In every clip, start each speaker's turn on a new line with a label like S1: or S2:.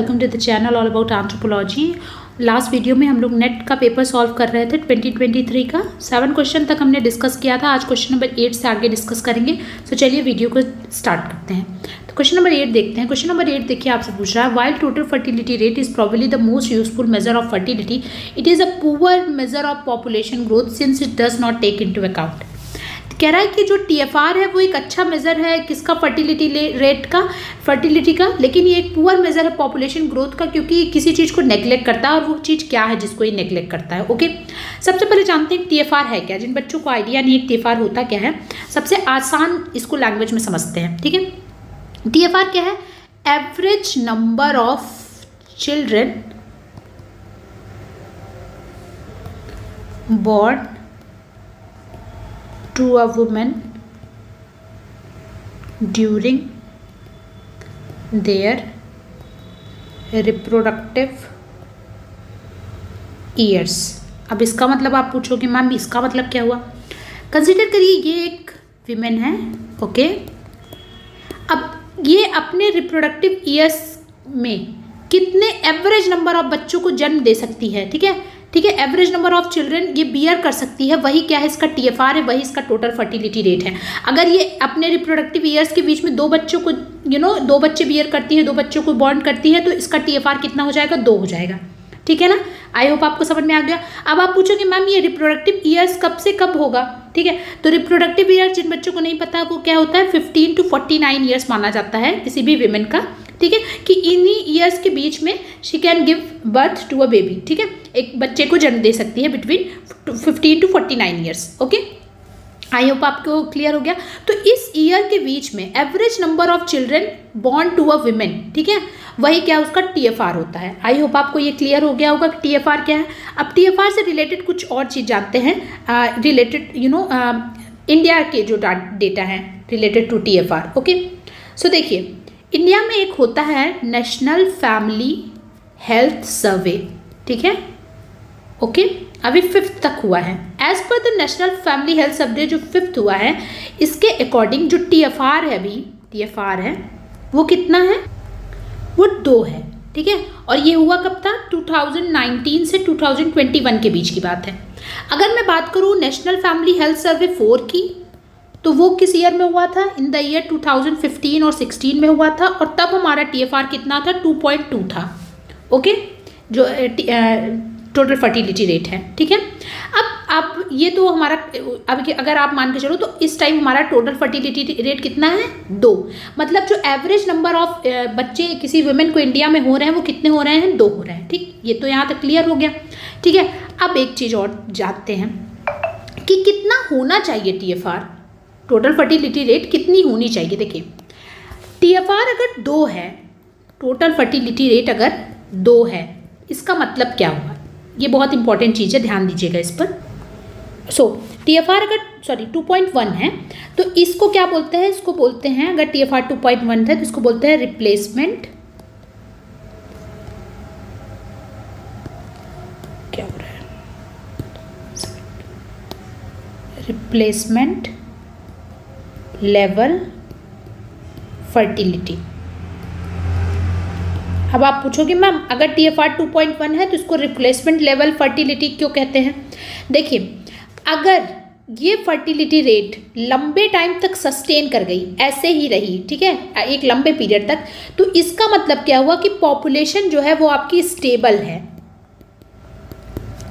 S1: Welcome to the channel all about anthropology last video में हम लोग नेट का पेपर सॉल्व कर रहे थे 2023 का। सेवन क्वेश्चन तक हमने डिस्कस किया था। आज क्वेश्चन नंबर एट से आगे डिस्कस करेंगे। तो चलिए वीडियो को स्टार्ट करते हैं। तो क्वेश्चन नंबर एट देखते हैं। क्वेश्चन नंबर एट देखिए आपसे पूछ रहा है while total fertility rate is probably the most useful measure of fertility it is a poor measure of population growth since it does not take into account कह रहा है कि जो टीएफआर है, वो एक अच्छा मेज़र है किसका? फर्टिलिटी रेट का फर्टिलिटी का, लेकिन ये एक पुअर मेज़र है पॉपुलेशन ग्रोथ का, क्योंकि किसी चीज़ को नेग्लेक्ट करता है और वो चीज़ क्या है जिसको ये नेग्लेक्ट करता है ओके सबसे पहले जानते हैं टीएफआर है क्या? जिन बच्चों को आइडिया नहीं है टीएफआर होता क्या है, सबसे आसान इसको लैंग्वेज में समझते हैं, ठीक है? टीएफआर क्या है? Average number of children born to a woman during their reproductive years. अब इसका मतलब आप पूछोगे मैम इसका मतलब क्या हुआ? कंसिडर करिए ये एक विमेन है ओके अब ये अपने रिप्रोडक्टिव ईयर्स में कितने एवरेज नंबर ऑफ़ बच्चों को जन्म दे सकती है, ठीक है? ठीक है? एवरेज नंबर ऑफ़ चिल्ड्रन ये बियर कर सकती है। वही क्या है? इसका टीएफआर है वही इसका टोटल फर्टिलिटी रेट है। अगर ये अपने रिप्रोडक्टिव ईयर्स के बीच में दो बच्चों को यू you नो know, दो बच्चे बियर करती है दो बच्चों को बॉन्ड करती है तो इसका टीएफआर कितना हो जाएगा? दो हो जाएगा। ठीक है ना? आई होप आपको समझ में आ गया। अब आप पूछोगे मैम ये रिप्रोडक्टिव ईयर्स कब से कब होगा? ठीक है? तो रिप्रोडक्टिव ईयर जिन बच्चों को नहीं पता वो क्या होता है? Fifteen to forty nine years माना जाता है किसी भी विमेन का। ठीक है, कि इन्हीं ईयर्स के बीच में she can give birth to a baby ठीक है? एक बच्चे को जन्म दे सकती है between fifteen to forty nine years okay I hope आपको क्लियर हो गया। तो इस ईयर के बीच में average number of children born to a women ठीक है? वही क्या उसका टीएफआर होता है। आई होप आपको ये क्लियर हो गया होगा कि टीएफआर क्या है। अब टीएफआर से रिलेटेड कुछ और चीज़ जानते हैं। रिलेटेड यू नो इंडिया के जो डेटा हैं related to TFR okay so देखिए इंडिया में एक होता है नेशनल फैमिली हेल्थ सर्वे, ठीक है? ओके? अभी फिफ्थ तक हुआ है। As per the national family health survey जो फिफ्थ हुआ है, इसके अकॉर्डिंग जो टीएफआर है अभी टीएफआर है, वो कितना है? वो दो है, ठीक है? और ये हुआ कब था? 2019 से 2021 के बीच की बात है। अगर मैं बात करूँ national family health survey four की तो वो किस ईयर में हुआ था? इन द ईयर 2015 और 16 में हुआ था और तब हमारा टीएफआर कितना था? 2.2 था। ओके जो टोटल फर्टिलिटी रेट है। ठीक है? अब आप, ये तो हमारा, अब अगर आप मान के चलो तो इस टाइम हमारा टोटल फर्टिलिटी रेट कितना है? दो। मतलब जो एवरेज नंबर ऑफ़ बच्चे किसी वुमेन को इंडिया में हो रहे हैं, वो कितने हो रहे हैं? दो हो रहे हैं। ठीक? ये तो यहाँ तक क्लियर हो गया। ठीक है? अब एक चीज़ और जानते हैं कि कितना होना चाहिए टीएफआर टोटल फर्टिलिटी रेट कितनी होनी चाहिए? देखिए टीएफआर अगर दो है, टोटल फर्टिलिटी रेट अगर दो है, इसका मतलब क्या हुआ? ये बहुत इंपॉर्टेंट चीज़ है, ध्यान दीजिएगा इस पर। सो टी एफ़ आर अगर सॉरी टू पॉइंट वन है तो इसको क्या बोलते हैं? इसको बोलते हैं, अगर T F R two point one है तो इसको बोलते हैं रिप्लेसमेंट क्या रिप्लेसमेंट लेवल फर्टिलिटी अब आप पूछोगे, मैम, अगर T F R two point one है तो इसको रिप्लेसमेंट लेवल फर्टिलिटी क्यों कहते हैं? देखिए, अगर ये फर्टिलिटी रेट लंबे टाइम तक सस्टेन कर गई, ऐसे ही रही, ठीक है, एक लंबे पीरियड तक तो इसका मतलब क्या हुआ कि पॉपुलेशन जो है वो आपकी स्टेबल है।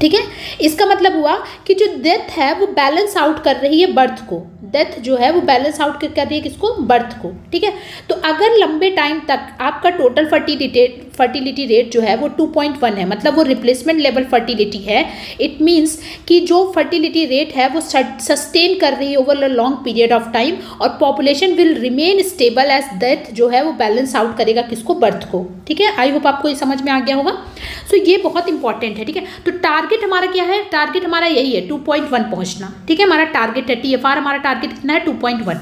S1: ठीक है? इसका मतलब हुआ कि जो डेथ है वो बैलेंस आउट कर रही है बर्थ को। डेथ जो है वो बैलेंस आउट कर रही है किसको? बर्थ को। ठीक है? तो अगर लंबे टाइम तक आपका टोटल फर्टिलिटी फर्टिलिटी रेट जो है वो 2.1 है मतलब वो रिप्लेसमेंट लेवल फर्टिलिटी है इट मीन्स कि जो फर्टिलिटी रेट है वो सस्टेन कर रही है over a long period of time और population will remain stable as death जो है वो बैलेंस आउट करेगा किसको? बर्थ को। ठीक है? आई होप आपको ये समझ में आ गया होगा। सो so, ये बहुत इंपॉर्टेंट है ठीक है? तो टारगेट हमारा क्या है? टारगेट हमारा यही है टू पॉइंट वन पहुँचना। ठीक है? हमारा टारगेट है टी हमारा टारगेट टारगेट कितना है? टू पॉइंट वन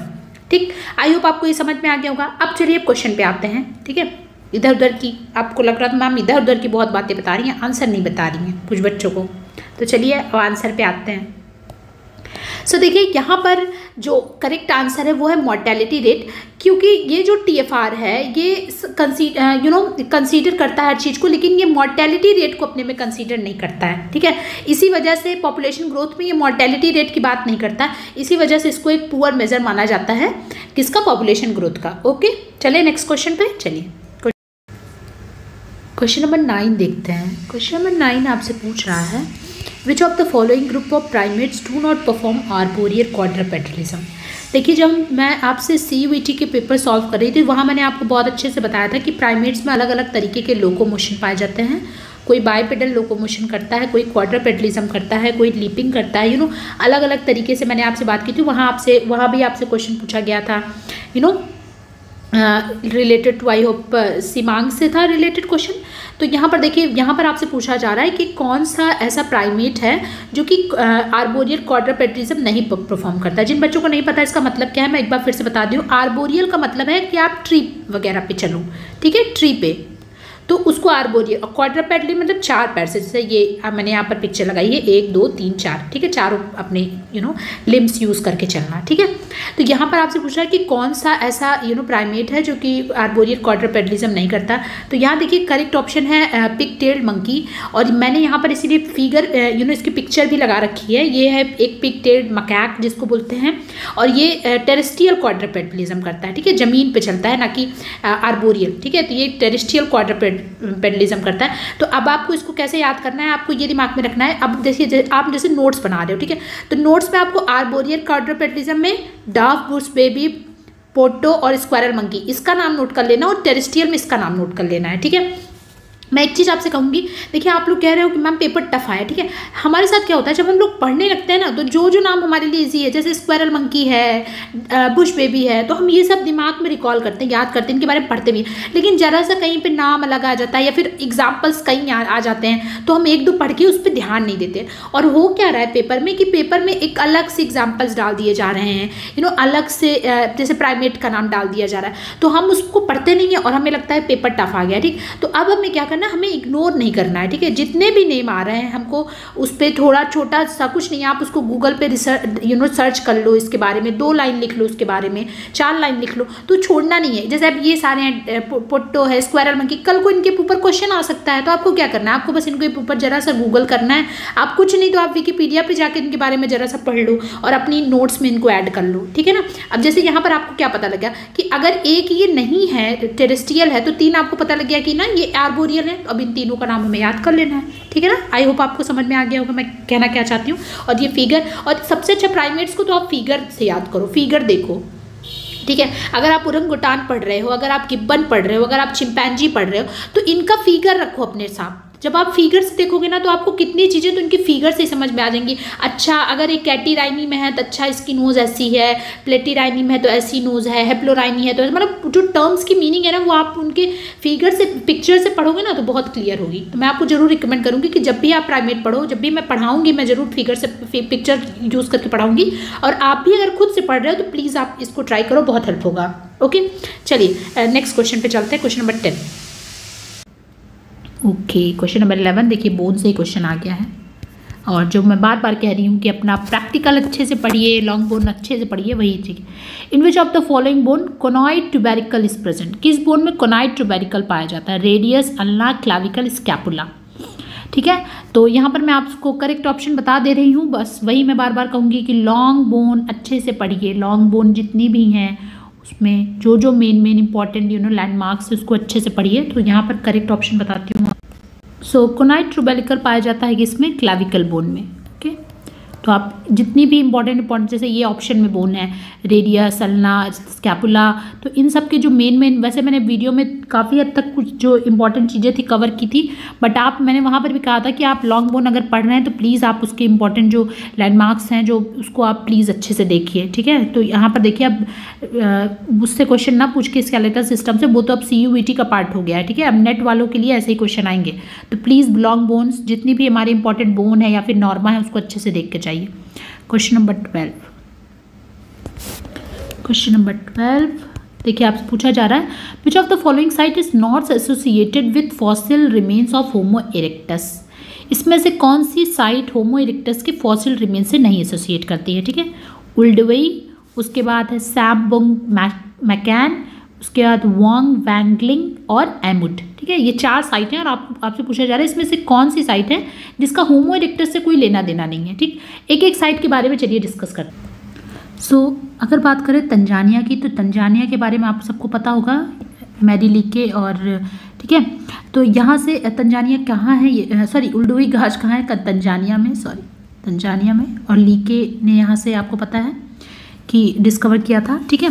S1: ठीक? आई होप आपको ये समझ में आ गया होगा। अब चलिए क्वेश्चन पे आते हैं। ठीक है? इधर उधर की, आपको लग रहा था मैम इधर उधर की बहुत बातें बता रही हैं आंसर नहीं बता रही हैं कुछ बच्चों को। तो चलिए, अब आंसर पे आते हैं। सो so, देखिए यहाँ पर जो करेक्ट आंसर है वो है मोर्टेलिटी रेट क्योंकि ये जो टी एफ़ आर है ये यू नो कंसीडर करता है हर चीज़ को लेकिन ये मोर्टेलिटी रेट को अपने में कंसीडर नहीं करता है ठीक है? इसी वजह से पॉपुलेशन ग्रोथ में ये मोर्टेलिटी रेट की बात नहीं करता इसी वजह से इसको एक पुअर मेजर माना जाता है किसका? पॉपुलेशन ग्रोथ का ओके चलिए नेक्स्ट क्वेश्चन पे चलिए। क्वेश्चन नंबर नाइन देखते हैं। क्वेश्चन नंबर नाइन आपसे पूछ रहा है which of the following group of primates do not perform arboreal quadrupedalism देखिए, जब मैं आपसे सी यू के पेपर सॉल्व कर रही थी, वहाँ मैंने आपको बहुत अच्छे से बताया था कि प्राइमेट्स में अलग अलग तरीके के लोकोमोशन पाए जाते हैं। कोई बायपेडल लोकोमोशन करता है, कोई क्वाड्रपेडलिज्म करता है, कोई लीपिंग करता है यू नो अलग अलग तरीके से मैंने आपसे बात की थी। वहाँ आपसे, वहाँ भी आपसे क्वेश्चन पूछा गया था। You know related to I hope siamang से था रिलेटेड क्वेश्चन तो यहाँ पर देखिए, यहाँ पर आपसे पूछा जा रहा है कि कौन सा ऐसा प्राइमेट है जो कि आर्बोरियल क्वाड्रपेट्रिज्म नहीं परफॉर्म करता जिन बच्चों को नहीं पता, इसका मतलब क्या है? मैं एक बार फिर से बता दूँ। आर्बोरियल का मतलब है कि आप ट्री वगैरह पे चलो, ठीक है? ट्री पे। तो उसको आर्बोरियल और क्वाड्रापेडली मतलब चार पैर से, जैसे ये मैंने यहाँ पर पिक्चर लगाई है, एक, दो, तीन, चार, ठीक है? चारों अपने यू नो लिम्स यूज़ करके चलना, ठीक है? तो यहाँ पर आपसे पूछ रहा है कि कौन सा ऐसा यू नो प्राइमेट है जो कि आर्बोरियल क्वाड्रापेडलिज्म नहीं करता? तो यहाँ देखिए करेक्ट ऑप्शन है पिक टेल्ड मंकी और मैंने यहाँ पर इसीलिए फिगर यू नो इसकी पिक्चर भी लगा रखी है। ये है एक पिक टेल्ड मकैक जिसको बोलते हैं। और ये टेरेस्ट्रियल क्वाड्रापेडलिज्म करता है, ठीक है? ज़मीन पर चलता है, ना कि आर्बोरियल ठीक है? तो ये टेरेस्ट्रियल क्वाड्रापेड पेडलिज्म करता है। तो अब आपको इसको कैसे याद करना है, आपको ये दिमाग में रखना है। अब जैसे आप जैसे नोट्स बना रहे हो, ठीक है? तो नोट्स में आपको आर्बोरियर कार्डोपेडलिज्म में डाफ बुश बेबी पोटो और स्क्वायरल मंकी इसका नाम नोट कर लेना और टेरिस्टियल में इसका नाम नोट कर लेना है, ठीक है? मैं एक चीज़ आपसे कहूँगी देखिए आप लोग कह रहे हो कि मैम पेपर टफ आया ठीक है? हमारे साथ क्या होता है जब हम लोग पढ़ने लगते हैं ना तो जो जो नाम हमारे लिए इजी है जैसे स्क्वायरल मंकी है बुश बेबी है तो हम ये सब दिमाग में रिकॉल करते हैं याद करते हैं इनके बारे में पढ़ते भी लेकिन ज़रा सा कहीं पर नाम अलग आ जाता है या फिर एग्जाम्पल्स कहीं आ, आ जाते हैं तो हम एक दो पढ़ के उस पर ध्यान नहीं देते। और हो क्या रहा है पेपर में कि पेपर में एक अलग से एग्जाम्पल्स डाल दिए जा रहे हैं यू नो अलग से जैसे प्राइमेट का नाम डाल दिया जा रहा है तो हम उसको पढ़ते नहीं हैं और हमें लगता है पेपर टफ आ गया ठीक? तो अब हमें क्या हमें इग्नोर नहीं करना है, ठीक है? जितने भी नेम आ रहे हैं, हमको उस पर थोड़ा छोटा सा कुछ नहीं, आप उसको गूगल पे रिसर्च यू नो सर्च कर लो इसके बारे में, दो लाइन लिख लो उसके बारे में, चार लाइन लिख लो तो छोड़ना नहीं है। जैसे अब ये सारे हैं पोटो है स्क्वायरल मंकी कल को इनके ऊपर क्वेश्चन आ सकता है तो आपको क्या करना है? आपको बस इनके ऊपर जरा सा गूगल करना है। आप कुछ नहीं तो आप विकीपीडिया पर जाकर इनके बारे में जरा सा पढ़ लो और अपनी नोट्स में इनको ऐड कर लो, ठीक है ना? अब जैसे यहाँ पर आपको क्या पता लगा कि अगर एक ये नहीं है टेरेस्ट्रियल है तो तीन आपको पता लग गया कि ना, ये आर्बोरियल है अब इन तीनों का नाम हमें याद कर लेना है, ठीक है ना? आई होप आपको समझ में आ गया होगा, मैं कहना क्या चाहती हूँ। और ये फिगर और सबसे अच्छा प्राइमेट्स को तो आप फिगर से याद करो फिगर देखो, ठीक है? अगर आप उरंगुटान पढ़ रहे हो, अगर आप गिब्बन पढ़ रहे हो, अगर आप चिंपैनजी पढ़ रहे हो तो इनका फिगर रखो अपने साथ। जब आप फिगर से देखोगे ना तो आपको कितनी चीज़ें तो उनकी फिगर से समझ में आ जाएँगी। अच्छा अगर एक कैटीराइनी में है तो अच्छा इसकी नोज़ ऐसी है प्लेटीराइनी में है तो ऐसी नोज़ है हेप्लोराइनी है तो मतलब जो टर्म्स की मीनिंग है ना, वो आप उनके फिगर से पिक्चर से पढ़ोगे ना तो बहुत क्लियर होगी। तो मैं आपको ज़रूर रिकमेंड करूँगी कि जब भी आप प्राइमेट पढ़ो, जब भी मैं पढ़ाऊँगी, मैं ज़रूर फिगर से पिक्चर यूज़ करके पढ़ाऊँगी। और आप भी अगर खुद से पढ़ रहे हो तो प्लीज़ आप इसको ट्राई करो, बहुत हेल्प होगा। ओके चलिए नेक्स्ट क्वेश्चन पर चलते हैं question number ten okay question number eleven देखिए बोन से क्वेश्चन आ गया है। और जो मैं बार बार कह रही हूँ कि अपना प्रैक्टिकल अच्छे से पढ़िए लॉन्ग बोन अच्छे से पढ़िए, वही चीज़। In which of the following bone conoid tubercle is present किस बोन में कोनाइड ट्यूबेरिकल पाया जाता है? रेडियस अल्ला क्लाविकल स्कैपुला ठीक है? तो यहाँ पर मैं आपको करेक्ट ऑप्शन बता दे रही हूँ। बस वही मैं बार बार कहूँगी कि लॉन्ग बोन अच्छे से पढ़िए। लॉन्ग बोन जितनी भी हैं उसमें जो जो main main important you know landmarks है, उसको अच्छे से पढ़िए। तो यहाँ पर करेक्ट ऑप्शन बताती हूँ। सो कोनाइट ट्रूबेलिकल पाया जाता है कि इसमें क्लाविकल बोन में ओके तो आप जितनी भी इंपॉर्टेंट इंपॉर्टेंट जैसे ये ऑप्शन में बोन है रेडियस सलना स्कैपुला तो इन सब के जो मेन मेन वैसे मैंने वीडियो में काफ़ी हद तक कुछ जो इंपॉर्टेंट चीज़ें थी कवर की थी बट आप, मैंने वहाँ पर भी कहा था कि आप लॉन्ग बोन अगर पढ़ रहे हैं तो प्लीज़ आप उसके इंपॉर्टेंट जो लैंडमार्क्स हैं, जो उसको आप प्लीज़ अच्छे से देखिए, ठीक है? तो यहाँ पर देखिए, अब उससे क्वेश्चन ना पूछ के स्केलेटल सिस्टम से, वो तो अब सी का पार्ट हो गया है, ठीक है? अब नेट वालों के लिए ऐसे ही क्वेश्चन आएँगे। तो प्लीज़ लॉन्ग बोन्स जितनी भी हमारे इंपॉर्टेंट बोन है या फिर नॉर्मा है, उसको अच्छे से देख के चाहिए। Question number twelve question number twelve देखिए, आपसे पूछा जा रहा है which of the following site is not associated with fossil remains of Homo erectus इसमें से कौन सी साइट होमो इरिक्टस के फॉसिल रिमेन से नहीं एसोसिएट करती है, ठीक है? उल्डवई उसके बाद है सैमबुंग मैकैन उसके बाद वांग वैंगलिंग और एमुड ठीक है ये चार साइट हैं और आप आपसे पूछा जा रहा है इसमें से कौन सी साइट है जिसका होमो इरिक्टर से कोई लेना देना नहीं है ठीक? एक एक साइट के बारे में चलिए डिस्कस करते हैं। सो so, अगर बात करें तंजानिया की तो तंजानिया के बारे में आप सबको पता होगा मैडी लीके और ठीक है? तो यहाँ से तंजानिया कहाँ है सॉरी उल्डोई घास कहाँ है तंजानिया में सॉरी तंजानिया में और लीके ने यहाँ से आपको पता है। कि डिस्कवर किया था, ठीक है?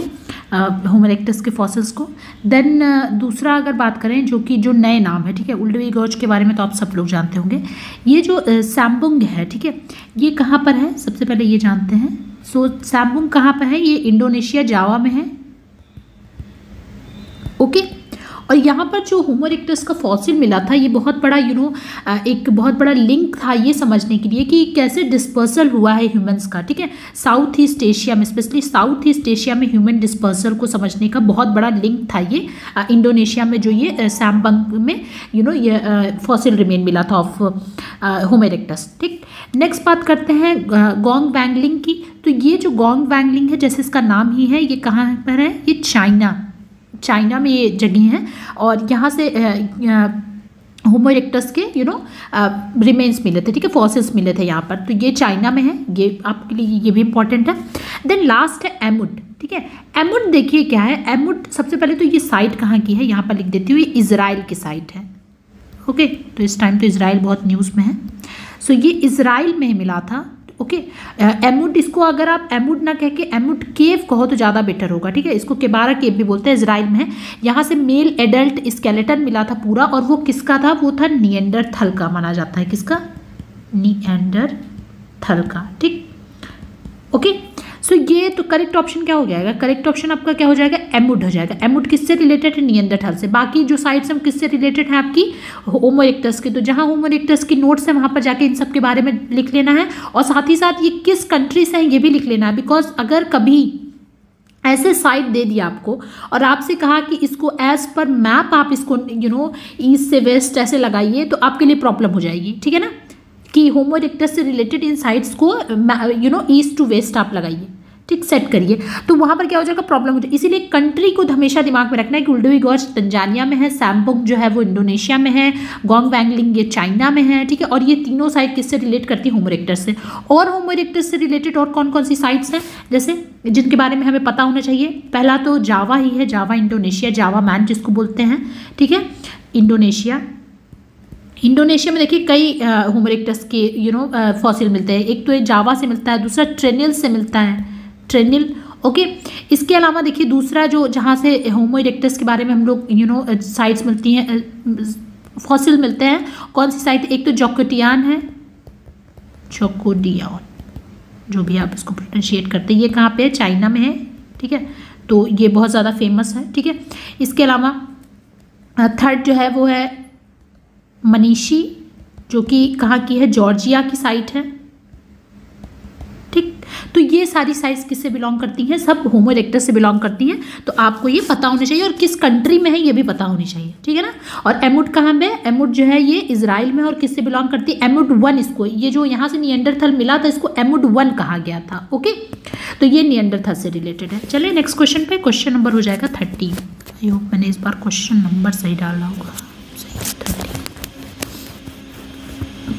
S1: होमरेक्टस के फॉसिल्स को। देन दूसरा अगर बात करें, जो कि जो नए नाम है, ठीक है? उल्डवी गौज के बारे में तो आप सब लोग जानते होंगे। ये जो सैम्बुंग है, ठीक है? ये कहाँ पर है? सबसे पहले ये जानते हैं। सो सैम्बुंग कहाँ पर है? ये इंडोनेशिया जावा में है। ओके और यहाँ पर जो होमोरिक्टस का फॉसिल मिला था, ये बहुत बड़ा यू नो एक बहुत बड़ा लिंक था ये समझने के लिए कि कैसे डिस्पर्सल हुआ है ह्यूमंस का, ठीक है? साउथ ईस्ट एशिया में स्पेशली साउथ ईस्ट एशिया में ह्यूमन डिस्पर्सल को समझने का बहुत बड़ा लिंक था ये। इंडोनेशिया में जो ये सैमबंग में यू नो ये फॉसिल रिमेन मिला था ऑफ़ होमेरिक्टस ठीक? नेक्स्ट बात करते हैं गोंग वैंगलिंग की। तो ये जो गोंग वैंगलिंग है, जैसे इसका नाम ही है, ये कहाँ पर है? ये चाइना चाइना में ये जगह हैं और यहाँ से होमोरेक्टस के यू नो रिमेन्स मिले थे, ठीक है फॉसिल्स मिले थे यहाँ पर। तो ये चाइना में है, ये आपके लिए ये भी इंपॉर्टेंट है। देन लास्ट है एमुड ठीक है। एमुड देखिए क्या है एमुड सबसे पहले तो ये साइट कहाँ की है? यहाँ पर लिख देती हूँ, ये इसराइल की साइट है। ओके तो इस टाइम तो इसराइल बहुत न्यूज़ में है। सो ये इसराइल में मिला था। ओके? एमुड इसको अगर आप एमुड ना कह के एमुड केव कहो तो ज़्यादा बेटर होगा, ठीक है? इसको केबारा केव भी बोलते हैं इसराइल में यहाँ से मेल एडल्ट स्केलेटन मिला था पूरा, और वो किसका था? वो था नियंडर थल का, माना जाता है किसका? नियंडर थल का, ठीक? ओके? सो so, ये तो करेक्ट ऑप्शन क्या हो जाएगा? करेक्ट ऑप्शन आपका क्या हो जाएगा? एमुड हो जाएगा। एमुड किससे रिलेटेड है? नियंदरथल से। बाकी जो साइड्स हैं किससे रिलेटेड है आपकी? होमोरेक्टस की। तो जहाँ होमोरेक्टस की नोट्स है वहाँ पर जाके इन सब के बारे में लिख लेना है। और साथ ही साथ ये किस कंट्री से है ये भी लिख लेना है। बिकॉज़ अगर कभी ऐसे साइट दे दिया आपको और आपसे कहा कि इसको एज पर मैप आप इसको यू नो ईस्ट से वेस्ट ऐसे लगाइए तो आपके लिए प्रॉब्लम हो जाएगी। ठीक है ना? कि होमोरेक्टस से रिलेटेड इन साइट्स को you know east to west आप लगाइए। ठीक सेट करिए। तो वहाँ पर क्या हो जाएगा? प्रॉब्लम हो जाएगी इसीलिए कंट्री को हमेशा दिमाग में रखना है कि उल्डोई गॉज तंजानिया में है सैम्बुंग जो है वो इंडोनेशिया में है गोंग वैंगलिंग ये चाइना में है, ठीक है? और ये तीनों साइट किससे रिलेट करती है? होमोरेक्टर से। और होमोरेक्टर से रिलेटेड और कौन कौन सी साइट्स हैं? जैसे जिनके बारे में हमें पता होना चाहिए। पहला तो जावा ही है जावा इंडोनेशिया जावा मैन जिसको बोलते हैं, ठीक है? इंडोनेशिया इंडोनेशिया में देखिए कई होमरेक्टस के यू नो फॉसिल मिलते हैं। एक तो ये जावा से मिलता है, दूसरा ट्रेनिल से मिलता है। ट्रेनिल ओके इसके अलावा देखिए दूसरा जो जहाँ से होमो इरेक्टस के बारे में हम लोग यू नो साइट्स मिलती हैं फॉसिल मिलते हैं, कौन सी साइट एक तो जोकोटियान है जोकोडियान जो भी आप इसको प्रोनाशिएट करते हैं, ये कहाँ पे है? चाइना में है, ठीक है? तो ये बहुत ज़्यादा फ़ेमस है, ठीक है? इसके अलावा थर्ड जो है वो है मनीषी, जो कि कहाँ की है? जॉर्जिया की साइट है। तो ये सारी साइज़ किससे बिलोंग करती हैं? सब होमोरेक्टर से बिलोंग करती हैं। तो आपको ये पता होना चाहिए और किस कंट्री में है, ये भी पता होनी चाहिए। ठीक है ना? और एमुड कहाँ में एमुड जो है, ये इसराइल में और किससे बिलोंग करती है? एमुड वन इसको। ये जो यहाँ से नियंडरथल मिला था, इसको एमुड वन कहा गया था। ओके तो ये नियंडरथल से रिलेटेड है। चलिए नेक्स्ट क्वेश्चन पे। क्वेश्चन नंबर हो जाएगा थर्टी आई होप मैंने इस बार क्वेश्चन नंबर सही डाला होगा।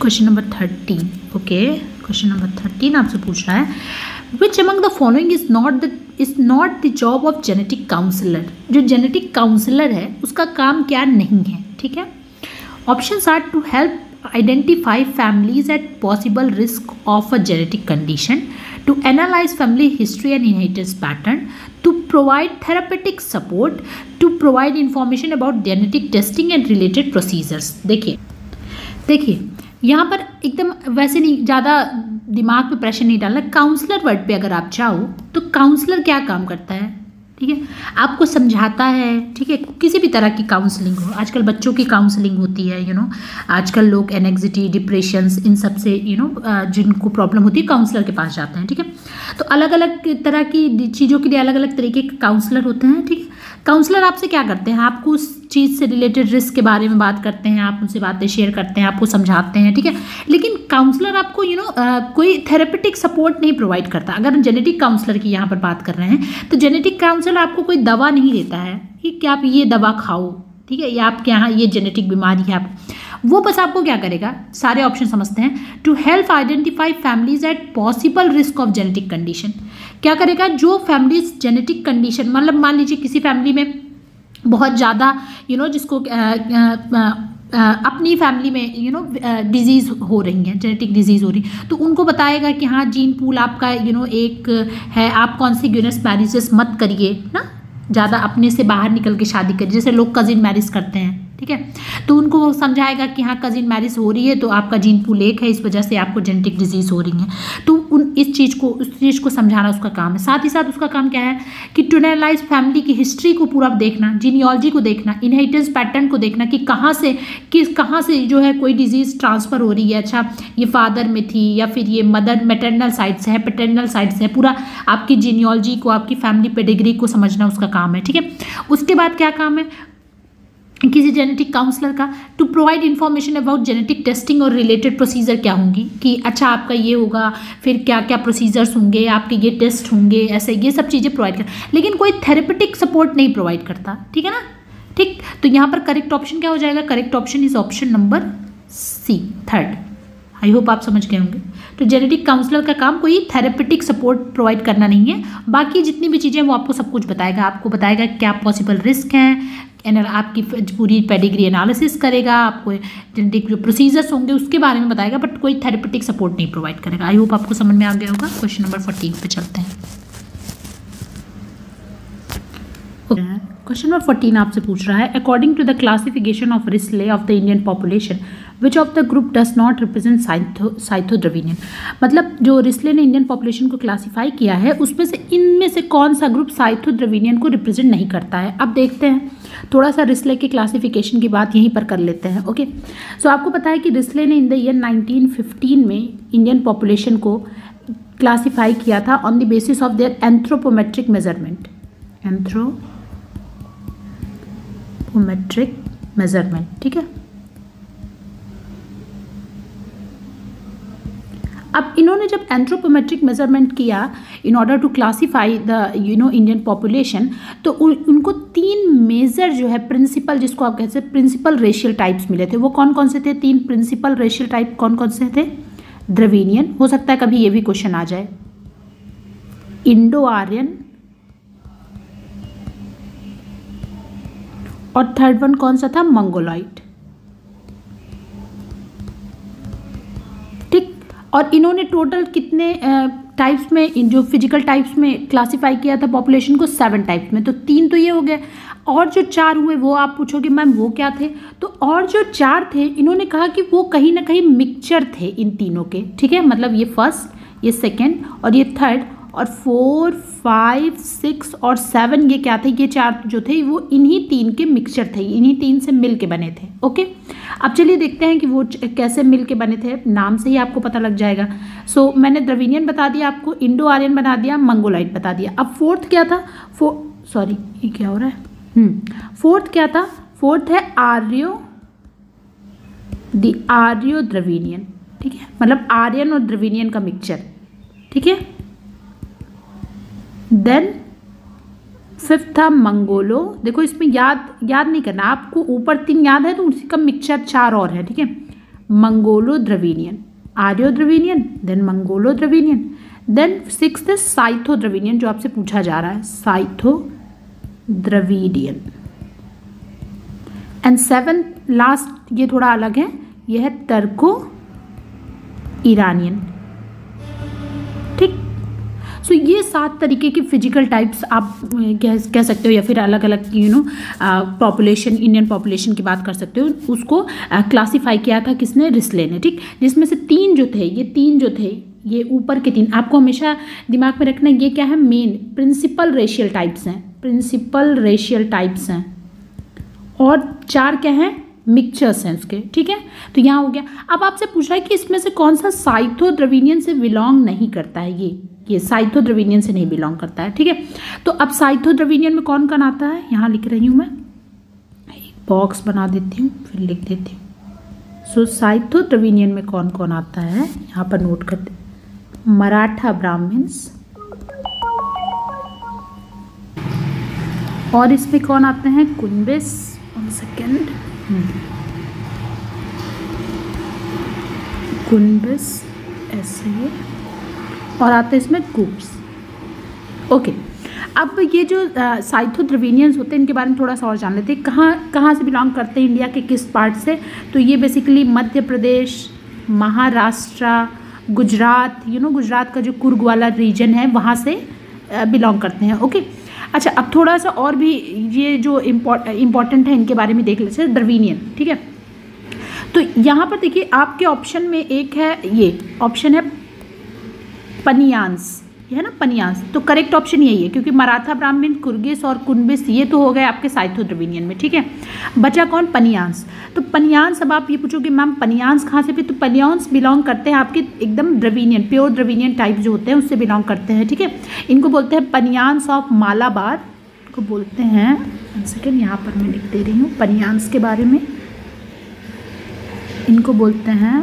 S1: Question number thirty okay question number thirteen आपसे पूछ रहा है which among the following is not the is not the job of genetic counsellor जो जेनेटिक काउंसलर है उसका काम क्या नहीं है ठीक है option are to help identify families at possible risk of a genetic condition, to analyze family history and inheritance pattern, to provide therapeutic support, to provide information about genetic testing and related procedures. देखिए देखिए यहाँ पर एकदम वैसे नहीं, ज़्यादा दिमाग पे प्रेशर नहीं डालना। काउंसलर वर्ड पे अगर आप चाहो तो काउंसलर क्या काम करता है? ठीक है? आपको समझाता है, ठीक है? किसी भी तरह की काउंसलिंग हो, आजकल बच्चों की काउंसलिंग होती है यू नो आजकल लोग एनेक्जिटी डिप्रेशंस इन सबसे यू नो जिनको प्रॉब्लम होती है काउंसलर के पास जाते हैं, ठीक है? तो अलग अलग तरह की चीज़ों के लिए अलग अलग तरीके के काउंसलर होते हैं, ठीक है? काउंसलर आपसे क्या करते हैं? आपको उस चीज़ से रिलेटेड रिस्क के बारे में बात करते हैं आप उनसे बातें शेयर करते हैं आपको समझाते हैं ठीक है? लेकिन काउंसलर आपको यू you नो know, कोई थेरेपेटिक सपोर्ट नहीं प्रोवाइड करता। अगर हम जेनेटिक काउंसलर की यहाँ पर बात कर रहे हैं तो जेनेटिक काउंसलर आपको कोई दवा नहीं देता है ठीक कि आप ये दवा खाओ ठीक है? या आपके यहाँ ये जेनेटिक बीमारी है। आप वो बस आपको क्या करेगा? सारे ऑप्शन समझते हैं। To help identify families at possible risk of genetic condition क्या करेगा? जो फैमिली जेनेटिक कंडीशन मतलब मान लीजिए किसी फैमिली में बहुत ज़्यादा यू नो जिसको आ, आ, आ, अपनी फैमिली में यू नो डिज़ीज़ हो रही है जेनेटिक डिज़ीज़ हो रही है तो उनको बताएगा कि हाँ जीन पूल आपका यू you नो know, एक है आप कौन सी यूनिस मैरिजेस मत करिए ना? ज़्यादा अपने से बाहर निकल के शादी करिए जैसे लोग कजिन मैरिज करते हैं। ठीक है? तो उनको समझाएगा कि हाँ कजिन मैरिज हो रही है तो आपका जीन पूल एक है, इस वजह से आपको जेनेटिक डिज़ीज़ हो रही है। तो उन, इस चीज़ को, उस चीज़ को समझाना उसका काम है। साथ ही साथ उसका काम क्या है कि टूनलाइज फैमिली की हिस्ट्री को पूरा देखना जीनियोलॉजी को देखना इनहेरिटेंस पैटर्न को देखना कि कहाँ से किस कहाँ से जो है कोई डिज़ीज़ ट्रांसफ़र हो रही है। अच्छा ये फादर में थी या फिर ये मदर मेटरनल साइड से है पेटर्नल साइड से है, पूरा आपकी जीनियोलॉजी को, आपकी फैमिली पेडिग्री को समझना उसका काम है, ठीक है? उसके बाद क्या काम है? किसी जेनेटिक काउंसलर का to provide information about genetic testing और रिलेटेड प्रोसीजर क्या होंगी? कि अच्छा आपका ये होगा, फिर क्या क्या प्रोसीजर्स होंगे, आपके ये टेस्ट होंगे, ऐसे ये सब चीज़ें प्रोवाइड कर, लेकिन कोई थेरेपेटिक सपोर्ट नहीं प्रोवाइड करता, ठीक है ना? ठीक तो यहाँ पर करेक्ट ऑप्शन क्या हो जाएगा? Correct option is option number C third I hope आप समझ गए होंगे। तो जेनेटिक काउंसलर का काम कोई थेरेपेटिक सपोर्ट प्रोवाइड करना नहीं है। बाकी जितनी भी चीज़ें वो आपको सब कुछ बताएगा। आपको बताएगा क्या पॉसिबल रिस्क हैं आपकी पूरी पेडिग्री एनालिसिस करेगा, आपको जेनेटिक जो प्रोसीजर्स होंगे उसके बारे में बताएगा बट कोई थेरेपेटिक सपोर्ट नहीं प्रोवाइड करेगा। आई होप आपको समझ में आ गया होगा। क्वेश्चन नंबर फोर्टीन पे चलते हैं। क्वेश्चन नंबर फोर्टीन आपसे पूछ रहा है। According to the classification of Risley of the Indian population which of the group does not represent Scytho Scytho Dravidian मतलब जो रिस्ले ने इंडियन पॉपुलेशन को क्लासीफाई किया है उसमें से इनमें से कौन सा ग्रुप साइथोद्रविनियन को रिप्रेजेंट नहीं करता है? अब देखते हैं। थोड़ा सा रिस्ले के क्लासिफिकेशन की बात यहीं पर कर लेते हैं ओके सो so, आपको पता है कि रिस्ले ने इन द ईयर 1915 में इंडियन पॉपुलेशन को क्लासीफाई किया था on the basis of their anthropometric measurement anthropometric measurement ठीक है? अब इन्होंने जब एंथ्रोपोमेट्रिक मेज़रमेंट किया in order to classify the you know Indian population तो उ, उनको तीन मेजर जो है प्रिंसिपल जिसको आप कहते हैं प्रिंसिपल रेशियल टाइप्स मिले थे। वो कौन कौन से थे? तीन प्रिंसिपल रेशियल टाइप कौन कौन से थे? द्रविनियन हो सकता है कभी ये भी क्वेश्चन आ जाए। इंडो आर्यन और थर्ड वन कौन सा था? मंगोलाइट और इन्होंने टोटल कितने टाइप्स में, जो फ़िज़िकल टाइप्स में क्लासिफाई किया था पॉपुलेशन को? सेवन टाइप्स में। तो तीन तो ये हो गए। और जो चार हुए, वो आप पूछोगे, मैम, वो क्या थे? तो और जो चार थे, इन्होंने कहा कि वो कहीं ना कहीं मिक्सचर थे इन तीनों के। ठीक है? मतलब ये फ़र्स्ट ये सेकेंड और ये थर्ड और फोर फाइव सिक्स और सेवन ये क्या थे? ये चार जो थे वो इन्हीं तीन के मिक्सचर थे। इन्हीं तीन से मिल के बने थे ओके अब चलिए देखते हैं कि वो कैसे मिल के बने थे। नाम से ही आपको पता लग जाएगा। सो so, मैंने द्रविनियन बता दिया आपको इंडो आर्यन बना दिया मंगोलाइट बता दिया। अब फोर्थ क्या था? फो सॉरी ये क्या हो रहा है? फोर्थ हम्म, क्या था? फोर्थ है आर्यो द आर्यो द्रविनियन ठीक है? मतलब आर्यन और द्रविनियन का मिक्सचर ठीक है? देन फिफ्थ था मंगोलो देखो इसमें याद याद नहीं करना, आपको ऊपर तीन याद है तो उसी का मिक्सचर चार और है, ठीक है? Mongolo Dravidian Aryo Dravidian then Mongolo Dravidian then six Scytho Dravidian जो आपसे पूछा जा रहा है Scytho Dravidian and seven last ये थोड़ा अलग है, यह है तर्को ईरानियन सो ये सात तरीके के फ़िज़िकल टाइप्स आप कह कह सकते हो या फिर अलग अलग you know population Indian population की बात कर सकते हो। उसको क्लासीफाई किया था किसने? रिस्ले ने, ठीक? जिसमें से तीन जो थे, ये तीन जो थे, ये ऊपर के तीन। आपको हमेशा दिमाग में रखना ये क्या है? मेन प्रिंसिपल रेशियल टाइप्स हैं। प्रिंसिपल रेशियल टाइप्स हैं। और चार क्या हैं? मिक्सचर्स हैं उसके, ठीक है? तो यहाँ हो गया। अब आपसे पूछा है कि इसमें से कौन सा साइथो द्रविनियन से बिलोंग नहीं करता है? ये। ये साइथो द्रविनियन से नहीं बिलोंग करता है ठीक है? तो अब साइथो द्रविनियन में कौन कौन आता है? यहाँ लिख रही हूँ मैं। एक बॉक्स बना देती हूँ फिर लिख देती हूँ। सो साइथो द्रविनियन में कौन कौन आता है? यहाँ पर नोट करते मराठा ब्राह्मण्स। और इसमें कौन आते हैं? कुंबिस वन सेकेंड कुंबिस ऐसे और आते हैं इसमें कूप्स ओके अब ये जो साइथो द्रविनियंस होते हैं, इनके बारे में थोड़ा सा और जान लेते हैं। कहाँ कहाँ से बिलोंग करते हैं इंडिया के किस पार्ट से? तो ये basically Madhya Pradesh, Maharashtra, Gujarat you know Gujarat का जो कुर्ग वाला रीजन है, वहाँ से बिलोंग करते हैं। ओके अच्छा अब थोड़ा सा और भी ये जो इम्पोर्टेंट है, इनके बारे में देख लेते हैं। द्रविनियन, ठीक है? तो यहाँ पर देखिए, आपके ऑप्शन में एक है ये ऑप्शन है पनियांस है ना पनियांस तो करेक्ट ऑप्शन यही है, क्योंकि मराठा ब्राह्मण, कुर्गिस और कुंबिस ये तो हो गए आपके साइथो द्रविनियन में, ठीक है? बचा कौन? पनियांस तो पनियांस अब आप ये पूछोगे मैम पनियांस कहाँ से भी तो पनियांस बिलोंग करते हैं आपके एकदम द्रविनियन प्योर द्रविनियन टाइप जो होते हैं, उससे बिलोंग करते हैं, ठीक है? थीके? इनको बोलते हैं पनियांस ऑफ़ मालाबार को बोलते हैं सेकेंड यहाँ पर मैं लिख दे रही हूँ पनियांस के बारे में। इनको बोलते हैं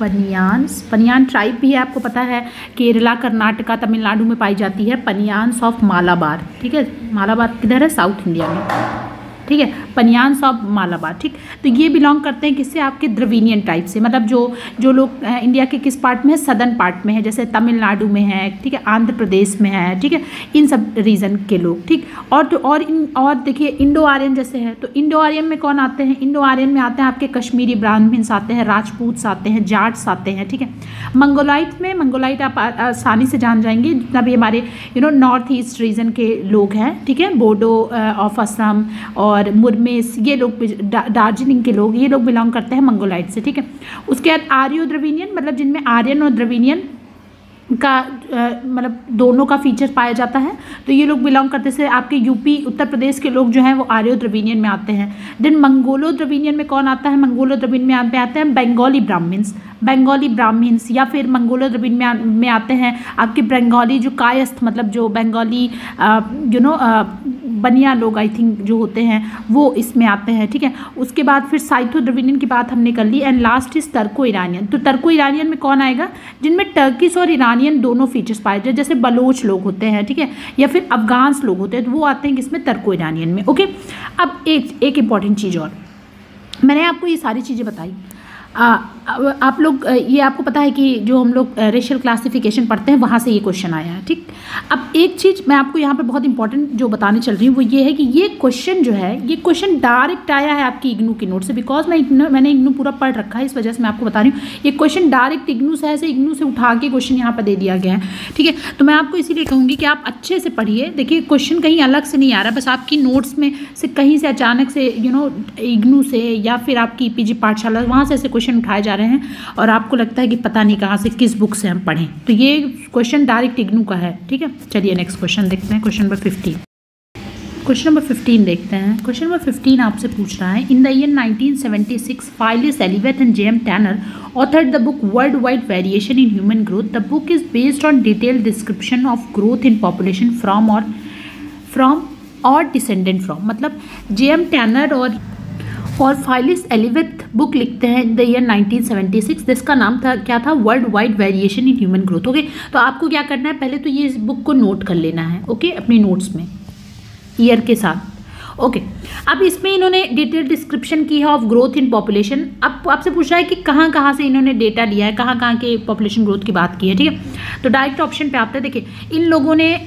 S1: पनियान्स। पनियान ट्राइब भी है, आपको पता है, केरला, कर्नाटका, तमिलनाडु में पाई जाती है पनियान्स ऑफ़ मालाबार। ठीक है? मालाबार किधर है? साउथ इंडिया में। ठीक है? पनियान ऑफ़ मालाबार ठीक? तो ये बिलोंग करते हैं किससे? आपके द्रविनियन टाइप से। मतलब जो जो लोग इंडिया के किस पार्ट में है? सदर्न पार्ट में है, जैसे तमिलनाडु में है, ठीक है? आंध्र प्रदेश में है, ठीक है? इन सब रीजन के लोग, ठीक? और तो और इन, और देखिए इंडो आर्यन जैसे है तो इंडो आर्यन में कौन आते हैं? इंडो आर्यन में आते हैं आपके कश्मीरी ब्राह्मण्स आते हैं, राजपूत आते हैं जाट्स आते हैं, ठीक है? मंगोलाइट में, मंगोलाइट आप आसानी से जान जाएँगे, जितना भी हमारे you know north east region के लोग हैं, ठीक है? बोडो ऑफ़ असम और और मुरमेस ये लोग दार्जिलिंग के लोग ये लोग बिलोंग करते हैं मंगोलाइट से ठीक है? उसके बाद आर्यो द्रविनियन मतलब जिनमें आर्यन और द्रविनियन का मतलब दोनों का फीचर पाया जाता है तो ये लोग बिलोंग करते से आपके यूपी उत्तर प्रदेश के लोग जो हैं वो आर्यो द्रविनियन में आते हैं। देन मंगोलो द्रविनियन में कौन आता है? मंगोलो द्रविन में आते आते हैं बंगाली ब्राह्मण्स। बंगाली ब्राह्मण्स या फिर मंगोलो द्रविन में, में आते हैं। आपके बंगाली जो कायस्थ मतलब जो बंगाली यू नो बनिया लोग आई थिंक जो होते हैं, वो इसमें आते हैं, ठीक है? उसके बाद फिर साइथो द्रविनियन की बात हमने कर ली and last is Turko Iranian तो तर्को ईरानियन में कौन आएगा? जिनमें टर्किस और ईरानियन दोनों फीचर्स पाए जाए, जैसे बलोच लोग होते हैं, ठीक है? या फिर अफगान्स लोग होते हैं तो वो आते हैं किसमें? तर्को ईरानियन में ओके अब एक एक इंपॉर्टेंट चीज़ और। मैंने आपको ये सारी चीज़ें बताई। आप लोग ये आपको पता है कि जो हम लोग रेशियल क्लासिफिकेशन पढ़ते हैं, वहाँ से ये क्वेश्चन आया है, ठीक? अब एक चीज़ मैं आपको यहाँ पर बहुत इंपॉर्टेंट जो बताने चल रही हूँ, वो ये है कि ये क्वेश्चन जो है, ये क्वेश्चन डायरेक्ट आया है आपकी इग्नू की नोट से बिकॉज़ मैं इग्नू मैंने इग्नू पूरा पढ़ रखा है, इस वजह से मैं आपको बता रही हूँ, ये क्वेश्चन डायरेक्ट इग्नू से, ऐसे इग्नू से उठा के क्वेश्चन यहाँ पर दे दिया गया है, ठीक है? तो मैं आपको इसीलिए कहूँगी कि आप अच्छे से पढ़िए, देखिए क्वेश्चन कहीं अलग से नहीं आ रहा, बस आपकी नोट्स में से कहीं से अचानक से यू नो इग्नू से या फिर आपकी पी पाठशाला, वहाँ से ऐसे क्वेश्चन उठाए जा रहे हैं और आपको लगता है कि पता नहीं कहाँ से, किस बुक से हम पढ़ें। तो ये क्वेश्चन डायरेक्ट इग्नू का है, ठीक है? चलिए नेक्स्ट क्वेश्चन देखते हैं question number fifteen question number fifteen देखते हैं। क्वेश्चन नंबर फिफ्टीन आपसे पूछ रहा है in the year 1976 Phyllis Eveleth and J M Tanner authored the book world wide variation in human growth the book is based on detail description of growth in population from और from और descendant from मतलब J M tenor और और Phyllis एलिवेथ book लिखते हैं in the year 1976 जिसका नाम था, क्या था? World wide variation in human growth okay तो आपको क्या करना है? पहले तो ये इस बुक को नोट कर लेना है ओके? अपनी नोट्स में ईयर के साथ. Okay okay. अब इसमें इन्होंने डिटेल डिस्क्रिप्शन की है ऑफ़ ग्रोथ इन पॉपुलेशन अब आपसे पूछ रहा है कि कहाँ कहाँ से इन्होंने डेटा लिया है? कहाँ कहाँ के पॉपुलेशन ग्रोथ की बात की है, ठीक है? तो डायरेक्ट ऑप्शन पे है देखिए, इन लोगों ने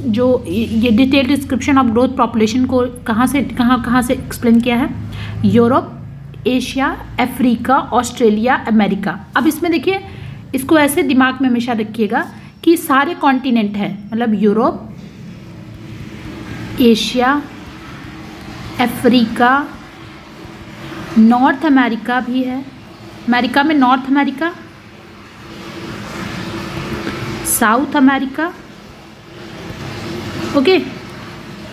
S1: जो ये detail description of growth population को कहाँ से कहाँ कहाँ से एक्सप्लेन किया है? Europe, Asia, Africa, Australia, America. अब इसमें देखिए, इसको ऐसे दिमाग में हमेशा रखिएगा कि सारे कॉन्टिनेंट हैं मतलब Europe, Asia, Africa, North America भी है। अमेरिका में North America, South America, okay?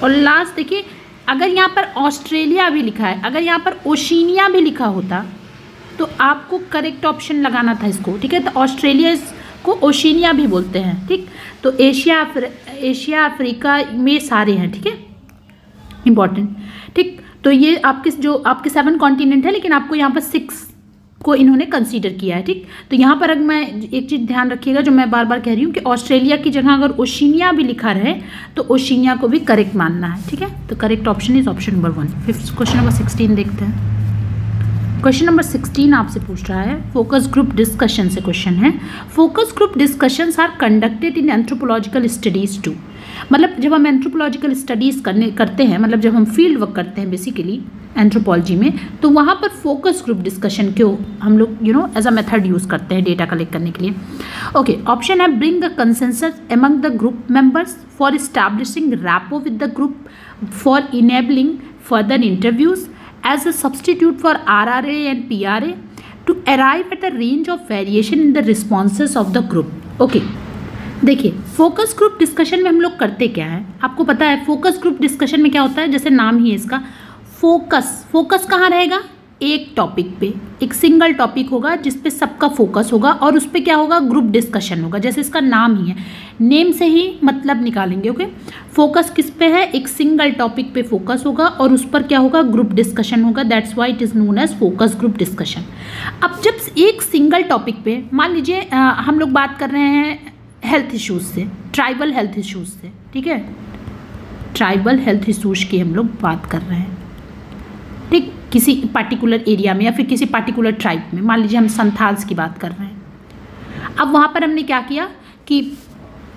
S1: और लास्ट देखिए अगर यहाँ पर ऑस्ट्रेलिया भी लिखा है, अगर यहाँ पर ओशिनिया भी लिखा होता तो आपको करेक्ट ऑप्शन लगाना था इसको, ठीक है? तो ऑस्ट्रेलिया को ओशिनिया भी बोलते हैं, ठीक? तो एशिया एशिया, अफ्रीका में सारे हैं, ठीक है? इंपॉर्टेंट ठीक? तो ये आपके जो, आपके सेवन कॉन्टिनेंट है, लेकिन आपको यहाँ पर सिक्स को इन्होंने कंसीडर किया है, ठीक? तो यहाँ पर अगर मैं एक चीज़ ध्यान रखिएगा, जो मैं बार बार कह रही हूँ कि ऑस्ट्रेलिया की जगह अगर ओशिनिया भी लिखा रहे तो ओशिनिया को भी करेक्ट मानना है, ठीक है? तो correct option is option number one fifth question number sixteen देखते हैं। क्वेश्चन नंबर सिक्सटीन आपसे पूछ रहा है। फोकस ग्रुप डिस्कशन से क्वेश्चन है। Focus group discussion are conducted in anthropological studies to मतलब जब हम एंथ्रोपोलॉजिकल स्टडीज़ करने, करते हैं मतलब जब हम फ़ील्ड वर्क करते हैं बेसिकली एंथ्रोपोलॉजी में तो वहाँ पर फोकस ग्रुप डिस्कशन क्यों हम लोग you know as a method use करते हैं डेटा कलेक्ट करने के लिए। ओके ऑप्शन है bring a consensus among the group members for establishing rapport with the group for enabling further interviews as a substitute for RRA and PRA to arrive at a range of variation in the responses of the group. Okay. देखिए focus group discussion में हम लोग करते क्या है? आपको पता है फोकस ग्रुप डिस्कशन में क्या होता है? जैसे नाम ही है इसका। फोकस फोकस कहाँ रहेगा? एक टॉपिक पे, एक सिंगल टॉपिक होगा जिस पे सबका फोकस होगा और उस पर क्या होगा? ग्रुप डिस्कशन होगा। जैसे इसका नाम ही है। नेम से ही मतलब निकालेंगे ओके फोकस किस पे है? एक सिंगल टॉपिक पे फोकस होगा और उस पर क्या होगा? ग्रुप डिस्कशन होगा। That's why it is known as focus group discussion अब जब एक सिंगल टॉपिक पे, मान लीजिए हम लोग बात कर रहे हैं हेल्थ इश्यूज़ से ट्राइबल हेल्थ इश्यूज़ से, ठीक है? ट्राइबल हेल्थ इशूज़ की हम लोग बात कर रहे हैं। ठीक? किसी पार्टिकुलर एरिया में या फिर किसी पार्टिकुलर ट्राइब में। मान लीजिए हम संथाल्स की बात कर रहे हैं। अब वहाँ पर हमने क्या किया कि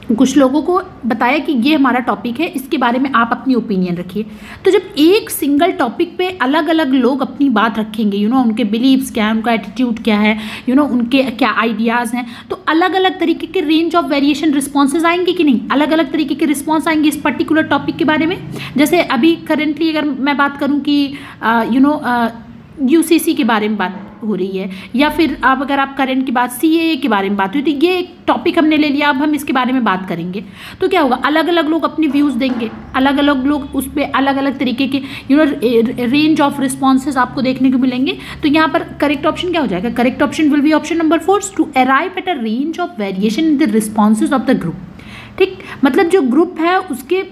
S1: कुछ लोगों को बताया कि ये हमारा टॉपिक है इसके बारे में आप अपनी ओपिनियन रखिए। तो जब एक सिंगल टॉपिक पे अलग अलग लोग अपनी बात रखेंगे यू you नो know, उनके बिलीव्स क्या है उनका एटीट्यूड क्या है यू you नो know, उनके क्या आइडियाज़ हैं तो अलग अलग तरीके के रेंज ऑफ़ वेरिएशन रिस्पॉन्सेज आएँगे कि नहीं? अलग अलग तरीके के रिस्पॉन्स आएँगे इस पर्टिकुलर टॉपिक के बारे में? जैसे अभी करेंटली अगर मैं बात करूँ कि यू नो यूसीसी के बारे में बात हो रही है? या फिर आप, अगर आप करंट की बात सी के बारे में बात हुई तो ये एक टॉपिक हमने ले लिया, अब हम इसके बारे में बात करेंगे। तो क्या होगा अलग अलग लोग अपनी व्यूज़ देंगे। अलग अलग लोग उस पर अलग अलग तरीके के you know range of responses आपको देखने को मिलेंगे। तो यहाँ पर करेक्ट ऑप्शन क्या हो जाएगा? Correct option will be option number four to arrive at a range of variation in the responses of the group ठीक? मतलब जो ग्रुप है, उसके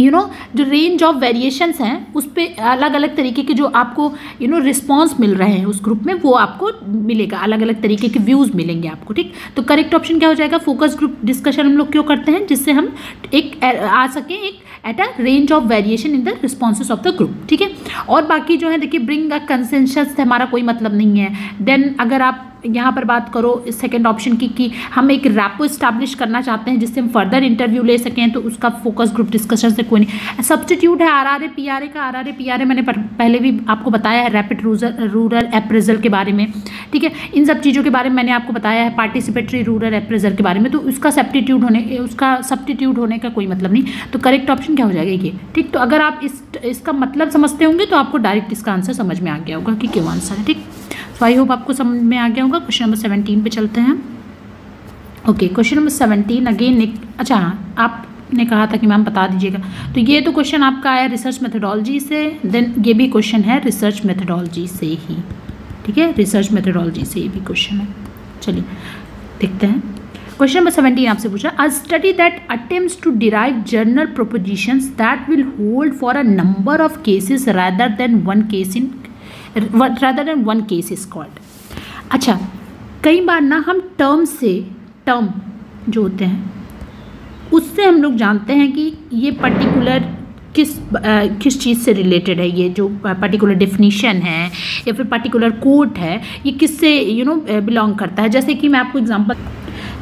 S1: यू you नो know, जो रेंज ऑफ़ वेरिएशंस हैं उस पर अलग अलग तरीके के जो आपको यू नो रिस्पॉन्स मिल रहे हैं उस ग्रुप में वो आपको मिलेगा। अलग अलग तरीके के व्यूज़ मिलेंगे आपको ठीक? तो करेक्ट ऑप्शन क्या हो जाएगा? फोकस ग्रुप डिस्कशन हम लोग क्यों करते हैं? जिससे हम एक आ सकें एक at a range of variation in the responses of the group ठीक है? और बाकी जो है, देखिए ब्रिंग अ कंसेंशस हमारा कोई मतलब नहीं है। देन अगर आप यहाँ पर बात करो सेकेंड ऑप्शन की, कि हम एक रैपो इस्टेब्लिश करना चाहते हैं, जिससे हम फर्दर इंटरव्यू ले सकें तो उसका फोकस ग्रुप डिस्कशन से कोई नहीं। सब्सटीट्यूट है R R A P R A का। R R A P R A मैंने पहले भी आपको बताया है रैपिड रूरल रूरल अप्रेजल के बारे में, ठीक है? इन सब चीज़ों के बारे में मैंने आपको बताया है पार्टिसिपेटरी रूरल अप्रेजल के बारे में तो उसका सब्सटीट्यूट होने, उसका सब्सटीट्यूट होने का कोई मतलब नहीं तो करेक्ट ऑप्शन क्या हो जाएगा? ये, ठीक तो अगर आप इस, इसका मतलब समझते होंगे तो आपको डायरेक्ट इसका आंसर समझ में आ गया होगा कि क्यों आंसर है, ठीक? सो आई होप आपको समझ में आ गया होगा। क्वेश्चन नंबर सेवनटीन पे चलते हैं। Okay question number seventeen again अच्छा हाँ आपने कहा था कि मैम बता दीजिएगा। तो ये तो क्वेश्चन आपका आया रिसर्च मेथडोलॉजी से देन ये भी क्वेश्चन है रिसर्च मेथडोलॉजी से ही, ठीक है? रिसर्च मेथडोलॉजी से ये भी क्वेश्चन है। चलिए, देखते हैं। क्वेश्चन नंबर सेवेंटीन आपसे पूछा। A study that attempt to derive general propositions that will hold for a number of cases rather than one case in rather than one case is called अच्छा कई बार ना हम टर्म से term जो होते हैं उससे हम लोग जानते हैं कि ये पर्टिकुलर किस आ, किस चीज़ से रिलेटेड है ये जो पर्टिकुलर डेफिनीशन है या फिर पर्टिकुलर कोड है ये किससे यू नो बिलोंग करता है। जैसे कि मैं आपको एग्जांपल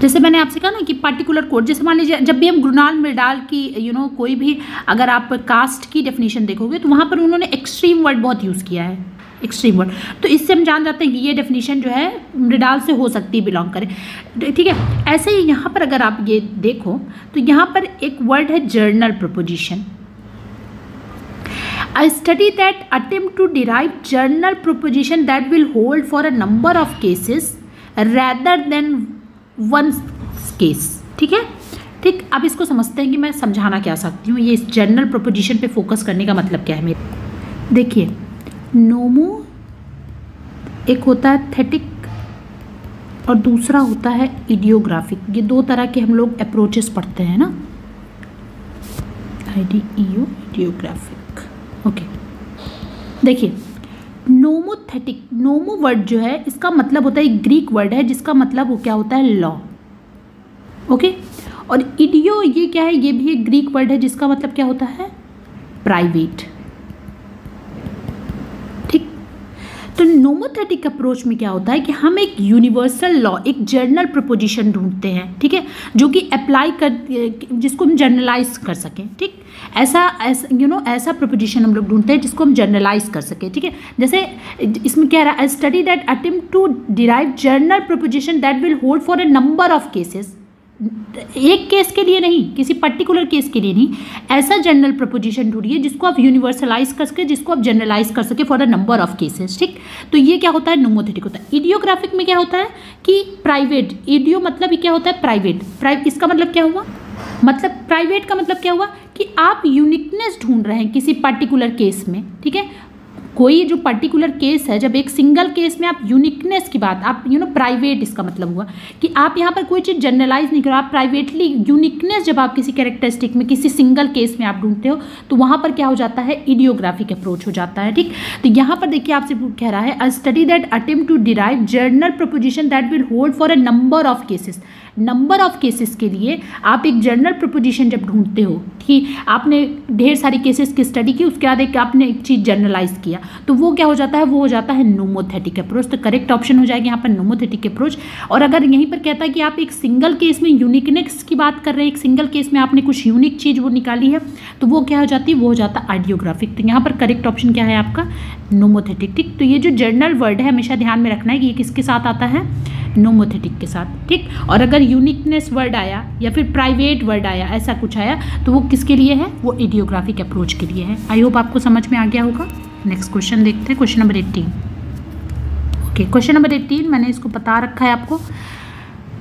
S1: जैसे मैंने आपसे कहा ना कि पर्टिकुलर कोड जैसे मान लीजिए, जब भी हम ग्रुनाल मृडाल की यू नो कोई भी अगर आप कास्ट की डेफिनेशन देखोगे तो वहाँ पर उन्होंने एक्सट्रीम वर्ड बहुत यूज़ किया है एक्सट्रीम वर्ड तो इससे हम जान जाते हैं कि ये डेफिनेशन जो है मृडाल से हो सकती है बिलोंग करें. ठीक है? ऐसे ही यहाँ पर अगर आप ये देखो तो यहाँ पर एक वर्ड है general proposition I study that attempt to derive journal proposition that will hold for a number of cases rather than one case, ठीक है? ठीक, अब इसको समझते हैं कि मैं समझाना क्या सकती हूँ। ये इस जनरल प्रोपोजिशन पे फोकस करने का मतलब क्या है? मेरे देखिए नोमो एक होता है थेटिक और दूसरा होता है इडियोग्राफिक ये दो तरह के हम लोग अप्रोचेस पढ़ते हैं ना? I D E O idiographic okay देखिए नोमोथेटिक, नोमो वर्ड जो है, इसका मतलब होता है, एक ग्रीक वर्ड है, जिसका मतलब वो क्या होता है, लॉ। ओके? और इडियो, ये क्या है, ये भी एक ग्रीक वर्ड है, जिसका मतलब क्या होता है, प्राइवेट। ठीक? तो नोमोथेटिक अप्रोच में क्या होता है, कि हम एक यूनिवर्सल लॉ, एक जर्नल प्रपोजिशन ढूंढते हैं, ठीक है? जो कि अप्लाई कर, जिसको हम जर्नलाइज कर सकें, ठीक? ऐसा ऐसा यू नो ऐसा प्रपोजिशन हम लोग ढूंढते हैं जिसको हम जर्नलाइज कर सकें, ठीक है? जैसे, इसमें क्या रहा study that attempt to derive general proposition that will hold for a number of cases एक केस के लिए नहीं, किसी पर्टिकुलर केस के लिए नहीं, ऐसा जनरल प्रपोजिशन ढूंढिए जिसको आप यूनिवर्सलाइज कर सके, जिसको आप जनरलाइज कर सके for a number of cases ठीक? तो ये क्या होता है? नोमोथेटिक होता है। इडियोग्राफिक में क्या होता है कि प्राइवेट इडियो मतलब क्या होता है? प्राइवेट प्राइवेट इसका मतलब क्या हुआ? मतलब प्राइवेट का मतलब क्या हुआ कि आप यूनिकनेस ढूंढ रहे हैं किसी पर्टिकुलर केस में, ठीक है? कोई जो पर्टिकुलर केस है, जब एक सिंगल केस में आप यूनिकनेस की बात, आप यू नो प्राइवेट इसका मतलब हुआ कि आप यहाँ पर कोई चीज़ जनरलाइज नहीं करो आप प्राइवेटली यूनिकनेस जब आप किसी कैरेक्टरिस्टिक में, किसी सिंगल केस में आप ढूंढते हो तो वहाँ पर क्या हो जाता है? इडियोग्राफिक अप्रोच हो जाता है, ठीक? तो यहाँ पर देखिए आपसे कह रहा है a study that attempt to derive general proposition that will hold for a number of cases number of cases के लिए आप एक जनरल प्रपोजिशन जब ढूंढते हो, कि आपने ढेर सारी केसेस की स्टडी की, उसके बाद एक आपने एक चीज़ जर्नलाइज किया तो वो क्या हो जाता है? वो हो जाता है नोमोथेटिक अप्रोच तो करेक्ट ऑप्शन हो जाएगा यहाँ पर नोमोथेटिक अप्रोच और अगर यहीं पर कहता है कि आप एक सिंगल केस में यूनिकनेस की बात कर रहे हैं, एक सिंगल केस में आपने कुछ यूनिक चीज़ वो निकाली है तो वो क्या हो जाती है? वो हो जाता है आइडियोग्राफिक तो यहाँ पर करेक्ट ऑप्शन क्या है आपका? नोमोथेटिक ठीक? तो ये जो जर्नल वर्ड है, हमेशा ध्यान में रखना है कि ये किसके साथ आता है? नोमोथेटिक के साथ. ठीक? और अगर यूनिकनेस वर्ड आया या फिर प्राइवेट वर्ड आया, ऐसा कुछ आया तो वो किसके लिए है? वो इडियोग्राफिक अप्रोच के लिए है। आई होप आपको समझ में आ गया होगा। नेक्स्ट क्वेश्चन देखते हैं question number eighteen okay question number eighteen मैंने इसको बता रखा है आपको।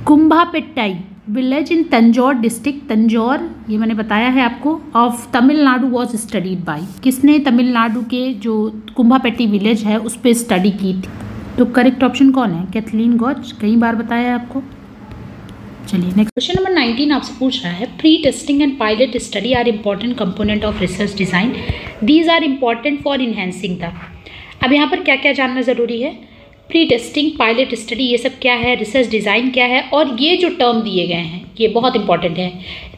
S1: Kumbapettai village in Tanjore district Tanjore ये मैंने बताया है आपको of Tamil Nadu was studied by किसने तमिलनाडु के जो कुंभापेट्टी विलेज है, उस पर स्टडी की थी? तो करेक्ट ऑप्शन कौन है? कैथलीन गॉच कई बार बताया है आपको। चलिए नेक्स्ट क्वेश्चन नंबर नाइनटीन आपसे पूछ रहा है pre testing and pilot study are important component of research design these are important for enhancing the अब यहाँ पर क्या क्या जानना ज़रूरी है? प्री टेस्टिंग पायलट स्टडी ये सब क्या है? रिसर्च डिज़ाइन क्या है? और ये जो टर्म दिए गए हैं, ये बहुत इंपॉर्टेंट है।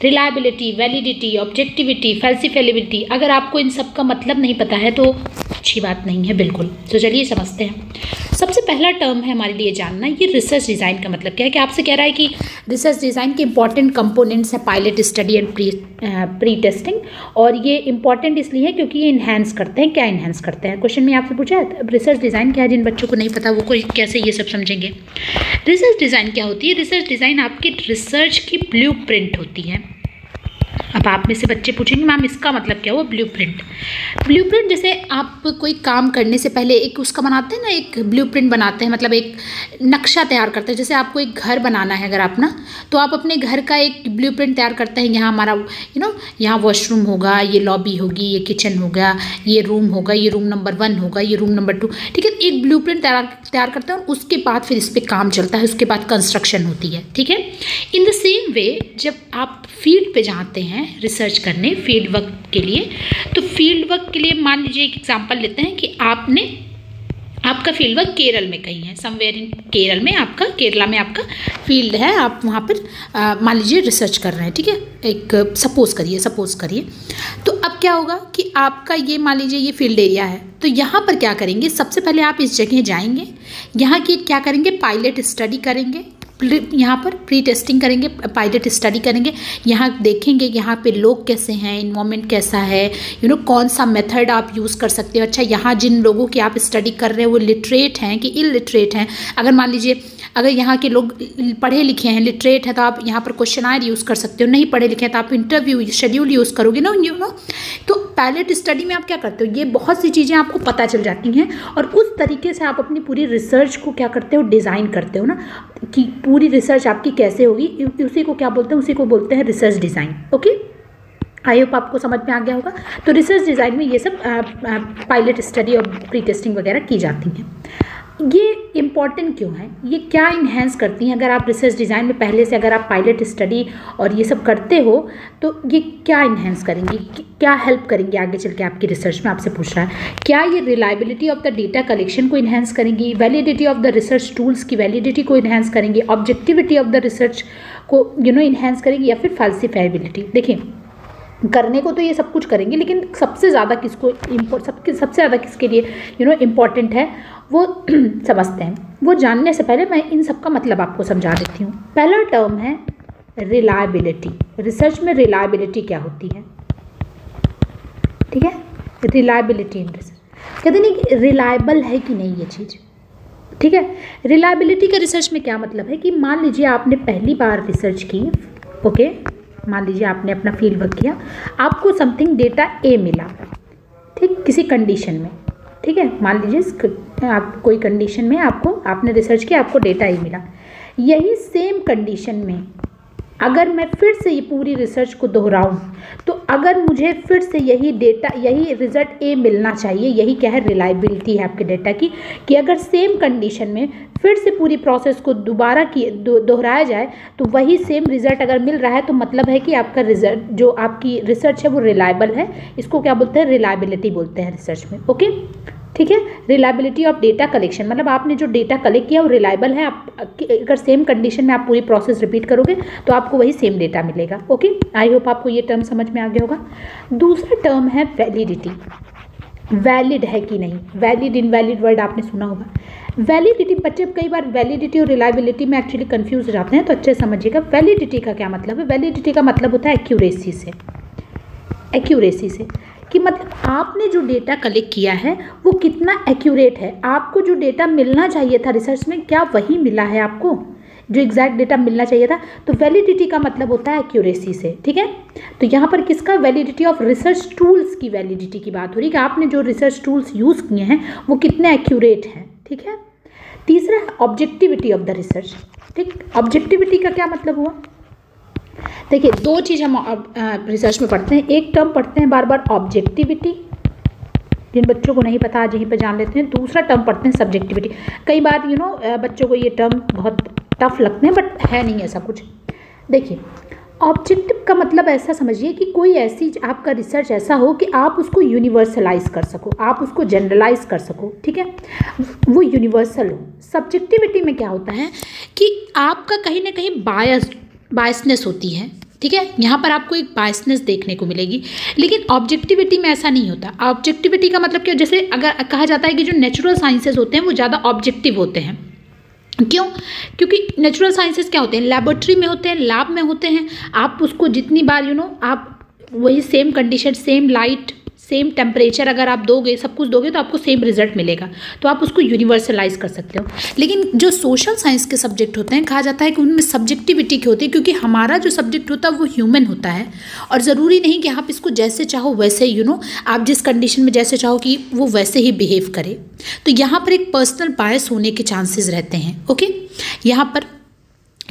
S1: रिलायबिलिटी वैलिडिटी ऑब्जेक्टिविटी फैल्सिफेलेबिलिटी अगर आपको इन सब का मतलब नहीं पता है तो अच्छी बात नहीं है, बिल्कुल। तो चलिए समझते हैं। सबसे पहला टर्म है हमारे लिए जानना, ये रिसर्च डिज़ाइन का मतलब क्या है? कि आपसे कह रहा है कि रिसर्च डिज़ाइन के इंपॉर्टेंट कंपोनेंट्स हैं pilot study and pre pre testing और ये इंपॉर्टेंट इसलिए है क्योंकि ये इन्हेंस करते हैं। क्या इन्हेंस करते हैं? क्वेश्चन में आपसे पूछा है रिसर्च डिज़ाइन क्या है? जिन बच्चों को नहीं पता, वो कोई कैसे ये सब समझेंगे? रिसर्च डिज़ाइन क्या होती है? रिसर्च डिज़ाइन आपकी रिसर्च की ब्लू होती है। अब आप में से बच्चे पूछेंगे, मैम, इसका मतलब क्या हुआ? ब्लू प्रिंट ब्लू प्रिंट जैसे आप कोई काम करने से पहले एक उसका बनाते हैं ना, एक ब्लू प्रिंट बनाते हैं मतलब एक नक्शा तैयार करते हैं। जैसे आपको एक घर बनाना है अगर आप ना तो आप अपने घर का एक ब्लू प्रिंट तैयार करते हैं। यहाँ हमारा यू नो यहाँ वॉशरूम होगा, ये लॉबी होगी, ये किचन होगा, ये रूम होगा, ये रूम नंबर वन होगा, ये रूम नंबर टू ठीक है, एक ब्लू प्रिंट तैयार तैयार करते हैं और उसके बाद फिर इस पर काम चलता है, उसके बाद कंस्ट्रक्शन होती है। ठीक है? इन द सेम वे जब आप फ़ील्ड पर जाते हैं रिसर्च करने फ़ील्ड वर्क के लिए। तो फ़ील्ड वर्क के लिए मान लीजिए एक एग्जांपल लेते हैं कि आपने, आपका फ़ील्ड वर्क केरल में कहीं है समवेयर इन केरल में आपका, केरला में आपका फ़ील्ड है, आप वहाँ पर मान लीजिए रिसर्च कर रहे हैं, ठीक है? एक सपोज़ करिए सपोज़ करिए। तो अब क्या होगा कि आपका ये मान लीजिए ये फ़ील्ड एरिया है तो यहाँ पर क्या करेंगे? सबसे पहले आप इस जगह जाएँगे, यहाँ की क्या करेंगे? पायलट स्टडी करेंगे यहाँ पर प्री टेस्टिंग करेंगे पायलट स्टडी करेंगे। यहाँ देखेंगे यहाँ पे लोग कैसे हैं इन्वामेंट कैसा है यू नो कौन सा मेथड आप यूज़ कर सकते हो। अच्छा यहाँ जिन लोगों की आप स्टडी कर रहे हैं, वो लिटरेट हैं कि इलिटरेट हैं। अगर मान लीजिए अगर यहाँ के लोग पढ़े लिखे हैं लिटरेट है तो आप यहाँ पर क्वेश्चन आयर यूज़ कर सकते हो। नहीं पढ़े लिखे हैं तो आप इंटरव्यू शेड्यूल यूज़ करोगे ना यू नो तो पायलट स्टडी में आप क्या करते हो? ये बहुत सी चीज़ें आपको पता चल जाती हैं और उस तरीके से आप अपनी पूरी रिसर्च को क्या करते हो? डिज़ाइन करते हो ना? कि पूरी रिसर्च आपकी कैसे होगी? उसी को क्या बोलते हैं? उसी को बोलते हैं research design okay I hope आपको समझ में आ गया होगा। तो रिसर्च डिज़ाइन में ये सब पायलट स्टडी और प्री टेस्टिंग वगैरह की जाती हैं। ये इंपॉर्टेंट क्यों है? ये क्या इन्हेंस करती हैं? अगर आप रिसर्च डिज़ाइन में पहले से अगर आप पायलट स्टडी और ये सब करते हो तो ये क्या इन्हेंस करेंगी? क्या हेल्प करेंगी आगे चल के आपकी रिसर्च में? आपसे पूछ रहा है। क्या ये reliability of the data collection को इन्हेंस करेंगी? Validity of the research tools की वैलिडिटी को इन्हेंस करेंगी? ऑब्जेक्टिविटी ऑफ़ द रिसर्च को यू नो इन्हेंस करेंगी? या फिर फाल्सीफाइबिलिटी देखिए, करने को तो ये सब कुछ करेंगे, लेकिन सबसे ज़्यादा किसको सबके, सबसे ज़्यादा किसके लिए यू नो इंपॉर्टेंट है? वो समझते हैं। वो जानने से पहले मैं इन सब का मतलब आपको समझा देती हूँ। पहला टर्म है रिलायबिलिटी रिसर्च में रिलायबिलिटी क्या होती है? ठीक है? रिलायबिलिटी इन रिसर्च कहते नहीं रिलायबल है कि नहीं ये चीज़? ठीक है? रिलायबिलिटी का रिसर्च में क्या मतलब है कि मान लीजिए आपने पहली बार रिसर्च की ओके मान लीजिए आपने अपना फ़ील्ड वर्क किया, आपको समथिंग डेटा ए मिला, ठीक? किसी कंडीशन में। ठीक है? मान लीजिए आप कोई कंडीशन में आपको, आपने रिसर्च किया, आपको डेटा ही मिला। यही सेम कंडीशन में अगर मैं फिर से ये पूरी रिसर्च को दोहराऊं तो अगर मुझे फिर से यही डेटा यही रिज़ल्ट ए मिलना चाहिए, यही क्या है रिलायबिलिटी है आपके डेटा की, कि अगर सेम कंडीशन में फिर से पूरी प्रोसेस को दोबारा की दोहराया जाए तो वही सेम रिज़ल्ट अगर मिल रहा है तो मतलब है कि आपका रिज़ल्ट जो आपकी रिसर्च है वो रिलायबल है। इसको क्या बोलते हैं? रिलायबिलिटी बोलते हैं रिसर्च में ओके ठीक है? रिलायबिलिटी ऑफ़ डेटा कलेक्शन मतलब आपने जो डेटा कलेक्ट किया, वो रिलायबल है, आप अगर सेम कंडीशन में आप पूरी प्रोसेस रिपीट करोगे तो आपको वही सेम डेटा मिलेगा ओके आई होप आपको ये टर्म समझ में आ गया होगा। दूसरा टर्म है वैलिडिटी वैलिड है कि नहीं? वैलिड इनवैलिड वर्ड आपने सुना होगा। वैलिडिटी बच्चे कई बार वैलिडिटी और रिलायबिलिटी में एक्चुअली कंफ्यूज हो जाते हैं तो अच्छे समझिएगा। वैलिडिटी का क्या मतलब है? वैलिडिटी का मतलब होता है एक्यूरेसी से। एक्यूरेसी से। कि मतलब आपने जो डेटा कलेक्ट किया है, वो कितना एक्यूरेट है? आपको जो डेटा मिलना चाहिए था रिसर्च में, क्या वही मिला है आपको? जो एग्जैक्ट डेटा मिलना चाहिए था तो वैलिडिटी का मतलब होता है एक्यूरेसी से, ठीक है? तो यहाँ पर किसका वैलिडिटी ऑफ़ रिसर्च टूल्स की वैलिडिटी की बात हो रही है कि आपने जो रिसर्च टूल्स यूज़ किए हैं, वो कितने एक्यूरेट हैं, ठीक है? तीसरा ऑब्जेक्टिविटी ऑफ़ द रिसर्च ठीक? ऑब्जेक्टिविटी का क्या मतलब हुआ? देखिए, दो चीज़ हम रिसर्च में पढ़ते हैं। एक टर्म पढ़ते हैं बार बार ऑब्जेक्टिविटी जिन बच्चों को नहीं पता, आज यहीं पर जान लेते हैं। दूसरा टर्म पढ़ते हैं सब्जेक्टिविटी कई बार यू नो बच्चों को ये टर्म बहुत टफ लगते हैं बट है नहीं ऐसा कुछ। देखिए ऑब्जेक्टिव का मतलब ऐसा समझिए कि कोई ऐसी आपका रिसर्च ऐसा हो कि आप उसको यूनिवर्सलाइज कर सको, आप उसको जनरलाइज कर सको, ठीक है? वो यूनिवर्सल हो। सब्जेक्टिविटी में क्या होता है कि आपका कहीं ना कहीं बायस बायसनेस होती है ठीक है? यहाँ पर आपको एक बायसनेस देखने को मिलेगी। लेकिन ऑब्जेक्टिविटी में ऐसा नहीं होता। ऑब्जेक्टिविटी का मतलब क्या? जैसे अगर कहा जाता है कि जो नेचुरल साइंसेज होते हैं वो ज़्यादा ऑब्जेक्टिव होते हैं। क्यों? क्योंकि नेचुरल साइंसेज क्या होते हैं? लेबोरेटरी में होते हैं लैब में होते हैं। आप उसको जितनी बार यू you नो know, आप वही same condition same light same temperature अगर आप दोगे सब कुछ दोगे तो आपको सेम रिज़ल्ट मिलेगा। तो आप उसको यूनिवर्सलाइज कर सकते हो। लेकिन जो सोशल साइंस के सब्जेक्ट होते हैं कहा जाता है कि उनमें सब्जेक्टिविटी की होती है क्योंकि हमारा जो सब्जेक्ट होता है वो ह्यूमन होता है। और ज़रूरी नहीं कि आप इसको जैसे चाहो वैसे यू you नो know, आप जिस कंडीशन में जैसे चाहो कि वो वैसे ही बिहेव करे। तो यहाँ पर एक पर्सनल बायस होने के चांसेस रहते हैं ओके यहाँ पर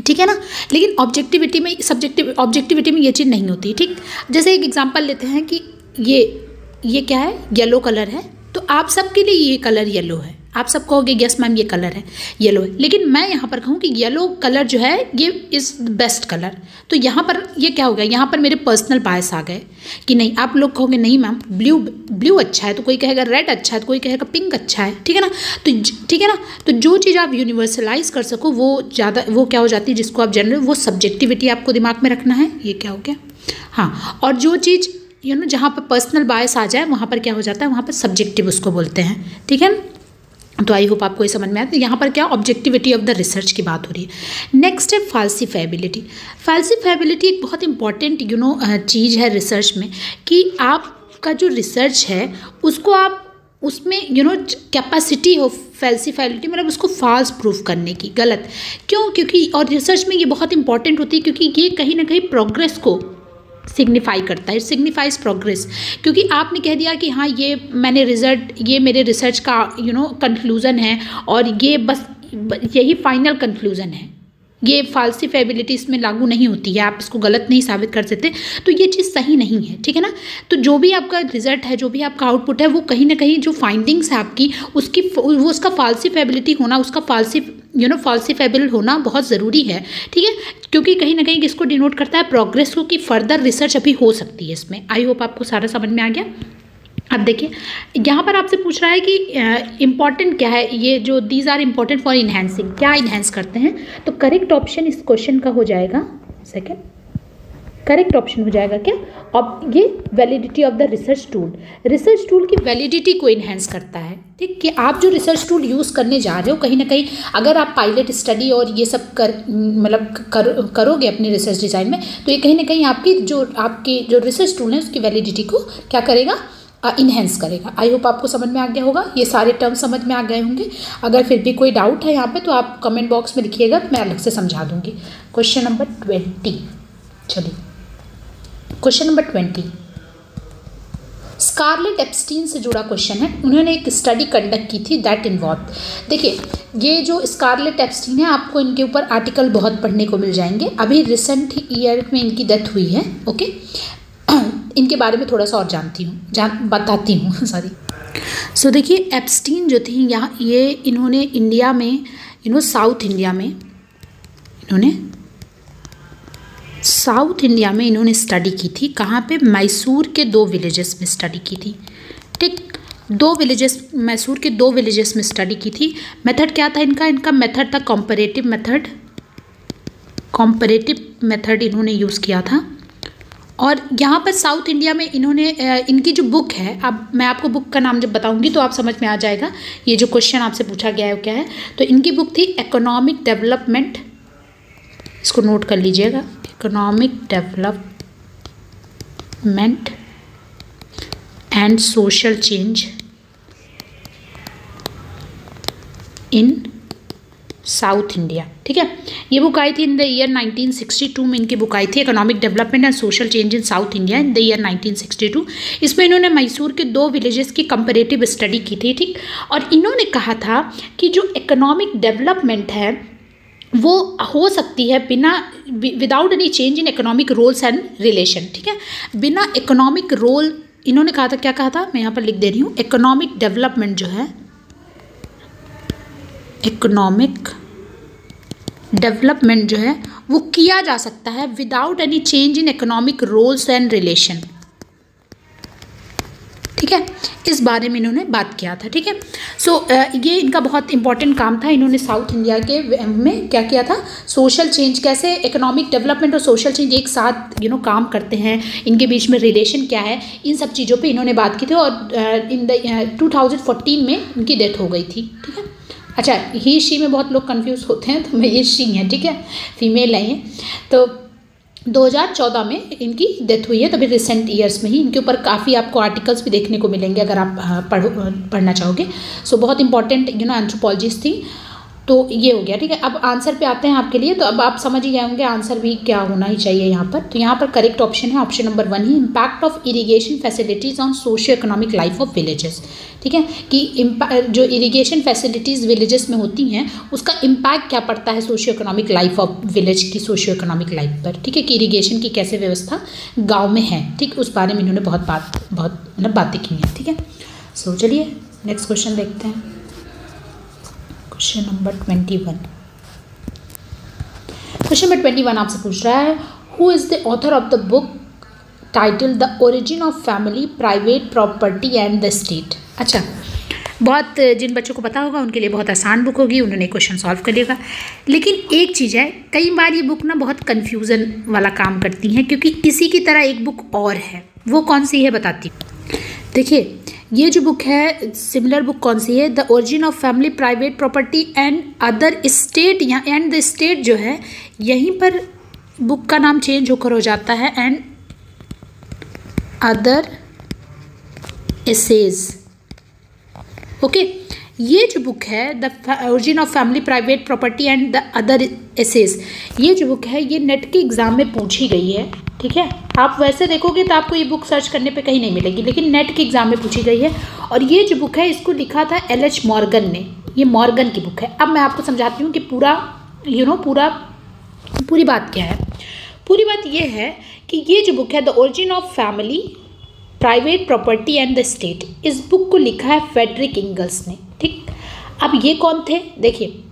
S1: ठीक है ना? लेकिन ऑब्जेक्टिविटी में सब्जेक्टिव ऑब्जेक्टिविटी में ये चीज़ नहीं होती ठीक? जैसे एक एग्जांपल लेते हैं कि ये ये क्या है? येलो कलर है। तो आप सबके लिए ये कलर येलो है। आप सब कहोगे यस मैम ये कलर है। येलो है। लेकिन मैं यहाँ पर कहूँ कि येलो कलर जो है, ये इज़ बेस्ट कलर तो यहाँ पर ये क्या हो गया? यहाँ पर मेरे पर्सनल बायस आ गए कि नहीं, आप लोग कहोगे, नहीं मैम ब्लू ब्लू अच्छा है। तो कोई कहेगा रेड अच्छा है। तो कोई कहेगा पिंक अच्छा है। ठीक है ना? तो ठीक है ना? तो जो चीज़ आप यूनिवर्सलाइज कर सको, वो ज़्यादा, वो क्या हो जाती है, जिसको आप जनरल वो सब्जेक्टिविटी आपको दिमाग में रखना है। ये क्या हो गया? हाँ और जो चीज़ यू नो जहाँ पर पर्सनल बायस आ जाए, वहाँ पर क्या हो जाता है? वहाँ पर सब्जेक्टिव उसको बोलते हैं। ठीक है? तो आई होप आपको ये समझ में आया। तो यहाँ पर क्या? ऑब्जेक्टिविटी ऑफ़ द रिसर्च की बात हो रही है। नेक्स्ट है फाल्सीफेबिलिटी फाल्सीफेबिलिटी एक बहुत इंपॉर्टेंट यू नो चीज़ है रिसर्च में कि आपका जो रिसर्च है, उसको आप, उसमें यू नो कैपेसिटी हो फैल्सीफैलिटी मतलब उसको फॉल्स प्रूफ करने की। गलत। क्यों? क्योंकि, और रिसर्च में ये बहुत इंपॉर्टेंट होती है, क्योंकि ये कहीं ना कहीं प्रोग्रेस को सिग्निफाई करता है इट सिग्निफाइज प्रोग्रेस क्योंकि आपने कह दिया कि हाँ ये मैंने रिज़ल्ट ये मेरे रिसर्च का यू नो कंक्लूज़न है और ये बस यही फाइनल कंक्लूज़न है। ये फाल्सीफेबिलिटी इसमें लागू नहीं होती है, आप इसको गलत नहीं साबित कर सकते तो ये चीज़ सही नहीं है, ठीक है ना? तो जो भी आपका रिज़ल्ट है, जो भी आपका आउटपुट है, वो कहीं ना कहीं जो फाइंडिंग्स है आपकी, उसकी वो उसका फाल्सीफेबिलिटी होना, उसका फालसी यू नो फॉल्सीफेबल होना बहुत ज़रूरी है, ठीक है? क्योंकि कहीं ना कहीं किसको डिनोट करता है प्रोग्रेस को कि फर्दर रिसर्च अभी हो सकती है इसमें। आई होप आपको सारा समझ में आ गया। अब देखिए यहाँ पर आपसे पूछ रहा है कि इंपॉर्टेंट क्या है? ये जो these are important for enhancing क्या इन्हेंस करते हैं? तो करेक्ट ऑप्शन इस क्वेश्चन का हो जाएगा सेकेंड करेक्ट ऑप्शन हो जाएगा क्या? अब ये validity of the research tool research tool की वैलिडिटी को इन्हेंस करता है ठीक? कि आप जो रिसर्च टूल यूज़ करने जा रहे हो कहीं ना कहीं अगर आप पायलट स्टडी और ये सब कर मतलब कर, करोगे अपने रिसर्च डिज़ाइन में तो ये कहीं ना कहीं आपकी जो आपकी जो रिसर्च टूल है उसकी वैलिडिटी को क्या करेगा? इन्हेंस करेगा। आई होप आपको समझ में आ गया होगा। ये सारे टर्म समझ में आ गए होंगे। अगर फिर भी कोई डाउट है यहाँ पे तो आप कमेंट बॉक्स में लिखिएगा, मैं अलग से समझा दूँगी। क्वेश्चन नंबर ट्वेंटी चलिए। Question number twenty Scarlett Epstein से जुड़ा क्वेश्चन है। उन्होंने एक स्टडी कंडक्ट की थी दैट इन्वॉल्व देखिए, ये जो स्कारलेट एप्स्टीन है, आपको इनके ऊपर आर्टिकल बहुत पढ़ने को मिल जाएँगे। अभी रिसेंट ईयर में इनकी डेथ हुई है ओके इनके बारे में थोड़ा सा और जानती हूँ जान बताती हूँ सॉरी सो so, देखिए एप्स्टीन जो थी यहाँ ये इन्होंने इंडिया में यू साउथ इंडिया में इन्होंने साउथ इंडिया में इन्होंने स्टडी की थी। कहाँ पे? मैसूर के दो विलेजेस में स्टडी की थी। ठीक दो विलेजेस मैसूर के दो विलेजेस में स्टडी की थी। मेथड क्या था इनका? इनका मेथड था कॉम्परेटिव मेथड कॉम्परेटिव मेथड इन्होंने यूज़ किया था। और यहाँ पर साउथ इंडिया में इन्होंने इनकी जो बुक है, अब मैं आपको बुक का नाम जब बताऊँगी तो आप समझ में आ जाएगा, ये जो क्वेश्चन आपसे पूछा गया है क्या है। तो इनकी बुक थी इकोनॉमिक डेवलपमेंट इसको नोट कर लीजिएगा। Economic development and social change in South India, ठीक है? ये बुक आई थी इन द ईयर 1962 में इनकी बुक आई थी economic development and social change in South India in the year 1962 इसमें इन्होंने मैसूर के दो विलेजेस की कंपेरेटिव स्टडी की थी, ठीक? और इन्होंने कहा था कि जो इकोनॉमिक डेवलपमेंट है, वो हो सकती है बिना without any change in economic roles and relation ठीक है? बिना इकोनॉमिक रोल इन्होंने कहा था, क्या कहा था? मैं यहाँ पर लिख दे रही हूँ इकोनॉमिक डेवलपमेंट जो है इकोनॉमिक डेवलपमेंट जो है, वो किया जा सकता है without any change in economic roles and relation ठीक है? इस बारे में इन्होंने बात किया था, ठीक है? सो ये इनका बहुत इंपॉर्टेंट काम था, इन्होंने साउथ इंडिया के में क्या किया था? सोशल चेंज कैसे इकोनॉमिक डेवलपमेंट और सोशल चेंज एक साथ यू नो काम करते हैं, इनके बीच में रिलेशन क्या है, इन सब चीज़ों पे इन्होंने बात की थी और इन द टू में इनकी डेथ हो गई थी, ठीक है? अच्छा ही शी में बहुत लोग कन्फ्यूज़ होते हैं तो मैं ये शी हैं ठीक है? फीमेल है तो 2014 में इनकी डेथ हुई है तभी रिसेंट ईयर्स में ही इनके ऊपर काफ़ी आपको आर्टिकल्स भी देखने को मिलेंगे अगर आप पढ़ो पढ़ना चाहोगे। सो so, बहुत इंपॉर्टेंट यू नो एंथ्रोपोलॉजिस्ट थी। तो ये हो गया, ठीक है? अब आंसर पे आते हैं आपके लिए तो अब आप समझ ही गए होंगे आंसर भी क्या होना ही चाहिए यहाँ पर। तो यहाँ पर करेक्ट ऑप्शन है option number one he impact of irrigation facilities on socio economic life of villages ठीक है? कि जो इरीगेशन फैसिलिटीज़ विलेजेस में होती हैं, उसका इम्पैक्ट क्या पड़ता है socio economic life of village की सोशियो इकोनॉमिक लाइफ पर? ठीक है? कि इरीगेशन की कैसे व्यवस्था गाँव में है। ठीक? उस बारे में इन्होंने बहुत बात बहुत मतलब बातें की हैं। ठीक है? सो चलिए नेक्स्ट क्वेश्चन देखते हैं। Question number twenty one. Question number twenty one आपसे पूछ रहा है who is the author of the book title the origin of family private property and the state अच्छा बहुत, जिन बच्चों को पता होगा, उनके लिए बहुत आसान बुक होगी, उन्होंने क्वेश्चन सॉल्व कर लिएगा लेकिन एक चीज़ है, कई बार ये बुक ना बहुत कन्फ्यूज़न वाला काम करती हैं, क्योंकि इसी की तरह एक बुक और है, वो कौन सी है बताती देखिए ये जो बुक है सिमिलर बुक कौन सी है? The origin of family private property and other state या एंड द स्टेट जो है, यहीं पर बुक का नाम चेंज होकर हो जाता है एंड अदर एसेज ओके ये जो बुक है the origin of family private property and the other assess ये जो बुक है ये नेट के एग्ज़ाम में पूछी गई है ठीक है? आप वैसे देखोगे तो आपको ये बुक सर्च करने पे कहीं नहीं मिलेगी लेकिन नेट के एग्ज़ाम में पूछी गई है। और ये जो बुक है इसको लिखा था एल एच मॉर्गन ने। ये मॉर्गन की बुक है। अब मैं आपको समझाती हूँ कि पूरा यू you नो know, पूरा पूरी बात क्या है। पूरी बात ये है कि ये जो बुक है the origin of family private property and the state इस बुक को लिखा है फेडरिक इंगल्स ने। ठीक? अब ये कौन थे? देखिए,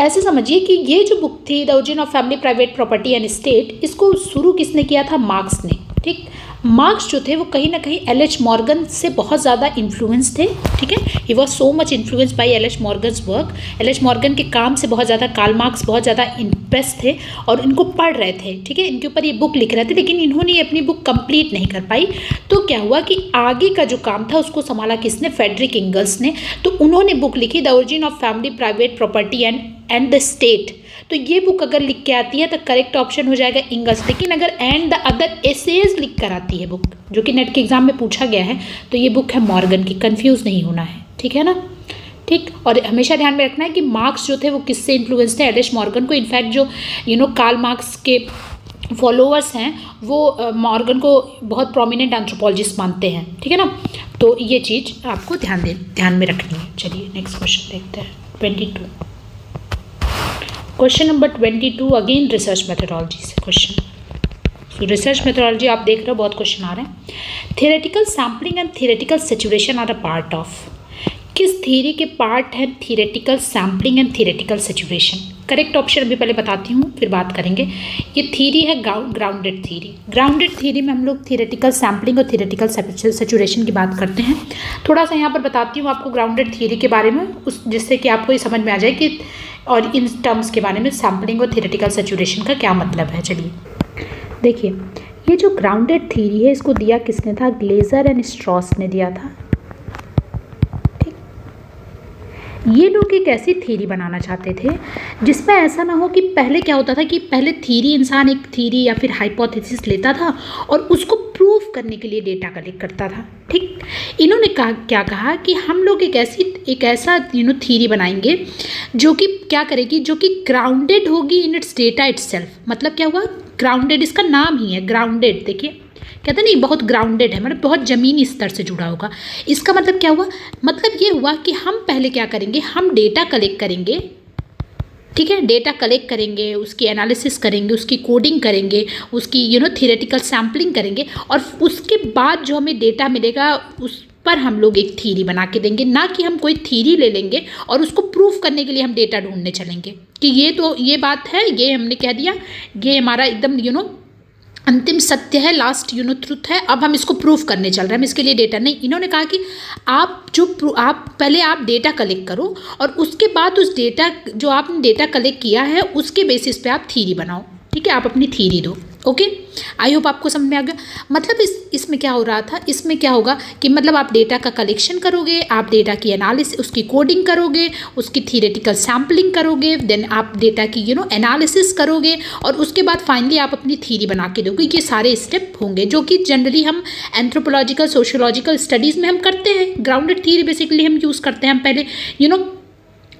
S1: ऐसे समझिए कि ये जो बुक थी the origin of family private property and state इसको शुरू किसने किया था? मार्क्स ने, ठीक? मार्क्स जो थे, वो कहीं ना कहीं एल एच मॉर्गन से बहुत ज़्यादा इन्फ्लुएंस थे, ठीक है? He was so much influence by L H Morgan's work L H Morgan के काम से बहुत ज़्यादा काल मार्क्स बहुत ज़्यादा इम्प्रेस थे और इनको पढ़ रहे थे, ठीक है? इनके ऊपर ये बुक लिख रहे थे, लेकिन इन्होंने ये अपनी बुक कंप्लीट नहीं कर पाई। तो क्या हुआ कि आगे का जो काम था, उसको संभाला किसने? फेडरिक इंगल्स ने। तो उन्होंने बुक लिखी the origin of family private property and and the state तो ये बुक अगर लिख के आती है तो करेक्ट ऑप्शन हो जाएगा इंगल्स लेकिन अगर एंड द अदर एसेज लिख कर आती है बुक जो कि नेट के एग्ज़ाम में पूछा गया है तो ये बुक है मॉर्गन की. कंफ्यूज नहीं होना है. ठीक है ना? ठीक? और हमेशा ध्यान में रखना है कि मार्क्स जो थे, वो किससे इन्फ्लुएंस थे? एलिश मॉर्गन को. इनफैक्ट जो यू नो कार्ल मार्क्स के फॉलोअर्स हैं, वो मॉर्गन को बहुत प्रोमिनेंट एंथ्रोपोलॉजिस्ट मानते हैं. ठीक है ना? तो ये चीज़ आपको ध्यान दे, ध्यान में रखनी है. चलिए नेक्स्ट क्वेश्चन देखते हैं. Twenty two question number twenty two again research methodology से क्वेश्चन सो रिसर्च मेथोडोलॉजी आप देख रहे हो, बहुत क्वेश्चन आ रहे हैं. Theoretical sampling and theoretical situation are a part of किस थ्योरी के पार्ट है theoretical sampling and theoretical situation correct option अभी पहले बताती हूँ, फिर बात करेंगे. ये थीरी है ग्राउंडेड थीरी ग्राउंडेड थीरी में हम लोग थियोरेटिकल सैम्पलिंग और थियोरेटिकल सेचुरेशन की बात करते हैं. थोड़ा सा यहाँ पर बताती हूँ आपको ग्राउंडेड थीरी के बारे में, उस, जिससे कि आपको ये समझ में आ जाए कि और इन टर्म्स के बारे में सैम्पलिंग और थेरेटिकल सेचुरेशन का क्या मतलब है? चलिए। देखिए, ये जो ग्राउंडेड थीरी है, इसको दिया किसने था? ग्लेजर एंड स्ट्रॉस ने दिया था। ये लोग एक ऐसी थीरी बनाना चाहते थे, जिसमें ऐसा ना हो कि पहले क्या होता था कि पहले थीरी इंसान एक थीरी या फिर हाइपोथेसिस लेता था और उसको प्रूफ करने के लिए डेटा कलेक्ट करता था, ठीक? इन्होंने कहा, क्या कहा कि हम लोग एक ऐसी, एक ऐसा यू नो थीरी बनाएँगे जो कि क्या करेगी, जो कि ग्राउंडेड होगी इन इट्स डेटा इट्स मतलब क्या हुआ? ग्राउंडेड इसका नाम ही है ग्राउंडेड देखिए। कहते हैं नहीं बहुत ग्राउंडेड है मतलब बहुत ज़मीनी स्तर से जुड़ा होगा। इसका मतलब क्या हुआ? मतलब ये हुआ कि हम पहले क्या करेंगे? हम डेटा कलेक्ट करेंगे, ठीक है? डेटा कलेक्ट करेंगे, उसकी एनालिसिस करेंगे, उसकी कोडिंग करेंगे, उसकी यू नो थियोरेटिकल सैम्पलिंग करेंगे और उसके बाद जो हमें डेटा मिलेगा, उस पर हम लोग एक थीरी बना के देंगे। ना कि हम कोई थीरी ले लेंगे और उसको प्रूफ करने के लिए हम डेटा ढूँढने चलेंगे। कि ये तो ये बात है, ये हमने कह दिया, ये हमारा एकदम यू नो अंतिम सत्य है लास्ट यूनोत्रुत है। अब हम इसको प्रूफ करने चल रहे हैं। हम इसके लिए डेटा नहीं। इन्होंने कहा कि आप जो आप, पहले आप डेटा कलेक्ट करो और उसके बाद उस डेटा जो आपने डेटा कलेक्ट किया है, उसके बेसिस पे आप थीरी बनाओ। ठीक है आप अपनी थीरी दो ओके आई होप आपको समझ में आ गया। मतलब इस इसमें क्या हो रहा था? इसमें क्या होगा कि मतलब आप डेटा का कलेक्शन करोगे आप डेटा की एनालिसिस उसकी कोडिंग करोगे उसकी थीरेटिकल सैम्पलिंग करोगे देन आप डेटा की यू नो एनालिसिस करोगे और उसके बाद फाइनली आप अपनी थीरी बना के दोगे ये सारे स्टेप होंगे जो कि जनरली हम एंथ्रोपोलॉजिकल सोशोलॉजिकल स्टडीज़ में हम करते हैं। ग्राउंडेड थीरी बेसिकली हम यूज़ करते हैं हम पहले यू you नो know,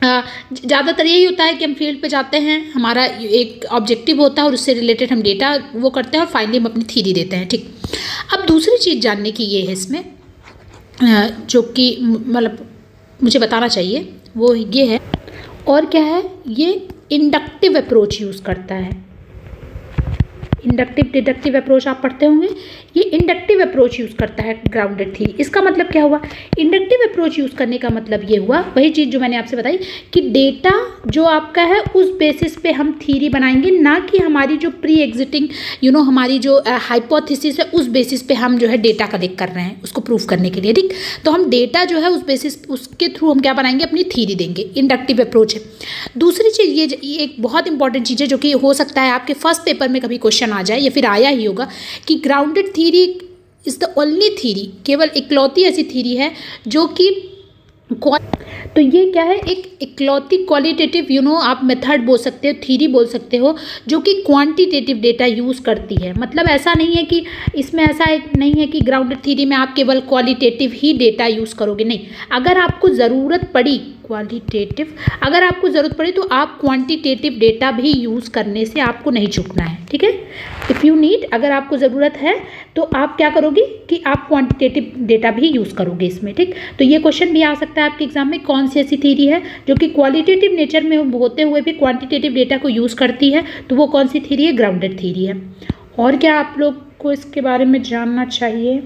S1: ज़्यादातर यही होता है कि हम फ़ील्ड पे जाते हैं, हमारा एक ऑब्जेक्टिव होता है और उससे रिलेटेड हम डेटा वो करते हैं और फाइनली हम अपनी थीरी देते हैं, ठीक। अब दूसरी चीज़ जानने की ये है इसमें जो कि मतलब मुझे बताना चाहिए, वो ये है, और क्या है, ये इंडक्टिव अप्रोच यूज़ करता है। इंडक्टिव डिडक्टिव अप्रोच आप पढ़ते होंगे ये इंडक्टिव अप्रोच यूज़ करता है ग्राउंडेड थी इसका मतलब क्या हुआ? इंडक्टिव अप्रोच यूज़ करने का मतलब ये हुआ, वही चीज़ जो मैंने आपसे बताई, कि डेटा जो आपका है, उस बेसिस पे हम थीरी बनाएँगे, ना कि हमारी जो प्री एग्जिटिंग यू नो हमारी जो हाइपोथेसिस है, उस बेसिस पे हम जो है डेटा कलेक्ट कर रहे हैं, उसको प्रूव करने के लिए, ठीक? तो हम डेटा जो है, उस बेसिस उसके थ्रू हम क्या बनाएँगे? अपनी थीरी देंगे इंडक्टिव अप्रोच है। दूसरी चीज़ ये एक बहुत इंपॉर्टेंट चीज़ है, जो कि हो सकता है आपके फ़र्स्ट पेपर में कभी क्वेश्चन आ जाए, या फिर आया ही होगा, कि grounded theory is the only theory केवल इकलौती ऐसी थीरी है जो कि तो ये क्या है? एक इकलौती क्वालिटेटिव यू नो आप मेथड बोल सकते हो थीरी बोल सकते हो, जो कि क्वांटिटेटिव डेटा यूज़ करती है। मतलब ऐसा नहीं है कि इसमें ऐसा नहीं है कि ग्राउंडेड थीरी में आप केवल क्वालिटेटिव ही डेटा यूज़ करोगे, नहीं। अगर आपको ज़रूरत पड़ी क्वालिटेटिव अगर आपको ज़रूरत पड़े तो आप क्वांटिटेटिव डेटा भी यूज़ करने से आपको नहीं चुकना है, ठीक है? इफ़ यू नीड अगर आपको ज़रूरत है तो आप क्या करोगे कि आप क्वांटिटेटिव डेटा भी यूज़ करोगे इसमें, ठीक? तो ये क्वेश्चन भी आ सकता है आपके एग्ज़ाम में, कौन सी ऐसी थीरी है जो कि क्वालिटेटिव नेचर में होते हुए भी क्वान्टिटेटिव डेटा को यूज़ करती है तो वो कौन सी थीरी है? ग्राउंडेड थीरी है। और क्या आप लोग को इसके बारे में जानना चाहिए?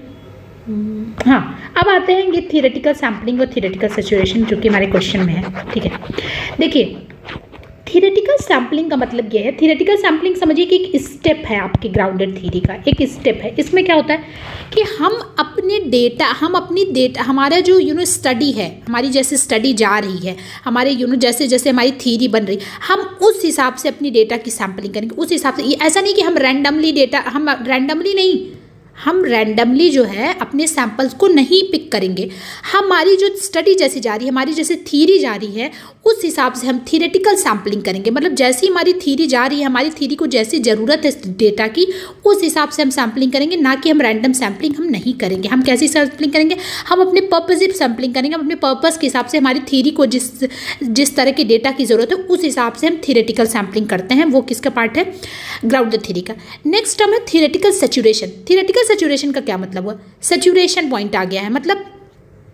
S1: हाँ अब आते हैं ये थियोरेटिकल सैम्पलिंग और थियोरेटिकल सिचुएशन जो कि हमारे क्वेश्चन में है, ठीक है? देखिए थियोरेटिकल सैम्पलिंग का मतलब ये है थियोरेटिकल सैम्पलिंग समझिए कि एक स्टेप है आपके ग्राउंडेड थीरी का, एक स्टेप है। इसमें क्या होता है कि हम अपने डेटा हम अपनी डेटा हमारा जो यू नो स्टडी है, हमारी जैसे स्टडी जा रही है, हमारे यू नो जैसे जैसे हमारी थीरी बन रही, हम उस हिसाब से अपनी डेटा की सैम्पलिंग करेंगे। उस हिसाब से ऐसा नहीं कि हम रैंडमली डेटा हम रैंडमली नहीं हम रैंडमली जो है अपने सैंपल्स को नहीं पिक करेंगे। हमारी जो स्टडी जैसी जा रही है, हमारी जैसे थीरी जा रही है, उस हिसाब से हम थियोरेटिकल सैम्पलिंग करेंगे। मतलब जैसी हमारी थीरी जा रही है, हमारी थीरी को जैसी ज़रूरत है डेटा की, उस हिसाब से हम सैम्पलिंग करेंगे, ना कि हम रैंडम सैम्पलिंग हम नहीं करेंगे। हम कैसी सैम्पलिंग करेंगे? हम अपने पर्पजिव सैम्पलिंग करेंगे, हम अपने पर्पज़ के हिसाब से हमारी थीरी को जिस जिस तरह के डेटा की ज़रूरत है, उस हिसाब से हम थियोरेटिकल सैम्पलिंग करते हैं। वो किसका पार्ट है? ग्राउंडेड थीरी का। नेक्स्ट टर्म है थियोरेटिकल सेचुरेशन थियोरेटिकल सेचुरेशन का क्या मतलब हुआ? सेचुरेशन पॉइंट आ गया है। मतलब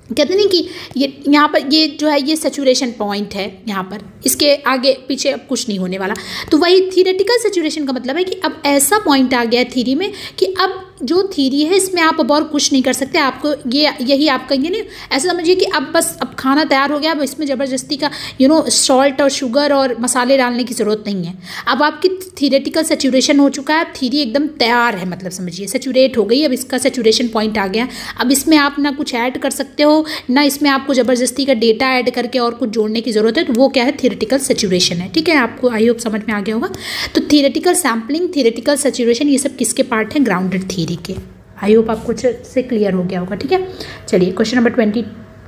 S1: कहते नहीं कि ये, यहाँ पर ये जो है, ये सेचुरेशन पॉइंट है यहाँ पर। इसके आगे, पीछे अब कुछ नहीं होने वाला। तो वही थीरेटिकल सेचुरेशन का मतलब है कि अब ऐसा पॉइंट आ गया है थीरी में कि अब जो थीरी है, इसमें आप अब और कुछ नहीं कर सकते। आपको ये, यही आप कहेंगे नहीं ऐसा समझिए कि अब बस, अब खाना तैयार हो गया, अब इसमें ज़बरदस्ती का यू नो सॉल्ट और शुगर और मसाले डालने की ज़रूरत नहीं है। अब आपकी थीरेटिकल सेचुरेशन हो चुका है थीरी एकदम तैयार है मतलब समझिए सेचुरेट हो गई, अब इसका सेचुरेशन पॉइंट आ गया। अब इसमें आप ना कुछ ऐड कर सकते हो, ना इसमें आपको ज़बरदस्ती का डेटा ऐड करके और कुछ जोड़ने की ज़रूरत है तो वो क्या है थियोरेटिकल सेचुरेशन है। ठीक है, आपको आई होप समझ में आ गया होगा। तो थियोरेटिकल सैम्पलिंग थियोरेटिकल सेचुरेशन ये सब किसके पार्ट हैं? ग्राउंडेड थीरी के आई होप आपको से क्लियर हो गया होगा, ठीक है? चलिए क्वेश्चन नंबर ट्वेंटी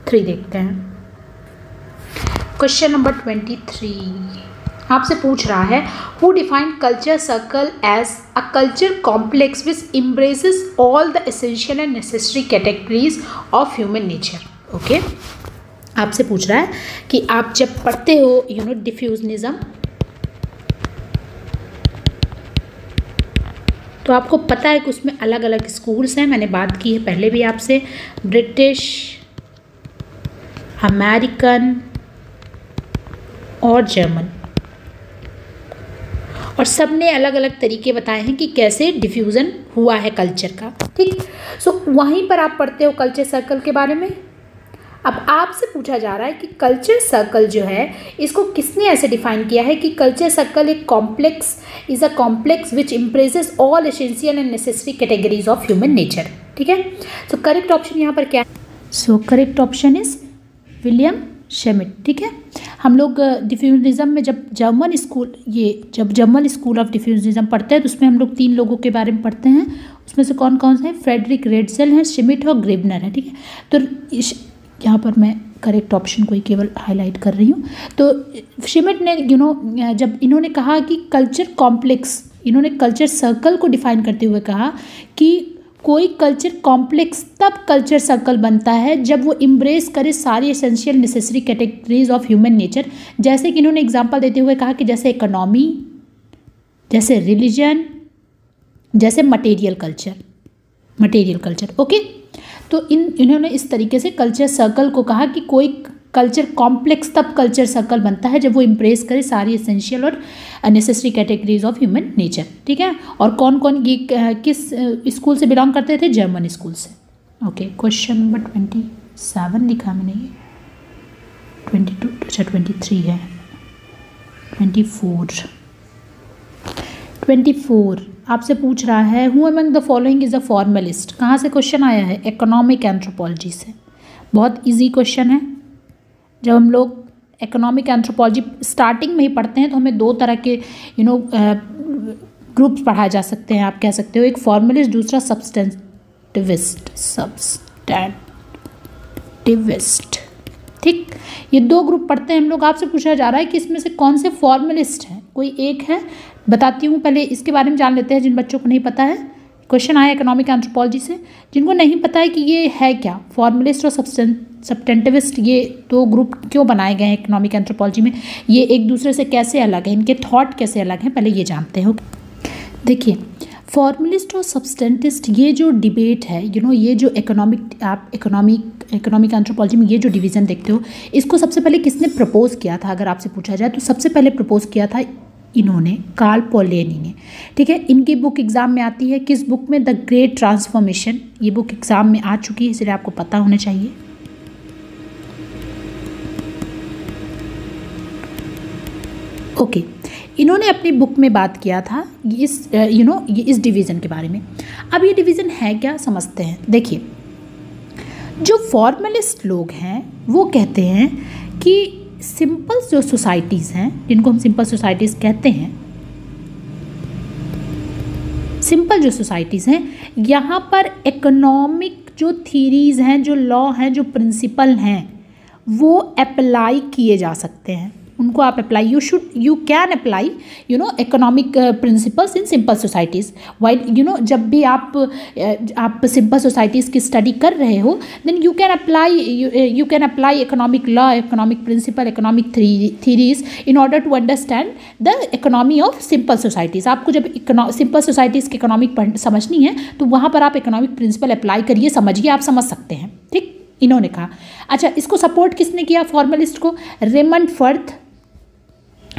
S1: थ्री देखते हैं। क्वेश्चन नंबर ट्वेंटी थ्री आपसे पूछ रहा है who define culture circle as a culture complex which embraces all the essential and necessary categories of human nature okay आपसे पूछ रहा है कि आप जब पढ़ते हो यू नो डिफ्यूजनिज्म तो आपको पता है कि उसमें अलग अलग स्कूल्स हैं। मैंने बात की है पहले भी आपसे। ब्रिटिश अमेरिकन और जर्मन और सबने अलग अलग तरीके बताए हैं कि कैसे डिफ्यूज़न हुआ है कल्चर का ठीक? सो so, वहीं पर आप पढ़ते हो कल्चर सर्कल के बारे में। अब आपसे पूछा जा रहा है कि कल्चर सर्कल जो है, इसको किसने ऐसे डिफाइन किया है कि कल्चर सर्कल एक complex is a complex which embraces all essential and necessary categories of human nature ठीक है? सो करेक्ट ऑप्शन यहाँ पर क्या है? So correct option is William Schmidt ठीक है? हम लोग डिफ्यूजनिज्म में जब जर्मन स्कूल ये जब जर्मन स्कूल ऑफ़ डिफ्यूजनिज्म पढ़ते हैं तो उसमें हम लोग तीन लोगों के बारे में पढ़ते हैं। उसमें से कौन कौन से हैं? फ्रेडरिक रेडसेल हैं शिमिट और ग्रेबनर है। ठीक है? तो यहाँ पर मैं करेक्ट ऑप्शन को ही केवल हाईलाइट कर रही हूँ। तो शिमिट ने यू नो जब इन्होंने कहा कि कल्चर कॉम्प्लेक्स इन्होंने कल्चर सर्कल को डिफाइन करते हुए कहा कि कोई कल्चर कॉम्प्लेक्स तब कल्चर सर्कल बनता है जब वो इम्ब्रेस करे सारी essential necessary categories of human nature जैसे कि इन्होंने एग्जांपल देते हुए कहा कि जैसे इकोनॉमी जैसे रिलीजन जैसे material culture material culture okay तो इन, इन्होंने इस तरीके से कल्चर सर्कल को कहा कि कोई कल्चर कॉम्प्लेक्स तब कल्चर सर्कल बनता है जब वो इम्प्रेस करे सारी एसेंशियल और necessary categories of human nature ठीक है? और कौन कौन ये किस स्कूल से बिलोंग करते थे? जर्मन स्कूल से। Okay question number twenty seven लिखा मैंने ये। ट्वेंटी टू अच्छा ट्वेंटी थ्री है। ट्वेंटी फोर ट्वेंटी फोर आपसे पूछ रहा है who among the following is a formalist कहाँ से क्वेश्चन आया है? इकोनॉमिक एंथ्रोपोलॉजी से। बहुत इजी क्वेश्चन है। जब हम लोग इकोनॉमिक एंथ्रोपोलॉजी स्टार्टिंग में ही पढ़ते हैं तो हमें दो तरह के यू नो ग्रुप्स पढ़ाए जा सकते हैं, आप कह सकते हो। एक फॉर्मलिस्ट दूसरा सब्सटेंटिविस्ट सब्सटेंटिविस्ट ठीक? ये दो ग्रुप पढ़ते हैं हम लोग। आपसे पूछा जा रहा है कि इसमें से कौन से फॉर्मलिस्ट हैं? कोई एक है बताती हूँ पहले इसके बारे में जान लेते हैं जिन बच्चों को नहीं पता है। क्वेश्चन आया इकोनॉमिक एंथ्रोपोलॉजी से। जिनको नहीं पता है कि ये है क्या? फॉर्मलिस्ट और सब्टेंटिविस्ट ये दो ग्रुप क्यों बनाए गए हैं इकोनॉमिक एंथ्रोपोलॉजी में? ये एक दूसरे से कैसे अलग है? इनके थॉट कैसे अलग हैं? पहले ये जानते हो। देखिए फॉर्मलिस्ट और सब्सटेंटिस्ट ये जो डिबेट है यू you नो know, ये जो इकोनॉमिक आप इकोनॉमिक इकोनॉमिक एंथ्रोपोलॉजी में ये जो डिवीज़न देखते हो इसको सबसे पहले किसने प्रपोज किया था? अगर आपसे पूछा जाए तो सबसे पहले प्रपोज किया था इन्होंने कार्ल पोलेनी ने। ठीक है, इनकी बुक एग्ज़ाम में आती है, किस बुक में? द ग्रेट ट्रांसफॉर्मेशन ये बुक एग्ज़ाम में आ चुकी है, इसलिए आपको पता होना चाहिए। Okay okay. इन्होंने अपनी बुक में बात किया था इस यू नो ये इस डिवीज़न के बारे में। अब ये डिवीज़न है क्या, समझते हैं। देखिए, जो फॉर्मलिस्ट लोग हैं, वो कहते हैं कि सिंपल जो सोसाइटीज़ हैं, जिनको हम सिंपल सोसाइटीज़ कहते हैं, सिंपल जो सोसाइटीज़ हैं, यहाँ पर इकोनॉमिक जो थीरीज़ हैं, जो लॉ हैं, जो प्रिंसिपल हैं, वो अप्लाई किए जा सकते हैं। उनको आप apply you should you can apply you know economic principles in simple societies while you know जब भी आप uh, आप सिंपल सोसाइटीज़ की स्टडी कर रहे हो then you can apply you can apply economic law economic principle economic theories in order to understand the economy of simple societies आपको जब सिंपल सोसाइटीज़ की इकोनॉमिक समझनी है तो वहाँ पर आप इकोनॉमिक प्रिंसिपल अप्लाई करिए समझिए आप समझ सकते हैं। ठीक? इन्होंने कहा। अच्छा इसको सपोर्ट किसने किया? फॉर्मलिस्ट को? रेमंड फर्थ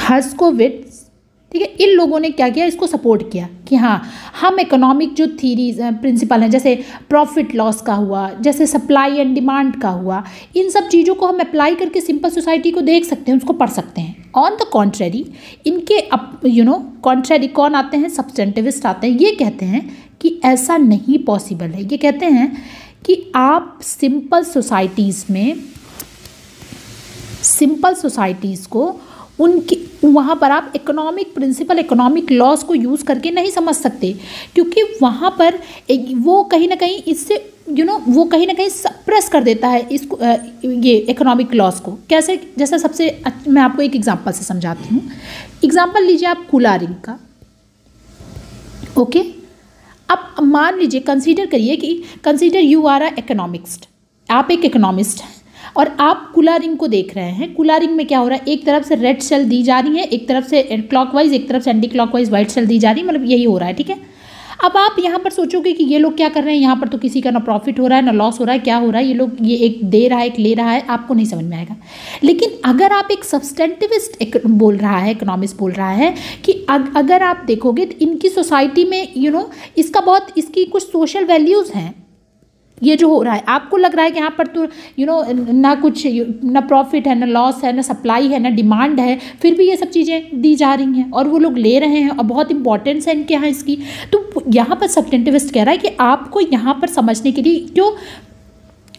S1: हर्स्कोविट्स ठीक है, इन लोगों ने क्या किया, इसको सपोर्ट किया कि हाँ हम इकोनॉमिक जो थीरीज प्रिंसिपल हैं, जैसे प्रॉफिट लॉस का हुआ, जैसे सप्लाई एंड डिमांड का हुआ, इन सब चीज़ों को हम अप्लाई करके सिंपल सोसाइटी को देख सकते हैं, उसको पढ़ सकते हैं। ऑन द कॉन्ट्रेरी इनके अप यू नो कॉन्ट्रेरी कौन आते हैं? सब्सटेंटिविस्ट आते हैं। ये कहते हैं कि ऐसा नहीं पॉसिबल है। ये कहते हैं कि आप सिंपल सोसाइटीज़ में सिंपल सोसाइटीज़ को उनकी, वहाँ पर आप इकोनॉमिक प्रिंसिपल इकोनॉमिक लॉस को यूज़ करके नहीं समझ सकते। क्योंकि वहाँ पर वो कहीं ना कहीं इससे यू नो वो कहीं ना कहीं सप्रेस कर देता है इसको ये इकोनॉमिक लॉस को। कैसे, जैसा सबसे मैं आपको एक एग्जांपल से समझाती हूँ। एग्जांपल लीजिए आप कूलारिंग का। ओके? अब मान लीजिए कंसीडर करिए कि consider you are a economist आप एक इकोनॉमिस्ट हैं। और आप कुलारिंग को देख रहे हैं। कुलारिंग में क्या हो रहा है? एक तरफ़ से रेड सेल दी जा रही है एक तरफ़ से क्लॉकवाइज एक तरफ़ से एंटी क्लॉकवाइज व्हाइट सेल दी जा रही है मतलब यही हो रहा है ठीक है? अब आप यहाँ पर सोचोगे कि ये लोग क्या कर रहे हैं? यहाँ पर तो किसी का ना प्रॉफिट हो रहा है ना लॉस हो रहा है क्या हो रहा है? ये लोग ये एक दे रहा है एक ले रहा है आपको नहीं समझ में आएगा। लेकिन अगर आप एक सब्सटेंटिविस्ट बोल रहा है इकोनॉमिस्ट बोल रहा है कि अगर आप देखोगे तो इनकी सोसाइटी में यू you नो know, इसका बहुत इसकी कुछ सोशल वैल्यूज़ हैं। ये जो हो रहा है, आपको लग रहा है कि यहाँ पर तो यू नो ना कुछ, ना प्रॉफिट है, ना लॉस है, ना सप्लाई है, ना डिमांड है, फिर भी ये सब चीज़ें दी जा रही हैं और वो लोग ले रहे हैं और बहुत इंपॉर्टेंस है इनके यहाँ इसकी। तो यहाँ पर सब्टेंटिविस्ट कह रहा है कि आपको यहाँ पर समझने के लिए क्यों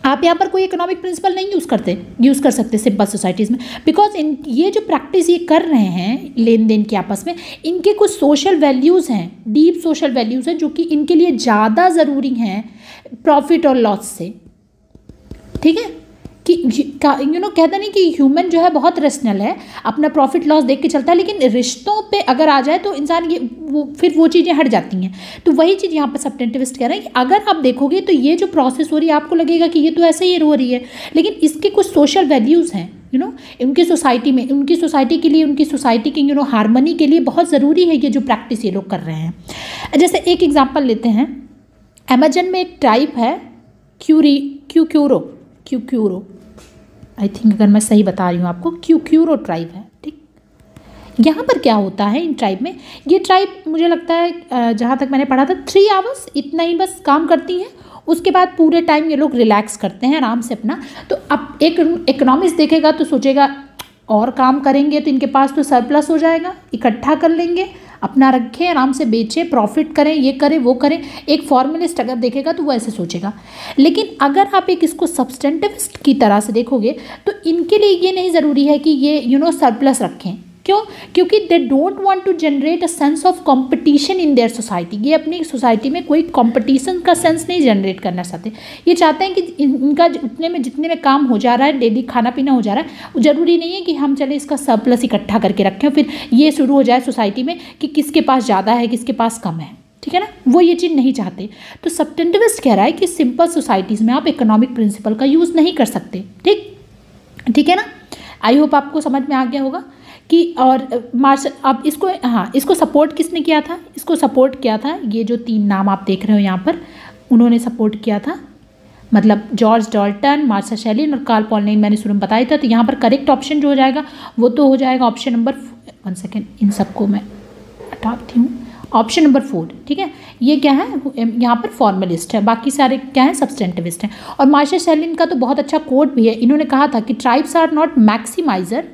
S1: आप यहाँ पर कोई इकोनॉमिक प्रिंसिपल नहीं यूज़ करते यूज़ कर सकते सिंपल सोसाइटीज़ में। बिकॉज़ इन, ये जो प्रैक्टिस ये कर रहे हैं लेन देन के आपस में, इनके कुछ सोशल वैल्यूज़ हैं डीप सोशल वैल्यूज़ हैं जो कि इनके लिए ज़्यादा ज़रूरी हैं प्रॉफिट और लॉस से। ठीक है? कि यू नो कहते नहीं कि ह्यूमन जो है बहुत रेशनल है, अपना प्रॉफिट लॉस देख के चलता है, लेकिन रिश्तों पे अगर आ जाए तो इंसान ये, वो, फिर वो चीज़ें हट जाती हैं। तो वही चीज़ यहाँ पर सब्टेंटिविस्ट कह रहे हैं कि अगर आप देखोगे तो ये जो प्रोसेस हो रही है, आपको लगेगा कि ये तो ऐसे ही हो रही है। लेकिन इसके कुछ सोशल वैल्यूज़ हैं यू नो उनकी सोसाइटी में, उनकी सोसाइटी के लिए, उनकी सोसाइटी की यू नो हारमोनी के लिए बहुत ज़रूरी है ये जो प्रैक्टिस ये लोग कर रहे हैं। जैसे एक एग्ज़ाम्पल लेते हैं। अमेजन में एक टाइप है क्यूरी क्यू क्यूरो क्यू क्यूरो आई थिंक अगर मैं सही बता रही हूँ आपको क्यू क्यूरो ट्राइब है, ठीक? यहाँ पर क्या होता है इन ट्राइब में? ये ट्राइब मुझे लगता है जहाँ तक मैंने पढ़ा था थ्री आवर्स इतना ही बस काम करती हैं। उसके बाद पूरे टाइम ये लोग रिलैक्स करते हैं आराम से अपना। तो अब एक इकोनॉमिक्स देखेगा तो सोचेगा, और काम करेंगे तो इनके पास तो सरप्लस हो जाएगा, इकट्ठा कर लेंगे। अपना रखें, आराम से बेचें प्रॉफिट करें, ये करें, वो करें। एक फॉर्मलिस्ट अगर देखेगा तो वो ऐसे सोचेगा। लेकिन अगर आप एक इसको सब्सटेंटिविस्ट की तरह से देखोगे तो इनके लिए ये नहीं ज़रूरी है कि ये यू नो सरप्लस रखें। क्यों? क्योंकि they don't want to generate a sense of competition in their society ये अपनी सोसाइटी में कोई कंपटीशन का सेंस नहीं जनरेट करना चाहते। ये चाहते हैं कि इनका उतने में जितने में काम हो जा रहा है डेली खाना पीना हो जा रहा है ज़रूरी नहीं है कि हम चले इसका सरप्लस इकट्ठा करके रखें फिर ये शुरू हो जाए सोसाइटी में कि किसके पास ज़्यादा है, किसके पास कम है। ठीक है ना? वो ये चीज़ नहीं चाहते। तो सब्टेंटिविस्ट कह रहा है कि सिंपल सोसाइटीज़ में आप इकोनॉमिक प्रिंसिपल का यूज़ नहीं कर सकते। ठीक? ठीक है ना? आई होप आपको समझ में आ गया होगा। कि और मार्शल अब इसको हाँ इसको सपोर्ट किसने किया था? इसको सपोर्ट किया था ये जो तीन नाम आप देख रहे हो यहाँ पर, उन्होंने सपोर्ट किया था। मतलब जॉर्ज डॉल्टन मार्शल शैलिन और कार्ल पॉल पॉलनेन मैंने शुरू में बताया था तो यहाँ पर करेक्ट ऑप्शन जो हो जाएगा, वो तो हो जाएगा ऑप्शन नंबर वन सेकेंड इन सबको मैं हटाती हूँ। ऑप्शन नंबर फोर ठीक है? ये क्या है? यहाँ पर फॉर्मलिस्ट है, बाकी सारे क्या है? सब्सटेंटिविस्ट हैं। और मार्शल शैलिन का तो बहुत अच्छा कोड भी है, इन्होंने कहा था कि tribes are not maximiser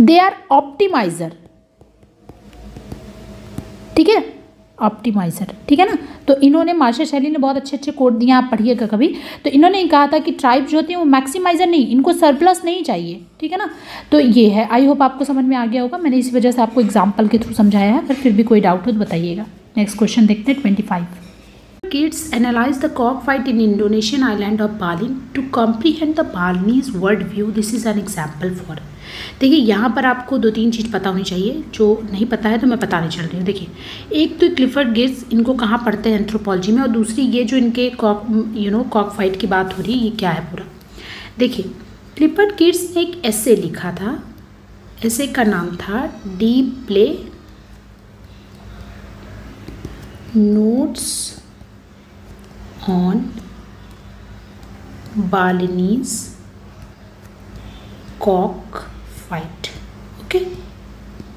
S1: they are optimiser ठीक है? ऑप्टिमाइजर ठीक है ना? तो इन्होंने मार्शल शैली ने बहुत अच्छे अच्छे कोड दिए आप पढ़िएगा कभी। तो इन्होंने कहा था कि ट्राइब जो होते हैं वो मैक्सिमाइजर नहीं, इनको सरप्लस नहीं चाहिए। ठीक है ना? तो ये है। आई होप आपको समझ में आ गया होगा। मैंने इसी वजह से आपको एग्ज़ाम्पल के थ्रू समझाया है। अगर फिर भी कोई डाउट हो तो बताइएगा। नेक्स्ट क्वेश्चन देखते हैं twenty five
S2: Kids analyze the cockfight in Indonesian of Bali to comprehend the Balinese world view. This is an example for देखिए, यहाँ पर आपको दो तीन चीज़ पता होनी चाहिए, जो नहीं पता है तो मैं बताने चल रही हूँ। देखिए, एक तो क्लिफर्ड गेट्स, इनको कहाँ पढ़ते हैं एंथ्रोपोलॉजी में? और दूसरी, ये जो इनके cock you know cock fight की बात हो रही है, ये क्या है पूरा? देखिए क्लिफर्ड गेट्स ने एक ऐसे लिखा था। ऐसे का नाम था deep play notes on Balinese cock fight okay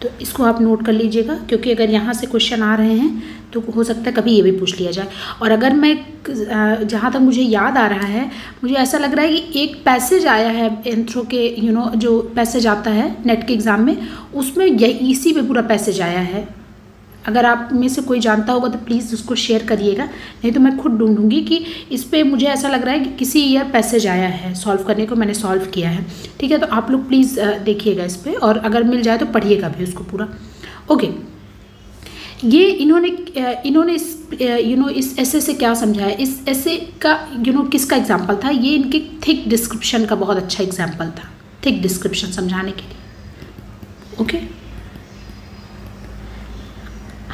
S2: तो इसको आप नोट कर लीजिएगा क्योंकि अगर यहाँ से क्वेश्चन आ रहे हैं तो हो सकता है कभी ये भी पूछ लिया जाए। और अगर मैं जहाँ तक मुझे याद आ रहा है मुझे ऐसा लग रहा है कि एक पैसेज आया है एंथ्रो के यू you नो know, जो पैसेज आता है नेट के एग्ज़ाम में उसमें यही इसी पे पूरा पैसेज आया है। अगर आप में से कोई जानता होगा तो प्लीज़ उसको शेयर करिएगा। नहीं तो मैं खुद ढूंढूँगी कि इस पर मुझे ऐसा लग रहा है कि किसी ईयर पैसेज आया है सॉल्व करने को, मैंने सॉल्व किया है। ठीक है तो आप लोग प्लीज़ देखिएगा इस पर और अगर मिल जाए तो पढ़िएगा भी उसको पूरा। ओके ये इन्होंने इन्होंने इस यू नो इस ऐसे से क्या समझाया? इस ऐसे का यू नो किसका एग्ज़ाम्पल था? ये इनके थिक डिस्क्रिप्शन का बहुत अच्छा एग्ज़ाम्पल था थिक डिस्क्रिप्शन समझाने के लिए। Okay okay?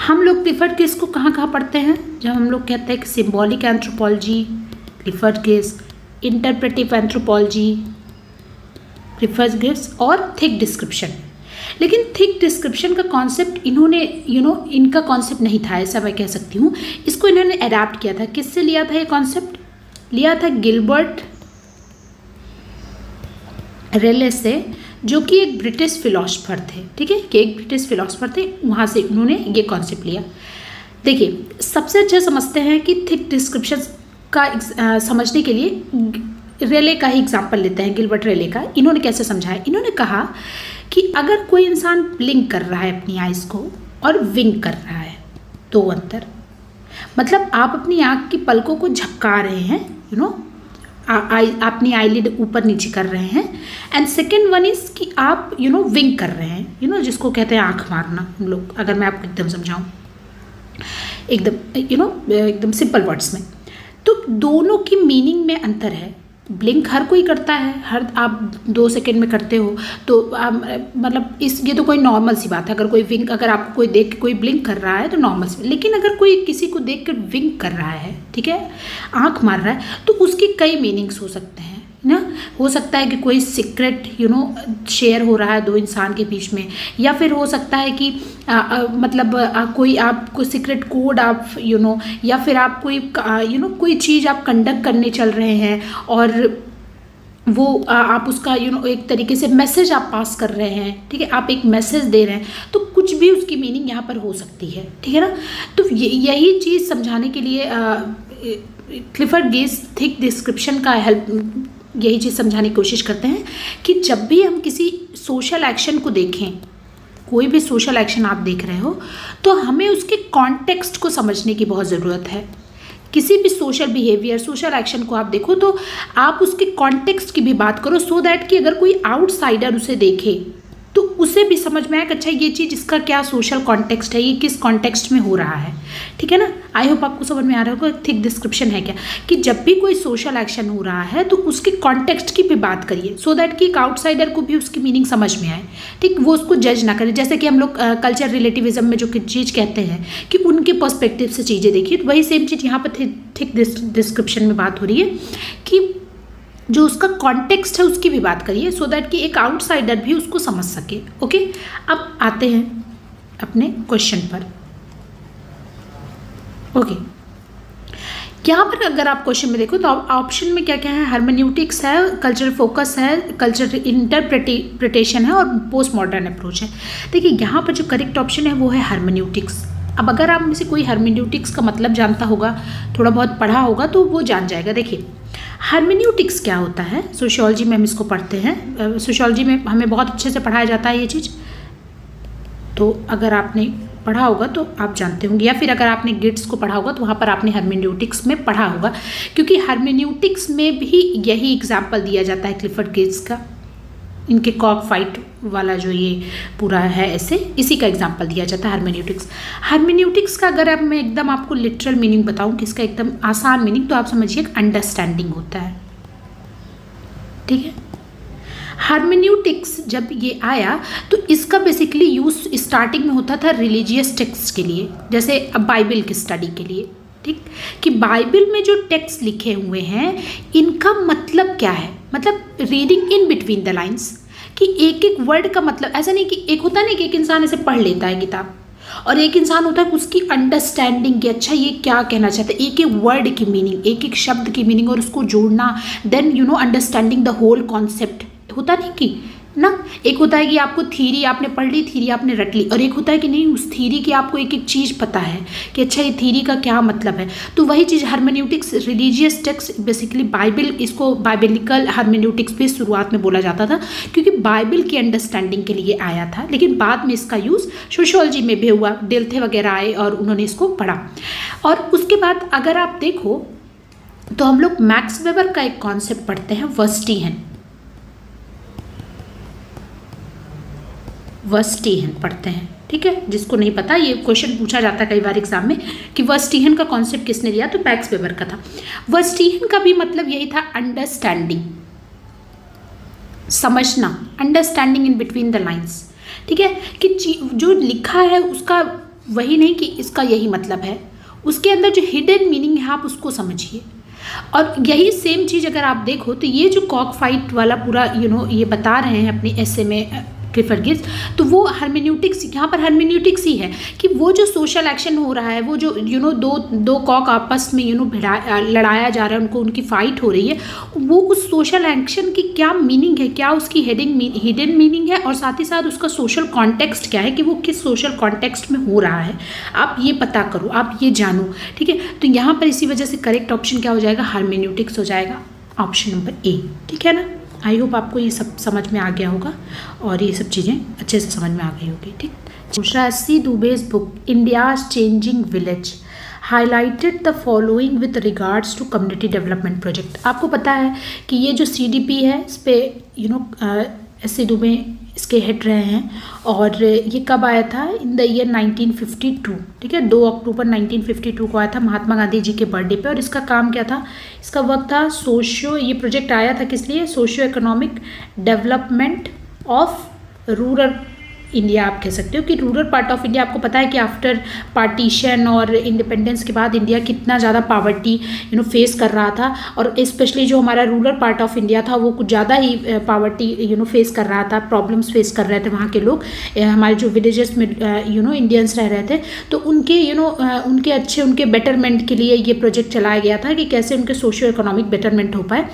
S2: हम लोग प्रिफर्ड केस को कहाँ कहाँ पढ़ते हैं? जब हम लोग कहते हैं कि symbolic anthropology preferred case interpretive anthropology preferred case और थिक डिस्क्रिप्शन लेकिन थिक डिस्क्रिप्शन का कॉन्सेप्ट इन्होंने यू you नो know, इनका कॉन्सेप्ट नहीं था ऐसा मैं कह सकती हूँ। इसको इन्होंने अडाप्ट किया था। किससे लिया था ये कॉन्सेप्ट लिया था गिलबर्ट रेले से। जो कि एक ब्रिटिश फिलोसफर थे ठीक है? कि एक ब्रिटिश फिलोसफर थे वहाँ से उन्होंने ये कॉन्सेप्ट लिया। देखिए सबसे अच्छा समझते हैं कि थिक डिस्क्रिप्शन का आ, समझने के लिए रेले का ही एग्ज़ाम्पल लेते हैं गिलबर्ट रेले का। इन्होंने कैसे समझाया? इन्होंने कहा कि अगर कोई इंसान ब्लिंक कर रहा है अपनी आइज़ को और विंक कर रहा है दो अंतर। मतलब आप अपनी आँख की पलकों को झपका रहे हैं यू नो आई अपनी आईलिड ऊपर नीचे कर रहे हैं। एंड सेकेंड वन इज़ कि आप यू नो विंक कर रहे हैं। यू you नो know, जिसको कहते हैं आँख मारना हम लोग अगर मैं आपको एकदम समझाऊँ। एकदम यू नो एकदम सिंपल वर्ड्स में। तो दोनों की मीनिंग में अंतर है। ब्लिंक हर कोई करता है, हर आप दो सेकेंड में करते हो तो आप मतलब इस, ये तो कोई नॉर्मल सी बात है, अगर कोई विंक अगर आपको कोई देख के कोई ब्लिंक कर रहा है तो नॉर्मल सी लेकिन अगर कोई किसी को देख कर विंक कर रहा है, ठीक है, आँख मार रहा है तो उसकी कई मीनिंग्स हो सकते हैं। ना? हो सकता है कि कोई सीक्रेट यू नो शेयर हो रहा है दो इंसान के बीच में। या फिर हो सकता है कि आ, आ, मतलब आ, कोई आप कोई सीक्रेट कोड आप यू नो या फिर आप कोई यू नो कोई चीज़ आप कंडक्ट करने चल रहे हैं और वो आ, आप उसका यू you नो know, एक तरीके से मैसेज आप पास कर रहे हैं ठीक है? आप एक मैसेज दे रहे हैं तो कुछ भी उसकी मीनिंग यहाँ पर हो सकती है ठीक है ना? तो यही चीज़ समझाने के लिए आ, क्लिफर्ड गेस थिक डिस्क्रिप्शन का हेल्प यही चीज़ समझाने की कोशिश करते हैं कि जब भी हम किसी सोशल एक्शन को देखें, कोई भी सोशल एक्शन आप देख रहे हो तो हमें उसके कॉन्टेक्स्ट को समझने की बहुत ज़रूरत है। किसी भी सोशल बिहेवियर सोशल एक्शन को आप देखो तो आप उसके कॉन्टेक्स्ट की भी बात करो सो दैट कि अगर कोई आउटसाइडर उसे देखे तो उसे भी समझ में आए कि अच्छा ये चीज़ इसका क्या सोशल कॉन्टेक्स्ट है, ये किस कॉन्टेक्स्ट में हो रहा है। ठीक है ना? आई होप आपको समझ में आ रहा होगा थिक डिस्क्रिप्शन है क्या? कि जब भी कोई सोशल एक्शन हो रहा है तो उसके कॉन्टेक्स्ट की भी बात करिए सो दैट कि एक आउटसाइडर को भी उसकी मीनिंग समझ में आए। ठीक, वो उसको जज ना करे। जैसे कि हम लोग कल्चर रिलेटिविज्म में जो चीज़ कहते हैं कि उनके पर्सपेक्टिव से चीज़ें देखिए तो वही सेम चीज़ यहाँ पर थिक डिस्क्रिप्शन में बात हो रही है कि जो उसका कॉन्टेक्स्ट है, उसकी भी बात करिए सो दैट कि एक आउटसाइडर भी उसको समझ सके। ओके अब आते हैं अपने क्वेश्चन पर। ओके यहाँ पर अगर आप क्वेश्चन में देखो तो ऑप्शन में क्या क्या है? हारमोन्यूटिक्स है कल्चरल फोकस है कल्चरल इंटरप्रिटेशन है और पोस्ट मॉडर्न अप्रोच है। देखिए, यहाँ पर जो करेक्ट ऑप्शन है, वो है हारमोन्यूटिक्स अब अगर आप में से कोई हारमोन्यूटिक्स का मतलब जानता होगा, थोड़ा बहुत पढ़ा होगा तो वो जान जाएगा। देखिए हारमोन्यूटिक्स क्या होता है? सोशियोलॉजी में हम इसको पढ़ते हैं। सोशियोलॉजी में हमें बहुत अच्छे से पढ़ाया जाता है ये चीज़। तो अगर आपने पढ़ा होगा तो आप जानते होंगे। या फिर अगर आपने गिट्स को पढ़ा होगा तो वहाँ पर आपने हारमोन्यूटिक्स में पढ़ा होगा। क्योंकि हारमोन्यूटिक्स में भी यही एग्ज़ाम्पल दिया जाता है क्लिफर्ड गिट्स का। इनके कॉक फाइट वाला जो ये पूरा है ऐसे, इसी का एग्ज़ाम्पल दिया जाता है हारमोन्यूटिक्स हारमोन्यूटिक्स का अगर अब मैं एकदम आपको लिटरल मीनिंग बताऊँ कि इसका एकदम आसान मीनिंग तो आप समझिए अंडरस्टैंडिंग होता है। ठीक है? हारमोन्यूटिक्स जब ये आया तो इसका बेसिकली यूज़ स्टार्टिंग में होता था रिलीजियस टेक्स्ट के लिए, जैसे अब बाइबल की स्टडी के लिए, ठीक? कि बाइबल में जो टेक्स्ट लिखे हुए हैं, इनका मतलब क्या है? मतलब reading in between the lines कि एक एक वर्ड का मतलब ऐसा नहीं कि एक होता नहीं कि एक इंसान ऐसे पढ़ लेता है किताब, और एक इंसान होता है उसकी अंडरस्टैंडिंग कि अच्छा ये क्या कहना चाहता है एक एक वर्ड की मीनिंग एक एक शब्द की मीनिंग और उसको जोड़ना then you know understanding the whole concept होता नहीं कि, ना? एक होता है कि आपको थीरी आपने पढ़ ली थीरी आपने रट ली, और एक होता है कि नहीं, उस थीरी की आपको एक एक चीज़ पता है कि अच्छा ये थीरी का क्या मतलब है। तो वही चीज़ hermeneutics religious text basically Bible इसको बाइबलिकल हारमोन्यूटिक्स भी शुरुआत में बोला जाता था, क्योंकि बाइबल की अंडरस्टैंडिंग के लिए आया था, लेकिन बाद में इसका यूज़ सोशोलॉजी में भी हुआ डेल्थे वगैरह आए और उन्होंने इसको पढ़ा। और उसके बाद अगर आप देखो तो हम लोग मैक्स वेबर का एक कॉन्सेप्ट पढ़ते हैं वर्स्टीहन पढ़ते हैं ठीक है? जिसको नहीं पता ये क्वेश्चन पूछा जाता है कई बार एग्ज़ाम में कि वर्स्टीहन का कॉन्सेप्ट किसने दिया तो पैक्स वेबर का था। वर्स्टीहन का भी मतलब यही था अंडरस्टैंडिंग समझना understanding in between the lines ठीक है? कि जो लिखा है उसका वही नहीं कि इसका यही मतलब है उसके अंदर जो हिडन मीनिंग है आप उसको समझिए। और यही सेम चीज़ अगर आप देखो तो ये जो कॉक फाइट वाला पूरा यू you नो know, ये बता रहे हैं अपने ऐसे में प्रिफर गिफ्ट तो वो हर्मेन्यूटिक्स यहाँ पर हर्मेन्यूटिक्स ही है कि वो जो सोशल एक्शन हो रहा है वो जो यू you नो know, दो दो कॉक आपस में यू नो भिड़ा लड़ाया जा रहा है उनको उनकी फाइट हो रही है वो उस सोशल एक्शन की क्या मीनिंग है क्या उसकी हेडिंग हिडन मीनिंग है और साथ ही साथ उसका सोशल कॉन्टेक्स्ट क्या है कि वो किस सोशल कॉन्टेक्स्ट में हो रहा है आप ये पता करो आप ये जानो ठीक है? तो यहाँ पर इसी वजह से करेक्ट ऑप्शन क्या हो जाएगा? हारमेन्यूटिक्स हो जाएगा ऑप्शन नंबर ए ठीक है ना? आई होप आपको ये सब समझ में आ गया होगा और ये सब चीज़ें अच्छे से समझ में आ गई होगी, ठीक? दूसरा C Dube's book, India's changing village, highlighted the following with regards to community development project. आपको पता है कि ये जो सीडीपी है, इस पर यू नो सी दुबे इसके हेड रहे हैं और ये कब आया था? इन द ईयर 1952 ठीक है? दो अक्टूबर 1952 को आया था महात्मा गांधी जी के बर्थडे पे और इसका काम क्या था? इसका वर्क था सोशियो ये प्रोजेक्ट आया था किस लिए? Socio economic development of rural India आप कह सकते हो कि रूरल पार्ट ऑफ़ इंडिया आपको पता है कि आफ्टर पार्टीशन और इंडिपेंडेंस के बाद इंडिया कितना ज़्यादा पावर्टी यू नो फेस कर रहा था और स्पेशली जो हमारा रूरल पार्ट ऑफ़ इंडिया था, वो कुछ ज़्यादा ही पावर्टी यू नो फेस कर रहा था प्रॉब्लम्स फेस कर रहे थे वहाँ के लोग हमारे जो विलेजेस में यू नो इंडियंस रह रहे थे तो उनके यू नो उनके अच्छे, उनके बेटरमेंट के लिए ये प्रोजेक्ट चलाया गया था कि कैसे उनके सोशियो इकोनॉमिक बेटरमेंट हो पाए।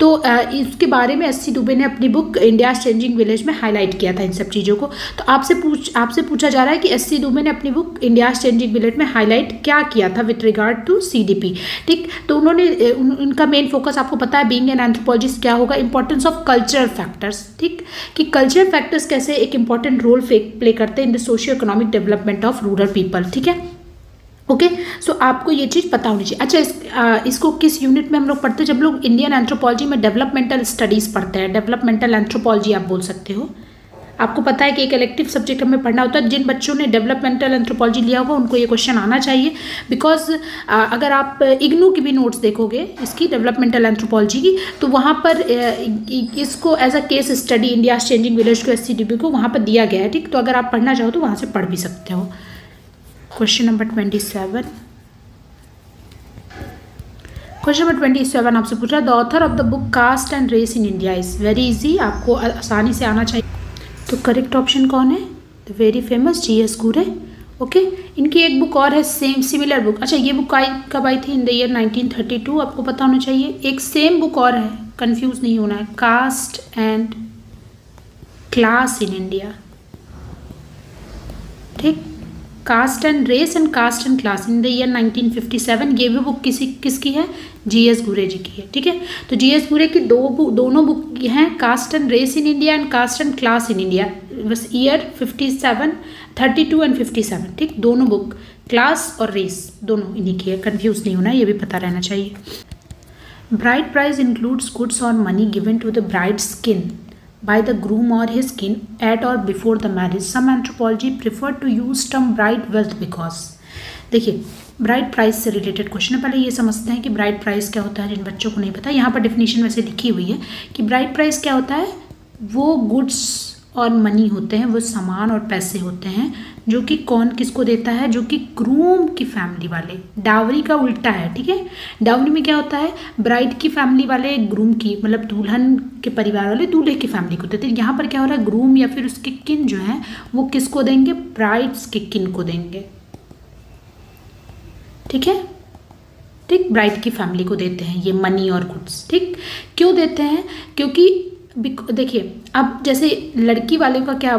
S2: तो इसके बारे में एस सी दुबे ने अपनी बुक इंडिया चेंजिंग विलेज में हाईलाइट किया था इन सब चीज़ों को। तो आपसे पूछ आपसे पूछा जा रहा है कि एस सी दुबे ने अपनी बुक इंडिया चेंजिंग बिलेट में हाईलाइट क्या किया था with regard to C D P ठीक तो उन्होंने उन, उनका मेन फोकस आपको पता है बींग एन एंथ्रोपोलॉजिस्ट क्या होगा इंपॉर्टेंस ऑफ़ कल्चरल फैक्टर्स ठीक कि कल्चरल फैक्टर्स कैसे एक इंपॉर्टेंट रोल प्ले करते हैं in the socio economic development of rural people ठीक है? ओके okay, सो so आपको ये चीज़ पता होनी चाहिए। अच्छा इस, आ, इसको किस यूनिट में हम लोग पढ़ते हैं? जब लोग इंडियन एंथ्रोपोलॉजी में डेवलपमेंटल स्टडीज़ पढ़ते हैं डेवलपमेंटल एंथ्रोपोलॉजी आप बोल सकते हो। आपको पता है कि एक इलेक्टिव सब्जेक्ट हमें पढ़ना होता है, जिन बच्चों ने डेवलपमेंटल एंथ्रोपोलॉजी लिया होगा, उनको ये क्वेश्चन आना चाहिए। बिकॉज़ अगर आप इग्नू की भी नोट्स देखोगे, इसकी डेवलपमेंटल एंथ्रोपोलॉजी की तो वहाँ पर इसको as a case study India changing village को एस को वहाँ पर दिया गया है, ठीक? तो अगर आप पढ़ना चाहो तो वहाँ से पढ़ भी सकते हो। Question number twenty seven question number twenty seven आपसे पूछा the author of the book caste and race in India is very easy आपको आसानी से आना चाहिए। तो करेक्ट ऑप्शन कौन है? The very famous G S Ghurye okay इनकी एक बुक और है सेम सिमिलर बुक अच्छा ये बुक आई, कब आई थी? इन द ईयर 1932 आपको पता होना चाहिए। एक सेम बुक और है कंफ्यूज नहीं होना है। Caste and class in India ठीक? Caste and race and caste and class in the year 1957 ये भी बुक किसी, किसकी है? जी एस गुरे जी की है, ठीक है? तो जी एस गुरे की दो बुक दोनों बुक हैं caste and race in India and caste and class in India बस ईयर 57 32 एंड 57 ठीक? दोनों बुक क्लास और रेस दोनों इन्हीं की है कन्फ्यूज़ नहीं होना, ये भी पता रहना चाहिए। ब्राइट प्राइज इंक्लूड्स गुड्स और money given to the bride's kin by the groom or his kin at or before the marriage. Some anthropology prefer to use term bride wealth because, देखिए bride price से related question पहले ये समझते हैं कि bright price क्या होता है, जिन बच्चों को नहीं पता। यहाँ पर डेफिनेशन वैसे लिखी हुई है कि ब्राइट प्राइस क्या होता है? वो गुड्स और मनी होते हैं, वो सामान और पैसे होते हैं, जो कि कौन किसको देता है? जो कि ग्रूम की फैमिली वाले। डावरी का उल्टा है, ठीक है? डावरी में क्या होता है? ब्राइड की फैमिली वाले ग्रूम की मतलब दुल्हन के परिवार वाले दूल्हे की फैमिली को देते हैं। यहाँ पर क्या हो रहा है? ग्रूम या फिर उसके किन जो है, वो किसको देंगे? ब्राइड्स के किन को देंगे। ठीक है? ठीक ब्राइड की फैमिली को देते हैं ये मनी और गुड्स ठीक? क्यों देते हैं? क्योंकि देखिए, अब जैसे लड़की वाले का क्या,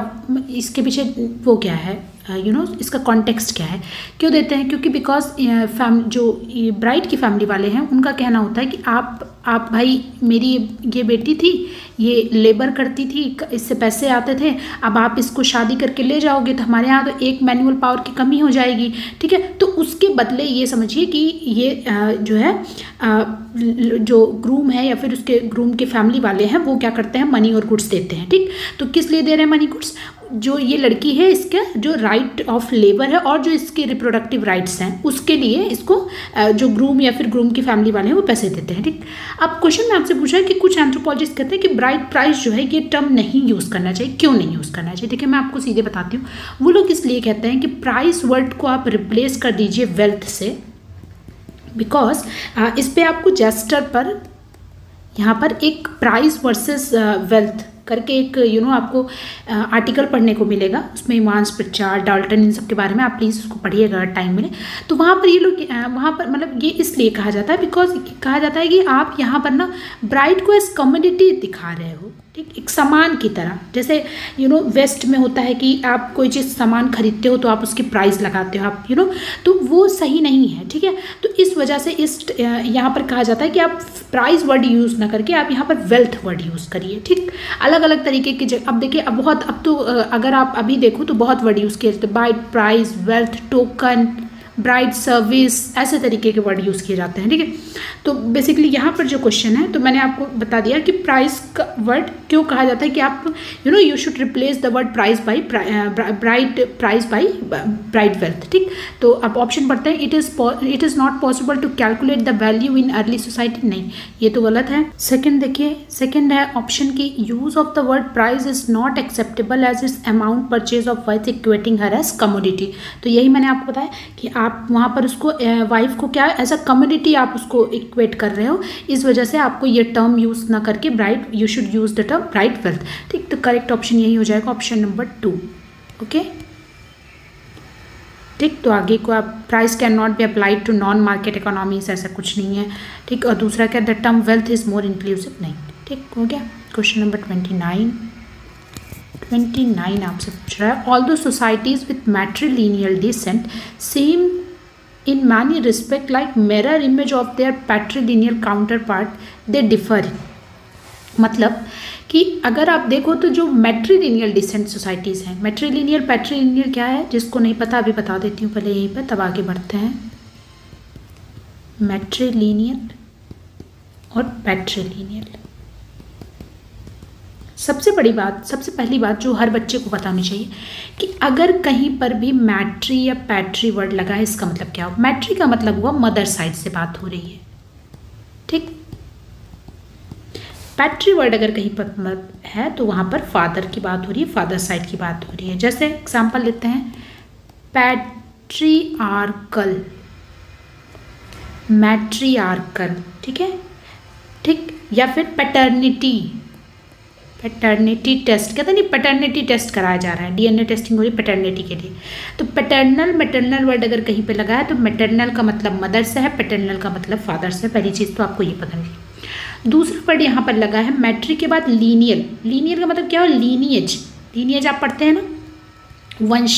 S2: इसके पीछे वो क्या है? यू नो इसका कॉन्टेक्स्ट क्या है? क्यों देते हैं? क्योंकि बिकॉज़ फैम जो ब्राइड की फैमिली वाले हैं, उनका कहना होता है कि आप आप भाई, मेरी ये बेटी थी ये लेबर करती थी इससे पैसे आते थे, अब आप इसको शादी करके ले जाओगे तो हमारे यहाँ तो एक मैनुअल पावर की कमी हो जाएगी, ठीक है? तो उसके बदले ये समझिए कि ये जो है जो ग्रूम है या फिर उसके ग्रूम के फैमिली वाले हैं, वो क्या करते हैं? मनी और गुड्स देते हैं, ठीक? तो किस लिए दे रहे हैं मनी गुड्स जो ये लड़की है इसका, जो राइट ऑफ़ लेबर है और जो इसके रिप्रोडक्टिव राइट्स हैं, उसके लिए इसको जो ग्रूम या फिर ग्रूम की फैमिली वाले हैं, वो पैसे देते हैं, ठीक? अब क्वेश्चन में आपसे पूछा है कि कुछ एंथ्रोपोलॉजिस्ट कहते हैं कि ब्राइट प्राइस जो है, ये टर्म नहीं यूज़ करना चाहिए। क्यों नहीं यूज़ करना चाहिए? देखिए, मैं आपको सीधे बताती हूँ। वो लोग इसलिए कहते हैं कि प्राइस वर्ड को आप रिप्लेस कर दीजिए वेल्थ से बिकॉज़ इस पर आपको जेस्टर पर, यहाँ पर एक प्राइस वर्सेस वेल्थ करके एक यू you नो know, आपको आर्टिकल पढ़ने को मिलेगा। उसमें इमांस प्रचार डाल्टन इन सब के बारे में आप प्लीज़ उसको पढ़िएगा टाइम मिले। तो वहाँ पर ये लोग वहाँ पर मतलब ये इसलिए कहा जाता है बिकॉज़ कहा जाता है कि आप यहाँ पर ना ब्राइट को एज कम्युनिटी दिखा रहे हो। ठीक, एक सामान की तरह। जैसे यू नो वेस्ट में होता है कि आप कोई चीज़ सामान खरीदते हो तो आप उसकी प्राइस लगाते हो, आप यू नो तो वो सही नहीं है, ठीक है? तो इस वजह से इस यहाँ पर कहा जाता है कि आप प्राइस वर्ड यूज़ ना करके आप यहाँ पर वेल्थ वर्ड यूज़ करिए, ठीक? अलग अलग तरीके की जगह, अब देखिए, अब बहुत, अब तो अगर आप अभी देखो तो बहुत वर्ड यूज़ किए जाते bride price wealth token bride service, ऐसे तरीके के वर्ड यूज़ किए जाते हैं, ठीक है? तो बेसिकली यहाँ पर जो क्वेश्चन है तो मैंने आपको बता दिया कि प्राइस का वर्ड क्यों कहा जाता है कि आप you know you should replace the word price by bride price by bride wealth ठीक? तो अब ऑप्शन पढ़ते हैं it is it is not possible to calculate the value in early society नहीं, ये तो गलत है। सेकेंड देखिए सेकेंड है ऑप्शन की use of the word price is not acceptable as is amount purchase of wife equating her as commodity तो यही मैंने आपको बताया कि आप वहाँ पर उसको वाइफ को क्या एज अ कम्युनिटी आप उसको इक्वेट कर रहे हो, इस वजह से आपको ये टर्म यूज़ ना करके bride you should use the term bride wealth ठीक तो करेक्ट ऑप्शन यही हो जाएगा ऑप्शन नंबर टू ओके ठीक तो आगे को आप price can not be applied to non market economies ऐसा कुछ नहीं है। ठीक, और दूसरा क्या the term wealth is more inclusive नहीं। ठीक, हो गया। Question number twenty nine twenty nine आपसे पूछ रहा है all though societies with matrilineal descent same in many respect like like image of their their counterpart they differ मतलब कि अगर आप देखो तो जो मेट्रीलिनियल डिसेंट सोसाइटीज़ हैं मेट्रीलिनियल पैट्रीलिनियल क्या है? जिसको नहीं पता, अभी बता देती हूँ, पहले यहीं पर, तब आगे बढ़ते हैं। मेट्रीलिनियल और पैट्रीलिनियल सबसे बड़ी बात, सबसे पहली बात जो हर बच्चे को पता होनी चाहिए कि अगर कहीं पर भी मैट्री या पैट्री वर्ड लगा है, इसका मतलब क्या हो मैट्री का मतलब हुआ मदर साइड से बात हो रही है। ठीक? पैट्री वर्ड अगर कहीं पर है तो वहाँ पर फादर की बात हो रही है, फादर साइड की बात हो रही है। जैसे एग्ज़ाम्पल लेते हैं पैट्री आर्कल मैट्री आर्कल ठीक है? ठीक? या फिर पैटर्निटी। पैटर्निटी टेस्ट कहते नहीं पैटर्निटी टेस्ट कराया जा रहा है डीएनए टेस्टिंग हो रही पैटर्निटी के लिए। तो पैटर्नल मेटर्नल वर्ड अगर कहीं पे लगा है तो मेटर्नल का मतलब मदर से है पैटर्नल का मतलब फादर से है, पहली चीज़ तो आपको ये पता नहीं। दूसरा वर्ड यहाँ पर लगा है मैट्रिक के बाद लीनियर लीनियर का मतलब क्या हो? लीनियज लीनियज आप पढ़ते हैं ना? वंश।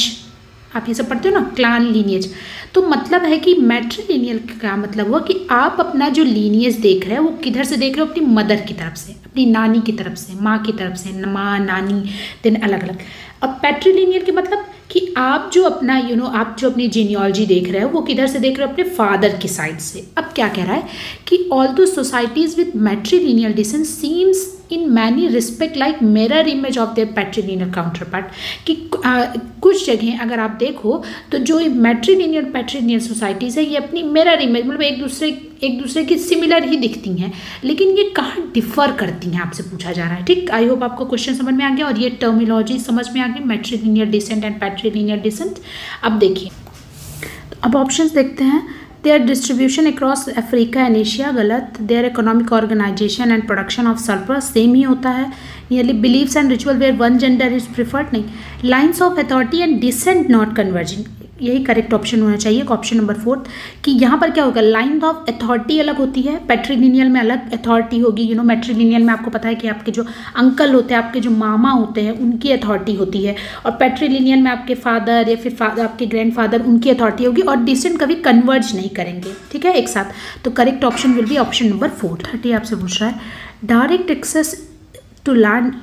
S2: आप ये सब पढ़ते हो ना? क्लान लीनियज तो मतलब है कि मैट्रीलिनियल का मतलब हुआ कि आप अपना जो लीनियज देख रहे हैं, वो किधर से देख रहे हो? अपनी मदर की तरफ़ से। अपनी नानी की तरफ़ से माँ की तरफ़ से माँ नानी दिन अलग अलग अब पैट्रीलिनियल के मतलब कि आप जो अपना यू you नो know, आप जो अपनी जीनियोलॉजी देख रहे हो वो किधर से देख रहे हो? अपने फादर की साइड से। अब क्या कह रहा है कि ऑल दो societies with matrilineal descents seems in many respect like mirror image of their patrilinear counter part कि आ, कुछ जगह अगर आप देखो तो जो मैट्रीलिनियर पैट्रीलिनियर सोसाइटीज़ है ये अपनी मेरर इमेज मतलब एक दूसरे एक दूसरे की सिमिलर ही दिखती हैं। लेकिन ये कहाँ डिफर करती हैं आपसे पूछा जा रहा है, ठीक? आई होप आपको क्वेश्चन समझ में आ गया और ये टर्मिनोलॉजी समझ में आ गई। Matrilinear descent and patrilinear descent अब देखिए तो अब ऑप्शंस देखते हैं। Their distribution across Africa and Asia गलत। Their economic organization and production of surplus same ही होता है। Nearly believes and ritual where one gender is preferred नहीं। Lines of authority and descent not converging यही correct option होना चाहिए option number fourth कि यहाँ पर क्या होगा लाइन ऑफ़ अथॉरिटी अलग होती है पेट्रीलिनियल में अलग अथॉरिटी होगी यू नो मेट्रीलिनियल में आपको पता है कि आपके जो अंकल होते हैं, आपके जो मामा होते हैं, उनकी अथॉरिटी होती है, और पेट्रीलिनियल में आपके फादर या फिर फादर आपके ग्रैंड फादर उनकी अथॉरिटी होगी, और डिसेंट कभी कन्वर्ज नहीं करेंगे, ठीक है, एक साथ। तो correct option will be option number four thirty आपसे पूछ रहा है direct access to land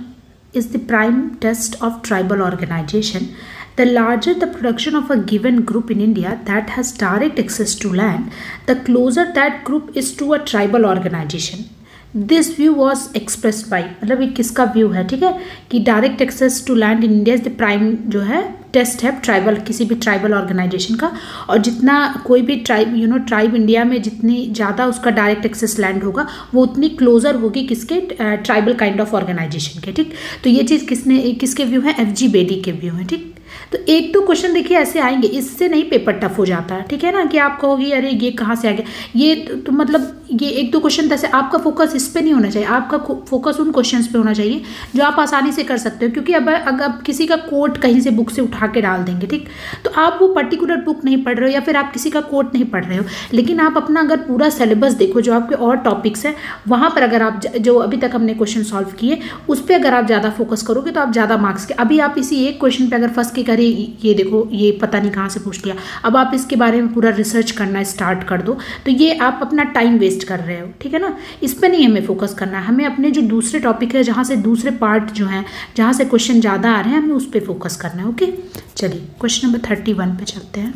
S2: is the prime test of tribal organization The larger the production of a given group in India that has direct access to land, the closer that group is to a tribal organization. This view was express by मतलब ये किसका view है ठीक है? कि direct access to land in India is the prime जो है test है ट्राइबल किसी भी ट्राइबल ऑर्गेनाइजेशन का। और जितना कोई भी tribe you know tribe India में जितनी ज़्यादा उसका डायरेक्ट एक्सेस लैंड होगा वो उतनी क्लोजर होगी किसके ट्राइबल काइंड ऑफ़ ऑर्गेनाइजेशन के ठीक? तो ये चीज़ किसने किसके व्यू है? एफ़ जी बेडी के व्यू है ठीक? तो एक तो क्वेश्चन देखिए ऐसे आएँगे इससे नहीं पेपर टफ हो जाता है ठीक है ना? कि आप कहोगे अरे ये कहाँ से आ गया? ये तो, तो मतलब ये एक दो क्वेश्चन जैसे आपका फोकस इस पर नहीं होना चाहिए आपका फोकस उन क्वेश्चंस पे होना चाहिए जो आप आसानी से कर सकते हो क्योंकि अब अगर आप किसी का कोट कहीं से बुक से उठा के डाल देंगे ठीक? तो आप वो पर्टिकुलर बुक नहीं पढ़ रहे हो या फिर आप किसी का कोट नहीं पढ़ रहे हो लेकिन आप अपना अगर पूरा सिलेबस देखो जो आपके और टॉपिक्स हैं वहाँ पर अगर आप जो अभी तक हमने क्वेश्चन सॉल्व किए उस पर अगर आप ज़्यादा फोकस करोगे तो आप ज़्यादा मार्क्स के अभी आप इसी एक क्वेश्चन पर अगर फंस के करें ये देखो, ये पता नहीं कहाँ से पूछ लिया। अब आप इसके बारे में पूरा रिसर्च करना स्टार्ट कर दो। तो ये आप अपना टाइम वेस्ट कर रहे हो, ठीक है ना? इस पर नहीं हमें फोकस करना है। हमें अपने जो दूसरे टॉपिक है, जहाँ से दूसरे पार्ट जो हैं, जहाँ से क्वेश्चन ज़्यादा आ रहे हैं, हमें उस पर फोकस करना है ओके चलिए क्वेश्चन नंबर थर्टी वन चलते हैं।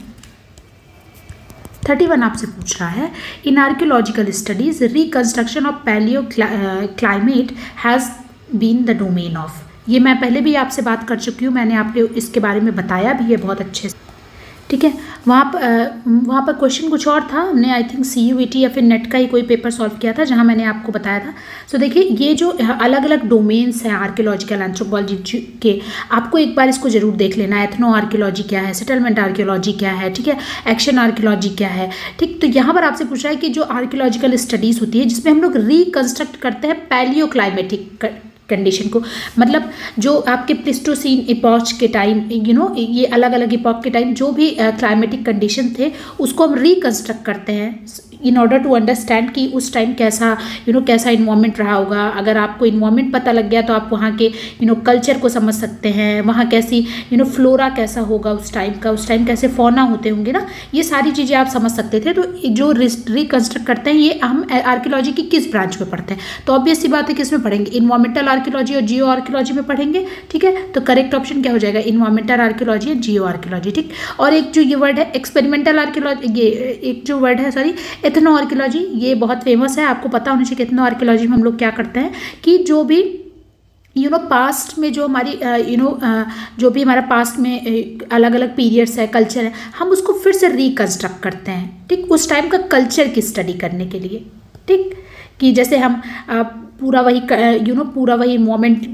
S2: थर्टी वन आपसे पूछ रहा है in archaeological studies reconstruction of paleo climate has been the domain of ये मैं पहले भी आपसे बात कर चुकी हूँ मैंने आपके इसके बारे में बताया भी है बहुत अच्छे से। ठीक है वहाँ पर वहाँ पर क्वेश्चन कुछ और था? हमने आई थिंक सी यू या फिर नेट का ही कोई पेपर सॉल्व किया था जहाँ मैंने आपको बताया था। सो so, देखिए ये जो अलग अलग डोमेन्स हैं आर्कियोलॉजिकल एंथ्रोपोलॉजी के आपको एक बार इसको ज़रूर देख लेना। एथनो आर्कियोलॉजी क्या है? सेटलमेंट आर्कियोलॉजी क्या है? ठीक है एक्शन आर्कियोलॉजी क्या है? ठीक तो यहाँ पर आपसे पूछ है कि जो आर्कियोलॉजिकल स्टडीज़ होती है जिसमें हम लोग रिकन्स्ट्रक्ट करते हैं पैलियो क्लाइमेटिक कंडीशन को। मतलब जो आपके प्लिस्टोसिन इपॉच के टाइम यू नो ये अलग अलग इपॉक के टाइम जो भी क्लाइमेटिक uh, कंडीशन थे उसको हम रिकन्स्ट्रक्ट करते हैं। इन ऑर्डर टू अंडरस्टैंड कि उस टाइम कैसा यू you नो know, कैसा इन्वामेंट रहा होगा। अगर आपको इन्वामेंट पता लग गया तो आप वहाँ के यू नो कल्चर को समझ सकते हैं। वहाँ कैसी यू नो फ्लोरा कैसा होगा उस टाइम का उस टाइम कैसे फोना होते होंगे ना ये सारी चीज़ें आप समझ सकते थे। तो जो रिकन्स्ट्रक्ट करते हैं ये हम आर्कियोलॉजी की किस ब्रांच में पढ़ते हैं? तो ऑब्वियस सी बात है किसमें पढ़ेंगे। इन्वामेंटल आर्कियोलॉजी और जियो आर्कियोलॉजी में पढ़ेंगे ठीक है? तो करेक्ट ऑप्शन क्या हो जाएगा? इन्वामेंटल आर्कियोलॉजी और जियो आर्कियोलॉजी ठीक? और एक जो ये वर्ड है एक्सपेरिमेंटल आर्कियोलॉजी ये एक जो वर्ड है सॉरी एथनो आर्कियोलॉजी, ये बहुत फ़ेमस है, आपको पता होना चाहिए इथनो आर्कियोलॉजी में हम लोग क्या करते हैं कि जो भी यू नो पास्ट में जो हमारी यू नो जो भी हमारा पास्ट में अलग अलग पीरियड्स है कल्चर है, हम उसको फिर से रिकन्स्ट्रक्ट करते हैं। ठीक, उस टाइम का कल्चर की स्टडी करने के लिए। ठीक, कि जैसे हम पूरा वही यू नो पूरा वही मोमेंट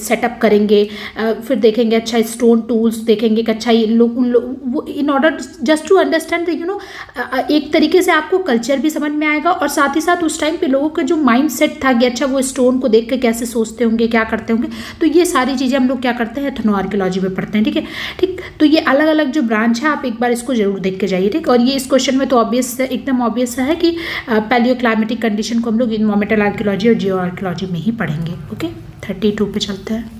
S2: सेटअप करेंगे। फिर देखेंगे अच्छा स्टोन टूल्स देखेंगे कि अच्छा इन लोग, उन लोग, वो in order just to understand you know एक तरीके से आपको कल्चर भी समझ में आएगा और साथ ही साथ उस टाइम पे लोगों का जो माइंड सेट था कि अच्छा वो स्टोन को देख के कैसे सोचते होंगे, क्या करते होंगे तो ये सारी चीज़ें हम लोग क्या करते हैं एथनो आर्कियोलॉजी में पढ़ते हैं, ठीक है? ठीक तो ये अलग अलग जो ब्रांच है, आप एक बार इसको ज़रूर देख के जाइए, ठीक? और ये इस क्वेश्चन में तो ऑब्वियस एकदम ऑब्वियस है कि पैलियो क्लाइमेटिक कंडीशन को हम लोग इन्वामेंटल आर्कियोलॉजी और जियो आर्कियोलॉजी में ही पढ़ेंगे ओके थर्टी टू पे चलते हैं।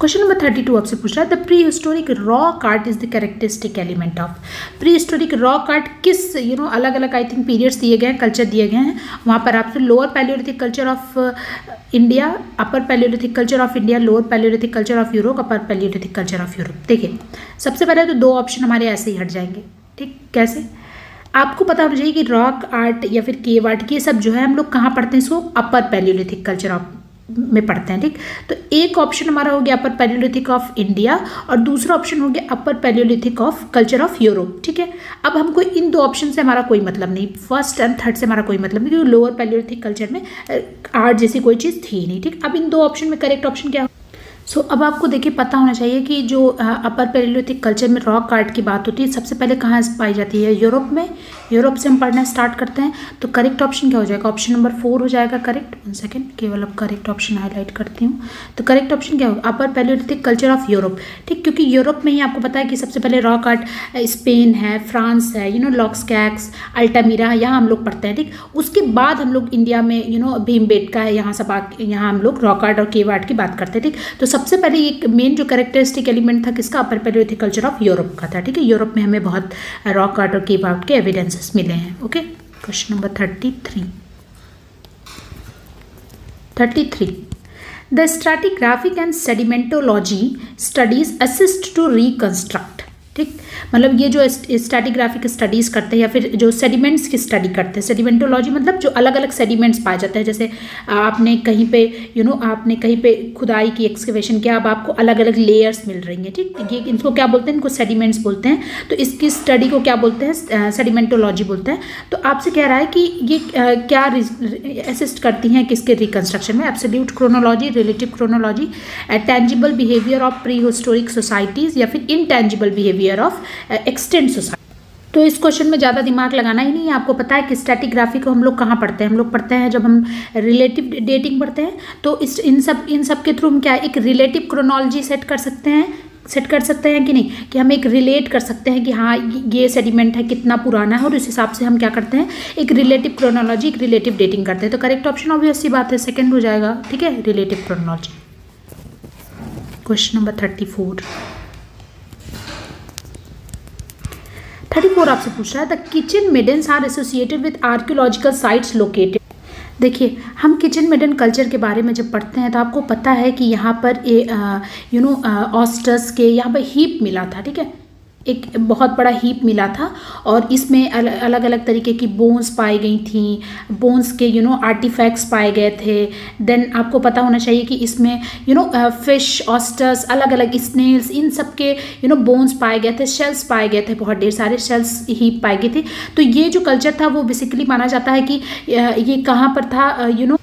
S2: क्वेश्चन नंबर थर्टी टू आपसे पूछ रहा है the pre historic rock art is the characteristic element of pre historic rock art किस यू नो अलग अलग आई थिंक पीरियड्स दिए गए हैं कल्चर दिए गए हैं। वहाँ पर आपसे lower palaeolithic culture of India upper palaeolithic culture of India lower palaeolithic culture of Europe upper palaeolithic culture of Europe देखिए, सबसे पहले तो दो ऑप्शन हमारे ऐसे ही हट जाएँगे, ठीक? कैसे? आपको पता होना चाहिए कि रॉक आर्ट या फिर केव आर्ट ये सब जो है हम लोग कहाँ पढ़ते हैं? इसको अपर पैलियोलिथिक कल्चर ऑफ़ में पढ़ते हैं, ठीक? तो एक ऑप्शन हमारा हो गया अपर पैलियोलिथिक ऑफ़ इंडिया और दूसरा ऑप्शन हो गया upper palaeolithic of culture of Europe ठीक है? अब हमको इन दो ऑप्शन से हमारा कोई मतलब नहीं फ़र्स्ट एंड थर्ड से हमारा कोई मतलब नहीं, क्योंकि लोअर पैलियोलिथिक कल्चर में आर्ट जैसी कोई चीज़ थी नहीं, ठीक? अब इन दो ऑप्शन में करेक्ट ऑप्शन क्या सो अब आपको देखिए पता होना चाहिए कि जो अपर पेरिलोथिक कल्चर में रॉक आर्ट की बात होती है, सबसे पहले कहाँ पाई जाती है? यूरोप में? यूरोप से हम पढ़ना स्टार्ट करते हैं। तो करेक्ट ऑप्शन क्या हो जाएगा? ऑप्शन नंबर फोर हो जाएगा करेक्ट वन सेकेंड केवल अब करेक्ट ऑप्शन हाईलाइट करती हूँ। तो करेक्ट ऑप्शन क्या होगा? Upper palaeolithic culture of Europe ठीक, क्योंकि यूरोप में ही आपको पता है कि सबसे पहले रॉक आर्ट स्पेन है फ्रांस है यू नो लॉक्सकैक्स अल्टामीरा यहाँ हम लोग पढ़ते हैं। ठीक, उसके बाद हम लोग इंडिया में यू नो भीम बेटका है, यहाँ सब यहाँ हम लोग रॉक आर्ट और केव आर्ट की बात करते हैं। ठीक तो सबसे पहले एक मेन जो करेक्टरिस्टिक एलिमेंट था किसका? Upper palaeolithic culture of Europe का था, ठीक है? यूरोप में हमें बहुत रॉक आर्ट और केव आर्ट के एविडेंसेस मिले हैं okay question number thirty three thirty three the stratigraphic and sedimentology studies assist to reconstruct ठीक? मतलब ये जो स्टैटिग्राफिक स्टडीज़ करते हैं या फिर जो सेडिमेंट्स की स्टडी करते हैं सेडिमेंटोलॉजी मतलब जो अलग अलग सेडिमेंट्स पाए जाते हैं, जैसे आपने कहीं पे यू नो आपने कहीं पे खुदाई की एक्सकवेशन किया, अब आपको अलग अलग लेयर्स मिल रही हैं, ठीक? ये इनको क्या बोलते हैं? इनको सेडिमेंट्स बोलते हैं। तो इसकी स्टडी को क्या बोलते हैं? सेडिमेंटोलॉजी बोलते हैं। तो आपसे कह रहा है कि ये क्या असिस्ट करती हैं किसके रिकन्स्ट्रक्शन में? Absolute chronology relative chronology tangible behaviour of pre historic societies या फिर intangible behaviour of extant society तो इस क्वेश्चन में ज़्यादा दिमाग लगाना ही नहीं है। आपको पता है कि स्टैटिग्राफी को हम लोग कहाँ पढ़ते हैं? हम लोग पढ़ते हैं जब हम रिलेटिव डेटिंग पढ़ते हैं। तो इस, इन सब इन सब के थ्रू हम क्या एक रिलेटिव क्रोनोलॉजी सेट कर सकते हैं? सेट कर सकते हैं कि नहीं? कि हम एक रिलेट कर सकते हैं कि हाँ ये सेडिमेंट है, कितना पुराना है और उस हिसाब से हम क्या करते हैं? एक रिलेटिव क्रोनोलॉजी एक रिलेटिव डेटिंग करते हैं। तो करेक्ट ऑप्शन ऑब्वियस सी बात है। सेकेंड हो जाएगा। ठीक है? Relative chronology question number thirty four thirty four आपसे पूछ रहा है, the kitchen middens are associated with archaeological sites located. देखिए, हम किचन मेडन कल्चर के बारे में जब पढ़ते हैं तो आपको पता है कि यहाँ पर यू नो ऑस्टर्स के यहाँ पर हीप मिला था, ठीक है? एक बहुत बड़ा हीप मिला था और इसमें अल, अलग अलग तरीके की बोन्स पाई गई थी। बोन्स के यू नो आर्टिफैक्ट्स पाए गए थे। देन आपको पता होना चाहिए कि इसमें यू नो फ़िश ऑस्टर्स अलग अलग स्नेल्स इन सब के यू नो बोन्स पाए गए थे शेल्स पाए गए थे बहुत ढेर सारे शेल्स हीप पाए गए थे। तो ये जो कल्चर था वो बेसिकली माना जाता है कि ये कहाँ पर था यू नो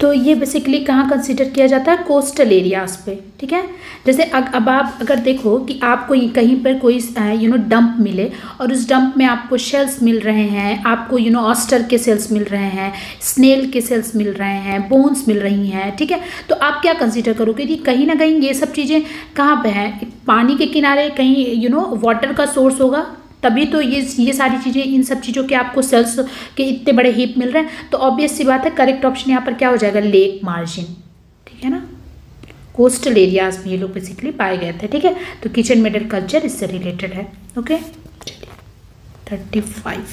S2: तो ये बेसिकली कहाँ कंसिडर किया जाता है? कोस्टल एरियाज़ पे ठीक है? जैसे अग, अब आप अगर देखो कि आपको कहीं पर कोई यू नो डंप मिले और उस डंप में आपको शेल्स मिल रहे हैं आपको यू नो ऑस्टर के सेल्स मिल रहे हैं स्नेल के सेल्स मिल रहे हैं बोन्स मिल रही हैं ठीक है? तो आप क्या कंसिडर करोगे कि कहीं ना कहीं ये सब चीज़ें कहाँ पर हैं? पानी के किनारे कहीं यू नो वाटर का सोर्स होगा? तभी तो ये ये सारी चीज़ें, इन सब चीज़ों के आपको सेल्स के इतने बड़े हीप मिल रहे हैं। तो ऑब्वियस सी बात है करेक्ट ऑप्शन यहाँ पर क्या हो जाएगा? लेक मार्जिन ठीक है ना? कोस्टल एरियाज़ में ये लोग बेसिकली पाए गए थे, ठीक है? तो किचन मेडल कल्चर इससे रिलेटेड है okay thirty five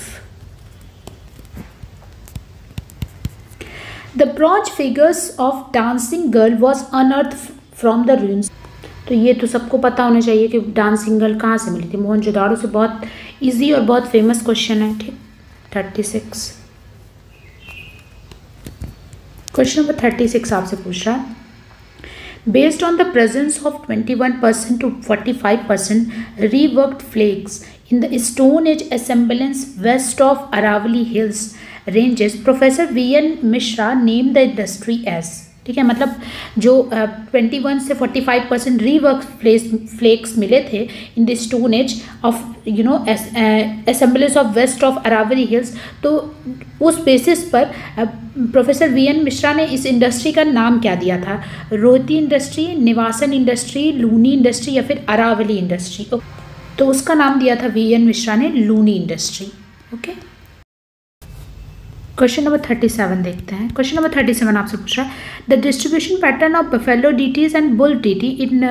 S2: the bronze figures of dancing girl was unearth from the rooms तो ये तो सबको पता होना चाहिए कि डांस सिंगल कहाँ से मिली थी। मोहन जोदारो से बहुत इजी और बहुत फ़ेमस क्वेश्चन है, ठीक? Thirty six question number thirty six आपसे पूछ रहा है। Based on the presence of twenty one percent to forty five percent reworked flakes in the stone age assemblages west of Aravalli hills ranges professor V N Misra name the industry as ठीक है मतलब जो twenty one से forty five percent rework flakes flakes मिले थे in the stone age of you know assemblies of west of Aravalli hills तो उस basis पर प्रोफेसर वी एन मिश्रा ने इस इंडस्ट्री का नाम क्या दिया था? Rohri industry Nevasian industry Luni industry या फिर अरावली इंडस्ट्री तो उसका नाम दिया था वी एन मिश्रा ने, Luni industry okay? okay? Question number thirty seven देखते हैं। क्वेश्चन नंबर थर्टी सेवन आपसे पूछ रहा है। The distribution pattern of buffalo deities and bull deity in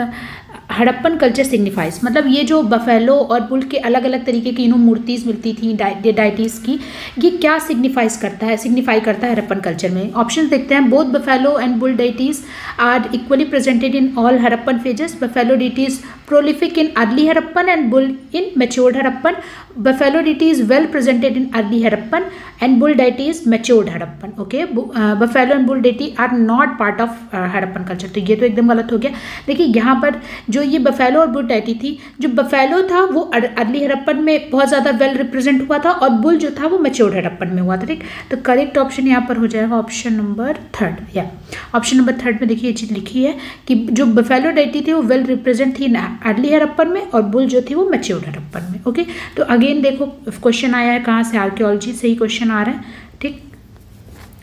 S2: Harappan culture signifies मतलब ये जो बफेलो और बुल के अलग अलग तरीके की इन्हों मूर्तिज मिलती थी डाइटीज़ की, ये क्या सिग्निफाइज करता है सिग्निफाई करता है हड़प्पन कल्चर में? ऑप्शन देखते हैं. Both buffalo and bull deities are equally presented in all Harappan phases buffalo deities prolific in early Harappan and bull in matured Harappan. Buffalo deity is well presented in early Harappan and bull deity is matured Harappan okay buffalo and bull deity are not part of Harappan culture तो ये तो एकदम गलत हो गया. देखिए, यहाँ पर जो ये बफेलो और बुल डाइटी थी, जो बफेलो था, वो अर्ली हड़प्पन में बहुत ज़्यादा वेल रिप्रेजेंट हुआ था और बुल जो था, वो मेच्योर्ड हड़प्पन में हुआ था, ठीक? तो करेक्ट ऑप्शन यहाँ पर हो जाएगा ऑप्शन नंबर थर्ड या ऑप्शन नंबर थर्ड में देखिए ये चीज़ लिखी है कि जो बफेलो डाइटी थी, वो वेल रिप्रेजेंट थी अर्ली हड़प्पन में और बुल जो थी, वो मेच्योर्ड हड़प्पन में ओके तो अगेन देखो क्वेश्चन आया है कहाँ से? आर्क्योलॉजी से ही क्वेश्चन आ रहा है, ठीक?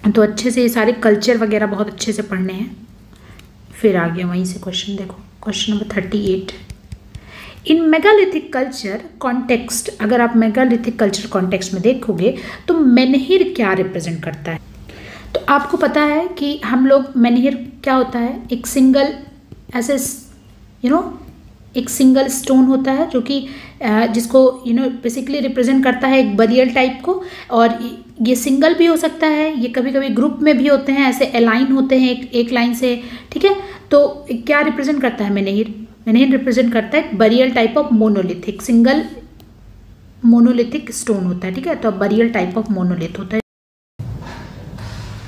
S2: तो अच्छे से ये सारे कल्चर वगैरह बहुत अच्छे से पढ़ने हैं। फिर आ गया वहीं से क्वेश्चन देखो। Question number thirty eight. In megalithic culture context अगर आप मेगालिथिक कल्चर कॉन्टेक्स्ट में देखोगे तो मेनहिर क्या रिप्रेजेंट करता है? तो आपको पता है कि हम लोग मेनहिर क्या होता है? एक सिंगल ऐसे यू नो एक सिंगल स्टोन होता है, जो कि जिसको यू नो बेसिकली रिप्रेजेंट करता है एक बरियल टाइप को। और ये सिंगल भी हो सकता है, ये कभी कभी ग्रुप में भी होते हैं, ऐसे अलाइन होते हैं एक एक लाइन से, ठीक है? तो क्या रिप्रेजेंट करता है मेनेहिर मेनेहिर रिप्रेजेंट करता है burial type of monolithic single monolithic stone होता है, ठीक है? तो बरियल टाइप ऑफ़ मोनोलिथ होता है।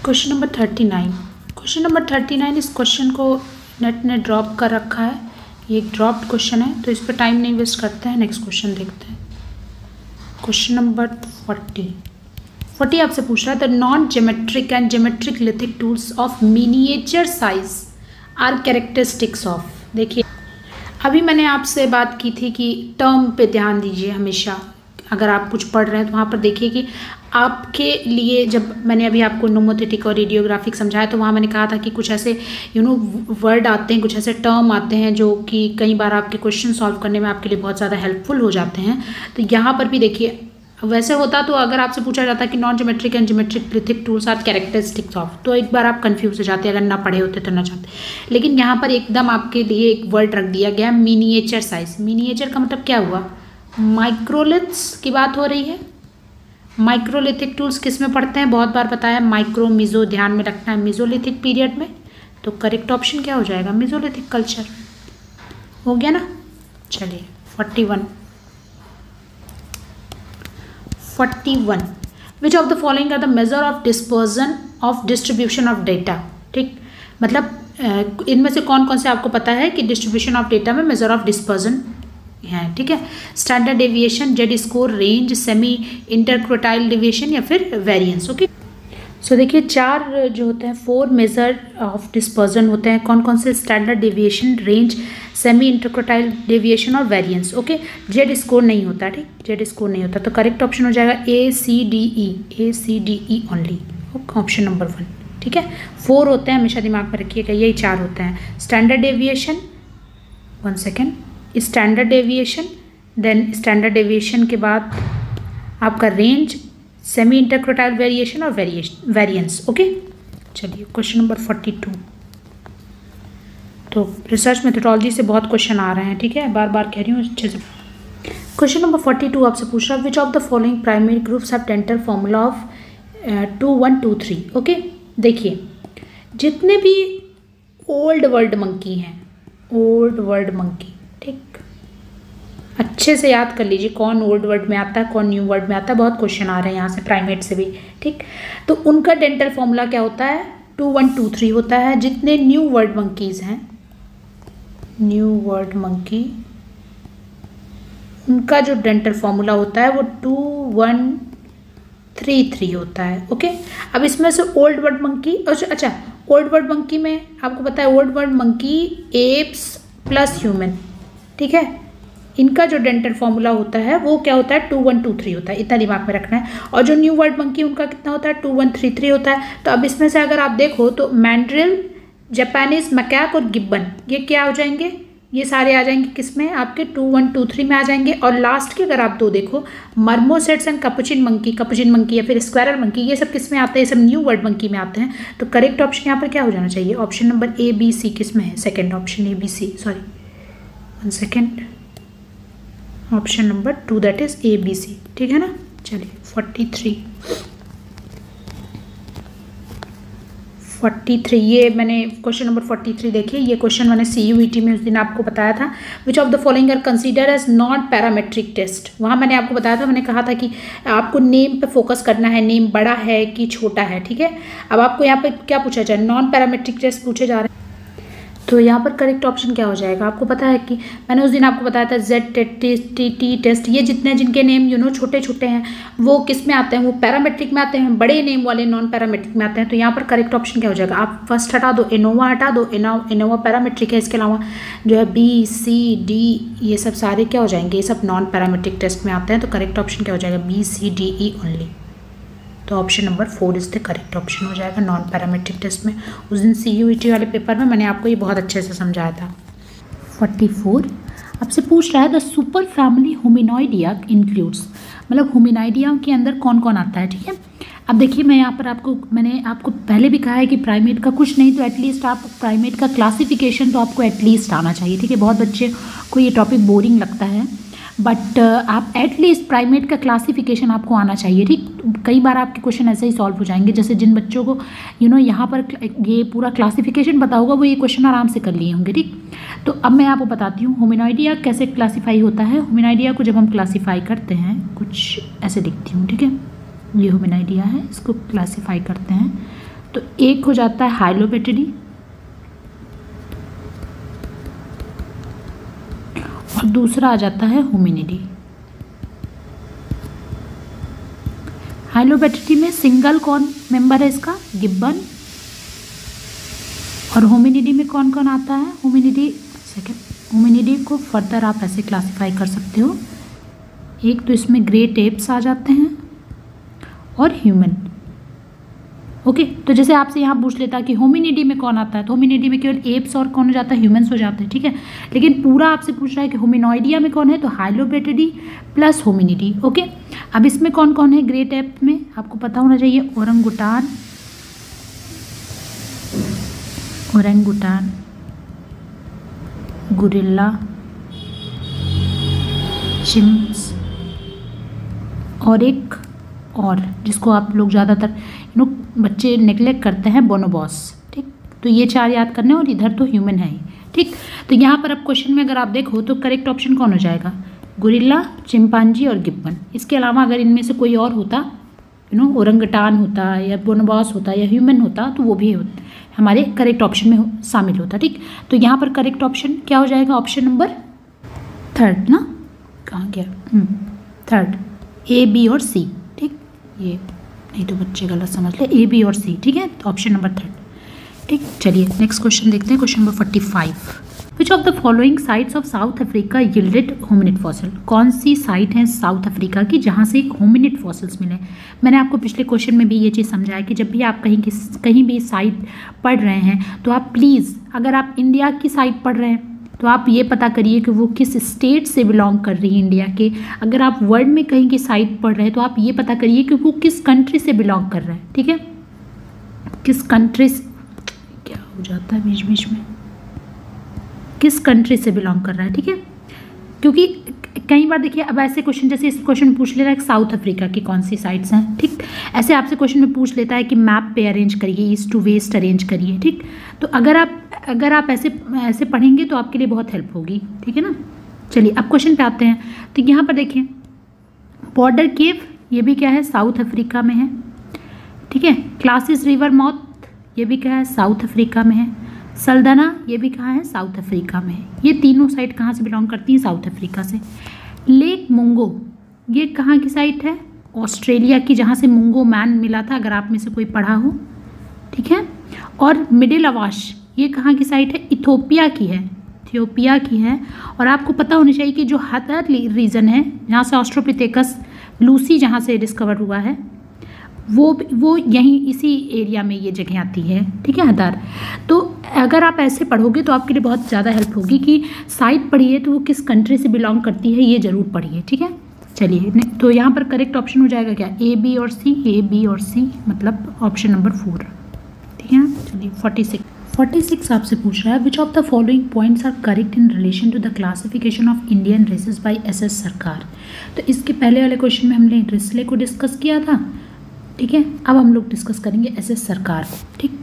S2: Question number thirty nine question number thirty nine इस क्वेश्चन को नेट ने ड्रॉप कर रखा है। ये एक ड्रॉप्ड क्वेश्चन है तो इस पर टाइम नहीं वेस्ट करते हैं नेक्स्ट क्वेश्चन देखते हैं। क्वेश्चन नंबर फोर्टी फोर्टी आपसे पूछ रहा है the non geometric and geometric lithic tools of miniature size are characteristics of देखिए, अभी मैंने आपसे बात की थी कि टर्म पे ध्यान दीजिए हमेशा। अगर आप कुछ पढ़ रहे हैं तो वहाँ पर देखिए कि आपके लिए जब मैंने अभी आपको नोमोथेटिक और रेडियोग्राफिक समझाया तो वहाँ मैंने कहा था कि कुछ ऐसे यू नो वर्ड आते हैं, कुछ ऐसे टर्म आते हैं जो कि कई बार आपके क्वेश्चन सॉल्व करने में आपके लिए बहुत ज़्यादा हेल्पफुल हो जाते हैं। तो यहाँ पर भी देखिए, वैसे होता तो अगर आपसे पूछा जाता कि non geometric and geometric lithic tools are characteristics of तो एक बार आप कंफ्यूज हो जाते, अगर ना पढ़े होते तो ना चाहते। लेकिन यहाँ पर एकदम आपके लिए एक वर्ड रख दिया गया मिनिएचर साइज़ मिनिएचर का मतलब क्या हुआ? माइक्रोलिथ्स की बात हो रही है। माइक्रोलिथिक टूल्स किसमें पढ़ते हैं? बहुत बार बताया माइक्रो मिजो ध्यान में रखना है। मिजोलिथिक पीरियड में तो करेक्ट ऑप्शन क्या हो जाएगा? मिजोलिथिक कल्चर हो गया ना? चलिए forty one forty one which of the following are the measure of dispersion of distribution of data ठीक? मतलब इनमें से कौन कौन से आपको पता है कि डिस्ट्रीब्यूशन ऑफ़ डेटा में मेजर ऑफ़ डिस्पर्जन हैं, ठीक है? Standard deviation Z score range semi interquartile deviation या फिर वेरिएंस ओके सो देखिए, चार जो होते हैं फोर मेजर ऑफ़ डिस्पर्जन होते हैं। कौन कौन से standard deviation range semi interquartile deviation और वेरिएंस ओके जेड स्कोर नहीं होता, ठीक? जेड स्कोर नहीं होता तो करेक्ट ऑप्शन हो जाएगा A C D E A C D E only option number one ठीक है? फोर होते हैं, हमेशा दिमाग में रखिएगा, यही चार होते हैं। Standard deviation one second standard deviation then standard deviation के बाद आपका रेंज सेमी इंटरक्रोटाइल वेरिएशन और वेरिएशन वेरिएंस ओके चलिए क्वेश्चन नंबर फोर्टी टू तो रिसर्च मेथोडोलॉजी से बहुत क्वेश्चन आ रहे हैं, ठीक है? बार बार कह रही हूँ, अच्छे से। क्वेश्चन नंबर फोर्टी टू आपसे पूछ रहा है which of the following primary groups have dental formula of two one two three okay देखिए, जितने भी ओल्ड वर्ल्ड मंकी हैं ओल्ड वर्ल्ड मंकी अच्छे से याद कर लीजिए कौन ओल्ड वर्ड में आता है, कौन न्यू वर्ड में आता है। बहुत क्वेश्चन आ रहे हैं यहाँ से प्राइमेट से भी, ठीक? तो उनका डेंटल फॉर्मूला क्या होता है? टू वन, टू थ्री होता है। जितने न्यू वर्ल्ड मंकीज़ हैं न्यू वर्ल्ड मंकी उनका जो डेंटल फॉर्मूला होता है वो टू वन, थ्री थ्री होता है, ओके? अब इसमें से ओल्ड वर्ड मंकी अच्छा ओल्ड वर्ड मंकी में आपको पता है old world monkey apes plus human ठीक है? इनका जो डेंटल फॉर्मूला होता है, वो क्या होता है? टू वन टू थ्री होता है। इतना दिमाग में रखना है। और जो न्यू वर्ड मंकी उनका कितना होता है? टू वन थ्री थ्री होता है। तो अब इसमें से अगर आप देखो तो मैंड्रिल जापानीज मकैक और गिब्बन, ये क्या हो जाएँगे? ये सारे आ जाएँगे किसमें? आपके टू वन टू थ्री में आ जाएँगे। और लास्ट के अगर आप दो देखो marmosets and capuchin monkey capuchin monkey या फिर स्क्वायरल मंकी ये सब किसमें आते हैं? ये सब न्यू वर्ड मंकी में आते हैं। तो करेक्ट ऑप्शन यहाँ पर क्या हो जाना चाहिए? Option number A B C किसमें है? Second option A B C sorry one second option number two that is A B C ठीक है ना? चलिए फोर्टी थ्री फोर्टी थ्री ये मैंने क्वेश्चन नंबर फोर्टी थ्री देखिए ये क्वेश्चन मैंने सी यू टी में उस दिन आपको बताया था which of the following are consider as not parametric test वहाँ मैंने आपको बताया था, मैंने कहा था कि आपको नेम पे फोकस करना है नेम बड़ा है कि छोटा है, ठीक है? अब आपको यहाँ पे क्या पूछा जाए? नॉन पैरामेट्रिक टेस्ट पूछे जा रहे हैं। तो यहाँ पर करेक्ट ऑप्शन क्या हो जाएगा? आपको पता है कि मैंने उस दिन आपको बताया था जेड टेट टी टी टेस्ट ये जितने जिनके नेम यू नो छोटे छोटे हैं, वो किसमें आते हैं? वो पैरामेट्रिक में आते हैं, बड़े नेम वाले नॉन पैरामेट्रिक में आते हैं। तो यहाँ पर करेक्ट ऑप्शन क्या हो जाएगा? आप फ़र्स्ट हटा दो इनोवा हटा दो इनोवा पैरामेट्रिक है इसके अलावा। जो है बी सी डी ये सब सारे क्या हो जाएँगे? ये सब नॉन पैरामेट्रिक टेस्ट में आते हैं तो करेक्ट ऑप्शन क्या हो जाएगा? B C D E only तो option number four is the correct option हो जाएगा नॉन पैरामेट्रिक टेस्ट में। उस दिन सी यू वाले पेपर में मैंने आपको ये बहुत अच्छे से समझाया था। फोर्टी फोर आपसे पूछ रहा है the super family hominoidea includes मतलब होमिनोइडिया के अंदर कौन कौन आता है, ठीक है? अब देखिए, मैं यहाँ पर आपको, मैंने आपको पहले भी कहा है कि प्राइमेट का कुछ नहीं तो एटलीस्ट आप प्राइमेट का क्लासिफिकेशन तो आपको एटलीस्ट आना चाहिए, ठीक है? बहुत बच्चे को ये टॉपिक बोरिंग लगता है। बट uh, आप एटलीस्ट प्राइमेट का क्लासिफिकेशन आपको आना चाहिए ठीक? कई बार आपके क्वेश्चन ऐसे ही सॉल्व हो जाएँगे जैसे जिन बच्चों को यू नो यहाँ पर ये पूरा क्लासिफिकेशन पता होगा वो ये क्वेश्चन आराम से कर लिए होंगे ठीक? तो अब मैं आपको बताती हूँ होमिनोइडिया कैसे क्लासीफाई होता है? होमिनोइडिया को जब हम क्लासीफाई करते हैं कुछ ऐसे लिखती हूँ ठीक है? ये होमिनोइडिया है इसको क्लासीफाई करते हैं। तो एक हो जाता है हाइलोपेटरी और दूसरा आ जाता है होमिनिडी हाइलोबैटिटी में सिंगल कौन मेंबर है इसका? गिब्बन. और होमिनिडी में कौन कौन आता है? होमिनिडी सेकेंड होमिनिडी को फर्दर आप ऐसे क्लासिफाई कर सकते हो. एक तो इसमें ग्रे टेप्स आ जाते हैं और ह्यूमन ओके तो जैसे आपसे यहाँ पूछ लेता कि होमिनिडी में कौन आता है? तो होमिनिडी में केवल एप्स और कौन हो जाता है? ह्यूमंस हो जाते हैं, ठीक है? लेकिन पूरा आपसे पूछ रहा है कि होमिनोइडिया में कौन है? तो हाइलोबेटेडी प्लस होमिनिडी ओके अब इसमें कौन कौन है? ग्रेट एप में आपको पता होना चाहिए औरंगुटान औरंगुटान गुरिल्ला चिम्स और एक और, जिसको आप लोग ज़्यादातर यू नो बच्चे नेग्लेक्ट करते हैं बोनोबॉस ठीक? तो ये चार याद करने और इधर तो ह्यूमन है ही, ठीक? तो यहाँ पर अब क्वेश्चन में अगर आप देखो तो करेक्ट ऑप्शन कौन हो जाएगा? गुरिल्ला चिंपांजी और गिब्बन। इसके अलावा अगर इनमें से कोई और होता यू नो औरंगटान होता या बोनोबॉस होता या ह्यूमन होता तो वो भी हमारे करेक्ट ऑप्शन में शामिल होता, ठीक? तो यहाँ पर करेक्ट ऑप्शन क्या हो जाएगा? ऑप्शन नंबर थर्ड ना? कहाँ गया? थर्ड ए बी और सी ठीक? ये। नहीं तो बच्चे गलत समझ ले ए बी और सी ठीक है? ऑप्शन नंबर थर्ड ठीक, चलिए नेक्स्ट क्वेश्चन देखते हैं question number forty five which of the following sites of South Africa yielded hominid fossil कौन सी साइट है साउथ अफ्रीका की जहाँ से एक होमिनिट फॉसिल्स मिले? मैंने आपको पिछले क्वेश्चन में भी ये चीज़ समझाया कि जब भी आप कहीं किस, कहीं भी साइट पढ़ रहे हैं तो आप प्लीज़ अगर आप इंडिया की साइट पढ़ रहे हैं तो आप ये पता करिए कि वो किस स्टेट से बिलोंग कर रही है इंडिया के। अगर आप वर्ल्ड में कहीं की साइट पढ़ रहे हैं तो आप ये पता करिए कि वो किस कंट्री से बिलोंग कर रहा है, ठीक है? किस कंट्री से क्या हो जाता है बीच बीच में? किस कंट्री से बिलोंग कर रहा है, ठीक है? क्योंकि कई बार देखिए, अब ऐसे क्वेश्चन जैसे इस क्वेश्चन पूछ ले रहा है साउथ अफ्रीका की कौन सी साइट्स हैं, ठीक? ऐसे आपसे क्वेश्चन में पूछ लेता है कि मैप पे अरेंज करिए ईस्ट टू वेस्ट अरेंज करिए, ठीक? तो अगर आप अगर आप ऐसे ऐसे पढ़ेंगे तो आपके लिए बहुत हेल्प होगी, ठीक है ना? चलिए, अब क्वेश्चन पे आते हैं। तो यहाँ पर देखिए बॉर्डर केव ये भी क्या है? साउथ अफ्रीका में है, ठीक है? क्लासिस रिवर माउथ ये भी क्या है? साउथ अफ्रीका में है। सल्दना ये भी कहाँ है? साउथ अफ्रीका में है। ये तीनों साइट कहाँ से बिलोंग करती हैं? साउथ अफ्रीका से। लेक मुंगो ये कहाँ की साइट है? ऑस्ट्रेलिया की, जहाँ से मुंगो मैन मिला था, अगर आप में से कोई पढ़ा हो, ठीक है? और मिडिल अवाश ये कहाँ की साइट है? इथोपिया की है। इथियोपिया की है। और आपको पता होना चाहिए कि जो हदर रीजन है, जहाँ से ऑस्ट्रोपिथेकस लूसी जहाँ से डिस्कवर हुआ है, वो वो यहीं इसी एरिया में ये जगह आती है। ठीक है हदार तो अगर आप ऐसे पढ़ोगे तो आपके लिए बहुत ज़्यादा हेल्प होगी कि साइट पढ़िए तो वो किस कंट्री से बिलोंग करती है, ये ज़रूर पढ़िए। ठीक है? चलिए तो यहाँ पर करेक्ट ऑप्शन हो जाएगा क्या? ए बी और सी ए बी और सी मतलब ऑप्शन नंबर फोर ठीक है? चलिए फोर्टी सिक्स फोर्टी सिक्स आपसे पूछ रहा है which of the following points are correct in relation to the classification of Indian races by S Sarkar तो इसके पहले वाले क्वेश्चन में हमने रिस्ले को डिस्कस किया था, ठीक है? अब हम लोग डिस्कस करेंगे एस सरकार को, ठीक?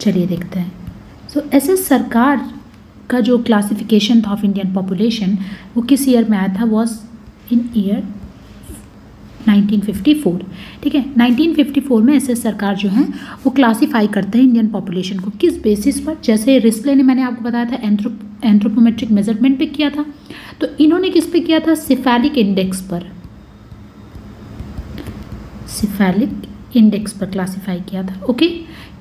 S2: चलिए देखते हैं। सो एस एस सरकार का जो क्लासिफिकेशन था ऑफ़ इंडियन पॉपुलेशन वो किस ईयर में आया था? वॉज़ इन ईयर 1954 ठीक है? 1954 में एस सरकार जो है, वो क्लासीफाई करते हैं इंडियन पॉपुलेशन को। किस बेसिस पर? जैसे रिस्ले ने मैंने आपको बताया था एंथ्रोप एंथ्रोपोमेट्रिक मेज़रमेंट पे किया था। तो इन्होंने किस पे किया था? सिफैलिक इंडेक्स पर। सिफेलिक इंडेक्स पर क्लासीफाई किया था। ओके